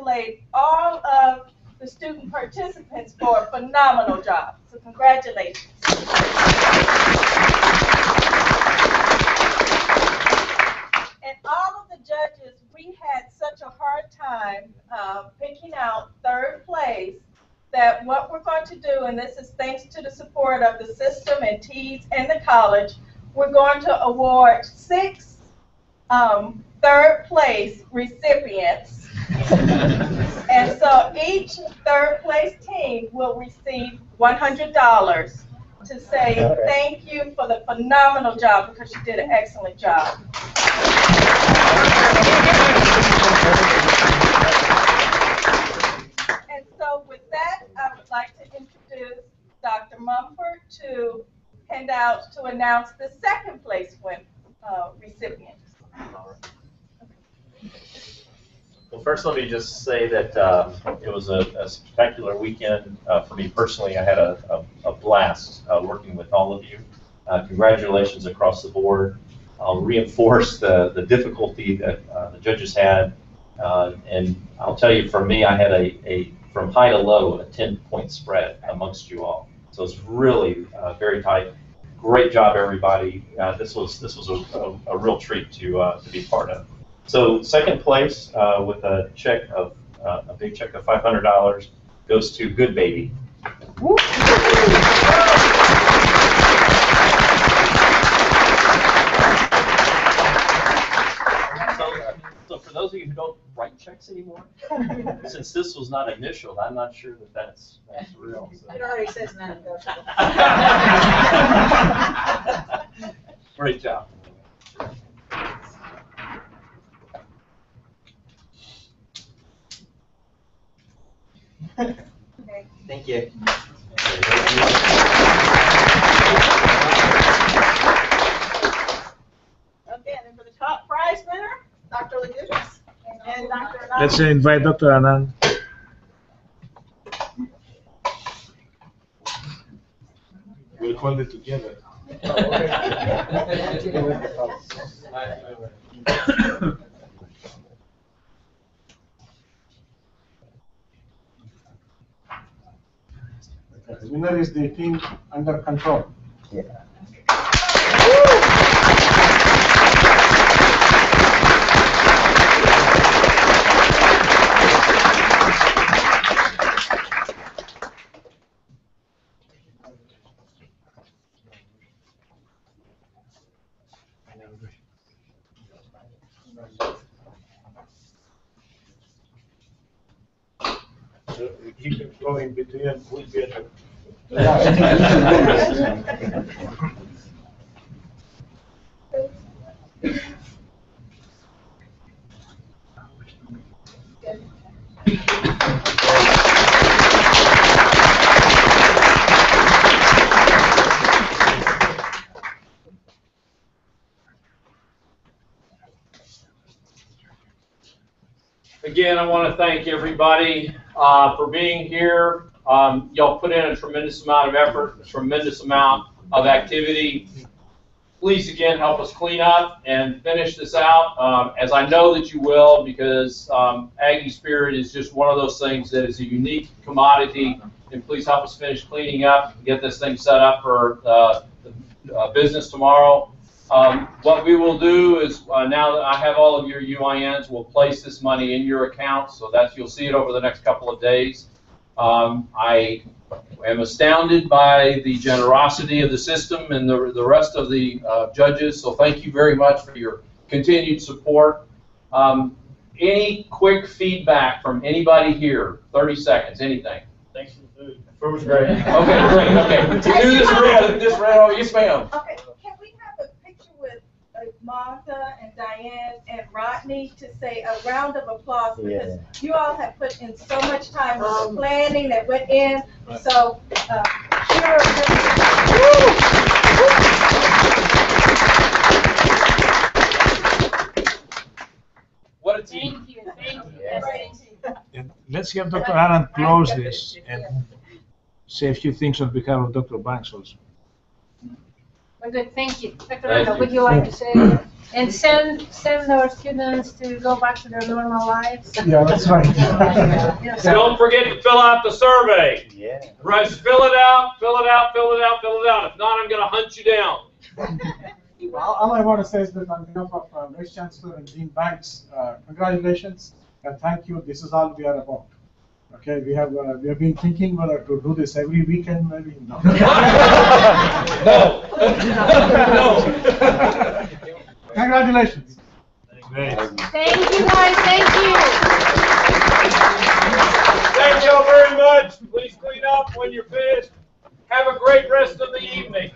Congratulate all of the student participants for a phenomenal job. So congratulations. And all of the judges, we had such a hard time uh, picking out third place that what we're going to do, and this is thanks to the support of the system and TEES and the college, we're going to award six um, third place recipients. and so each third place team will receive $100 to say thank you for the phenomenal job because you did an excellent job. And so with that, I would like to introduce Dr. Mogford to hand out to announce the second place win, uh, recipient. Well, first, let me just say that uh, it was a, a spectacular weekend uh, for me personally. I had a, a, a blast uh, working with all of you. Uh, congratulations across the board. I'll reinforce the, the difficulty that uh, the judges had. Uh, and I'll tell you, for me, I had a, a from high to low, a 10 point spread amongst you all. So it's really very tight. Great job, everybody. Uh, this was this was a, a, a real treat to uh, to be part of. So second place uh, with a check of uh, a big check of $500 goes to Good Baby. So, so for those of you who don't write anymore, since this was not initial, I'm not sure that that's that's real. so. It already says non-negotiable. Great job. Thank you. Okay, and then for the top prize winner, Dr. Lagoudas and Dr. Let's invite Dr. Anand. We'll hold it together. The winner is the team under control. So You can go in between get it. Again, I want to thank everybody uh, for being here. Um, Y'all put in a tremendous amount of effort, a tremendous amount of activity. Please again, help us clean up and finish this out, um, as I know that you will, because um, Aggie Spirit is just one of those things that is a unique commodity. And please help us finish cleaning up, get this thing set up for uh, the uh, business tomorrow. Um, what we will do is, uh, now that I have all of your UINs, we'll place this money in your account, so that's you'll see it over the next couple of days. Um, I am astounded by the generosity of the system and the, the rest of the uh, judges, so thank you very much for your continued support. Um, any quick feedback from anybody here? 30 seconds, anything? Thanks for the food. Food was great. Okay, great, okay. Do this red, this red, oh, yes ma'am. Okay, can we have a picture with uh, Martha and Diane and Rodney to say a round of applause? Because you all have put in so much time with the planning that went in, so, uh, What a team. Thank you, thank you. And let's have Dr. Anand close this and say a few things on behalf of Dr. Banks also. We're good, thank you. Dr. Thank Randall, you. would you like to say? and send, send our students to go back to their normal lives. Yeah, that's right. Don't forget to fill out the survey. Yeah. Right, fill it out, fill it out, fill it out, fill it out. If not, I'm gonna hunt you down. All all I want to say is that on behalf of uh, Vice Chancellor and Dean Banks, uh, congratulations and thank you. This is all we are about. Okay, we have, uh, we have been thinking whether to do this every weekend, maybe, no. No. Congratulations. Thank you guys, thank you. Thank you all very much. Please clean up when you're finished. Have a great rest of the evening.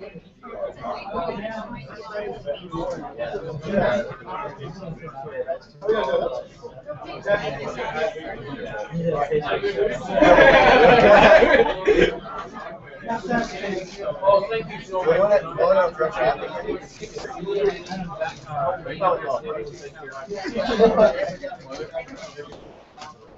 Boom. That is awesome. Oh, thank you so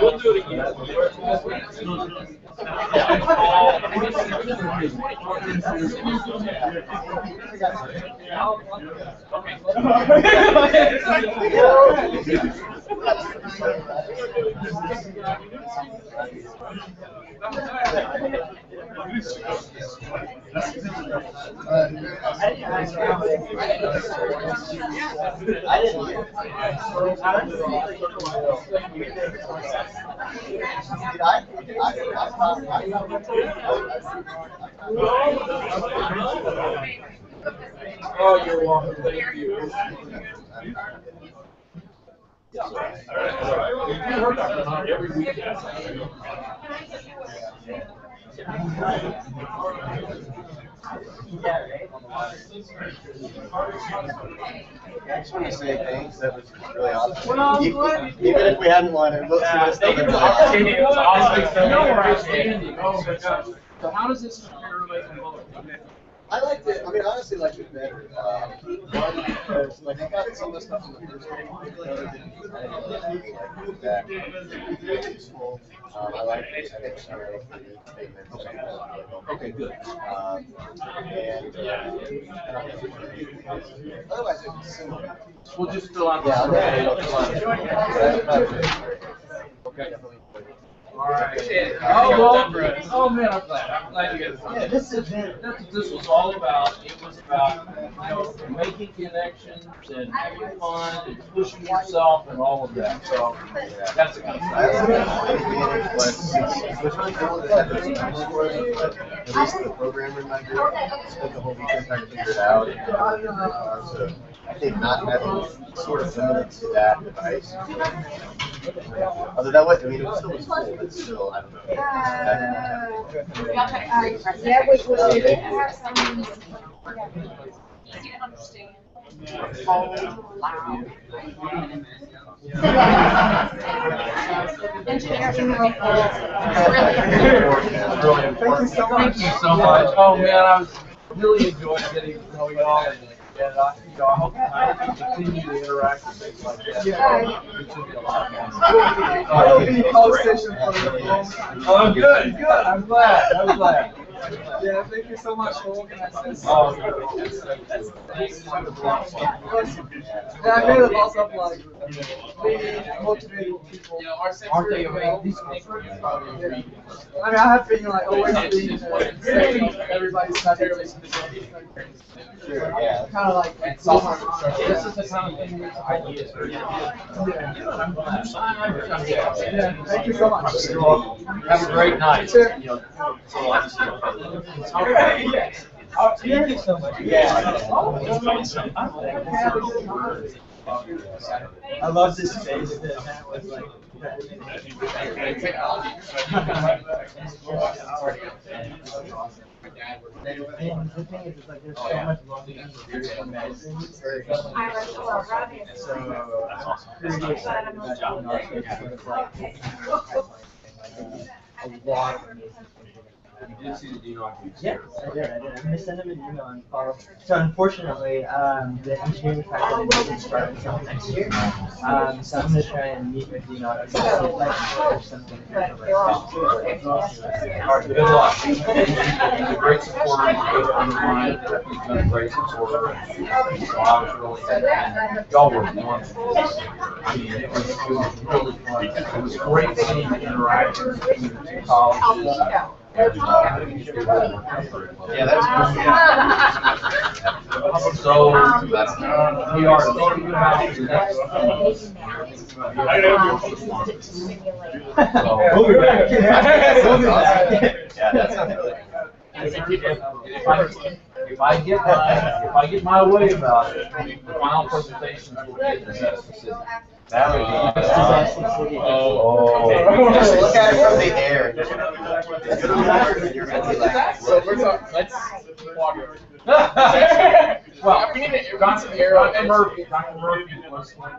We'll do it again. Oh, you're welcome. Thank you. Every weekend. I just want to say thanks, that was really awesome. Well, Even- Even if we hadn't won it, we'll see what's you still for there. the- it was awesome. No, we're outstanding. Oh, my gosh. So how does this compare to like Bullet? I liked it, I mean, honestly, liked it better. One, because, like, I got some of the stuff in the first one, didn't. I didn't that. Useful. Um, I like the dictionary statements. Okay, good. Um, and, uh, otherwise it's similar. We'll just fill out the Yeah, I'll survey. definitely- That's- that's it. Okay. Definitely. All right. Oh, well, oh man, I'm glad. I'm glad you guys. Yeah, this is that's what this was all about. It was about, you know, making connections and having fun and pushing yourself and all of that. So that's the kind of stuff. It was really cool to have those tools for it, but at least the programmer in my group spent the whole weekend trying to figure it out. Uh, So I think not having sort of limited to that device. Although that was, I mean, it was still was cool, Yeah, we, did have some. Engineers and Really. Thank you so much. Oh man, I was really enjoying getting to know y'all and, I, you know, I hope I continue to interact with things like that. It should be a lot of fun. Any call session for the phone? Oh, good, good. I'm glad. I'm glad. Yeah, thank you so much for organizing this. Oh, Yeah, I made a lot of like really motivating people. Aren't they amazing? I mean, I have been like always being uh, saying everybody's studying. Yeah. Kind of like. This is the kind of thing ideas. Yeah, thank you so much. Have a great night. Sure. Okay. Thank you so much. I love this space that Matt was like. And the thing is, it's like, there's so much love in medicine. So, pretty excited about joining our space, sort of like, a lot of You Hawkins. Yes, I did, I did. I'm gonna send them an email and follow. So unfortunately, um, the engineering faculty doesn't start until next year. Um, so I'm gonna try and meet with you know, see if I can push something. Good luck. He's a great supporter, he's good on he's been a great supporter. So I was really, and y'all were wonderful. I mean, it was, it was really fun. It was great seeing the interaction between the two colleges. Yeah, that's. So, we are thinking about the next. We'll be back. We'll be back. Yeah, that sounds really. If I, if I get my, if I get my way about it, the final presentations will be at the City. That would be. Uh, Oh. Oh. Just look at it from the air. So we're talking, let's. Well, we need to the arrow. Dr. Murphy, Dr. Murphy was going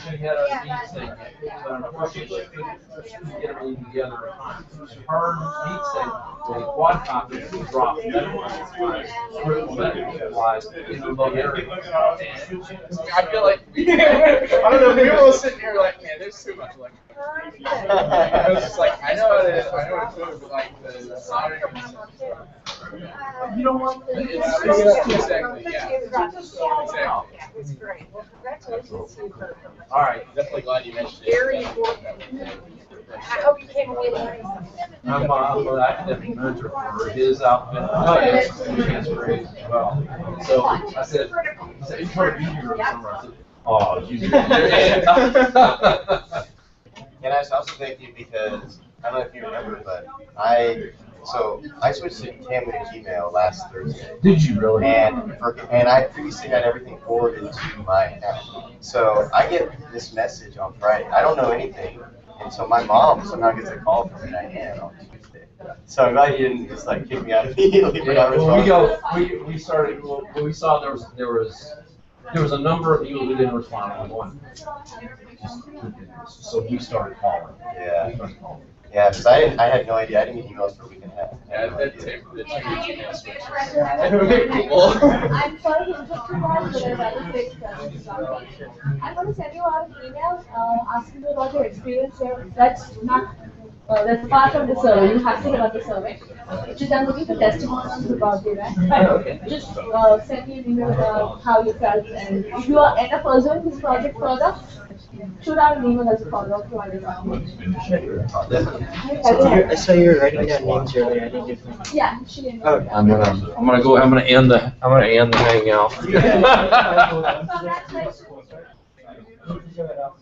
she had a meeting statement, but unfortunately, couldn't get everything together. Her meeting statement, the quad copy, was dropped. Supplies in the area. I feel like, I don't know, were all sitting here like, man, there's too much like. I was just like, I know how to, I know how to do it, but like the soldering. You don't want It's, it's, exactly, yeah. Exactly. It's great. Well, congratulations to you both. All right, definitely glad you mentioned it. Very important. I hope you came away learning something. I'm, uh, I'm an academic mentor for his outfit. Oh, yes, that's great as well. So I said, I said, you try to be here somewhere. I said, oh, you. Can I also thank you because, I don't know if you remember, but I, so I switched to Camden Gmail last Thursday. Did you really? And, for- and I previously had everything forwarded to my account. So I get this message on Friday, I don't know anything, and so my mom somehow gets a call from Diane on Tuesday. So I'm glad you didn't just like kick me out immediately for not Yeah, well, we go, we, we started, well, we saw there was, there was, there was a number of people who didn't respond, I'm going. So we started calling. Yeah. We started calling. Yeah, because I I had no idea, I didn't get emails for a week and a half. Yeah, that too, the two Gmail switches. I'm sorry to interrupt you, ma'am, but I was very sorry. I'm going to send you out an email uh, asking you about your experience here. That's not, uh, that's part of the survey. You have to fill out the survey. Which is I'm looking for testimonials about the event. Oh, okay. Just uh, send me an email about how you felt and if you are end up pursuing this project further, shoot out an email as a follow-up to our department. So you're- I saw you were writing down names earlier, I didn't get them. Yeah, she. Okay. I'm gonna, I'm gonna go, I'm gonna end the, I'm gonna end the hangout. Congratulations.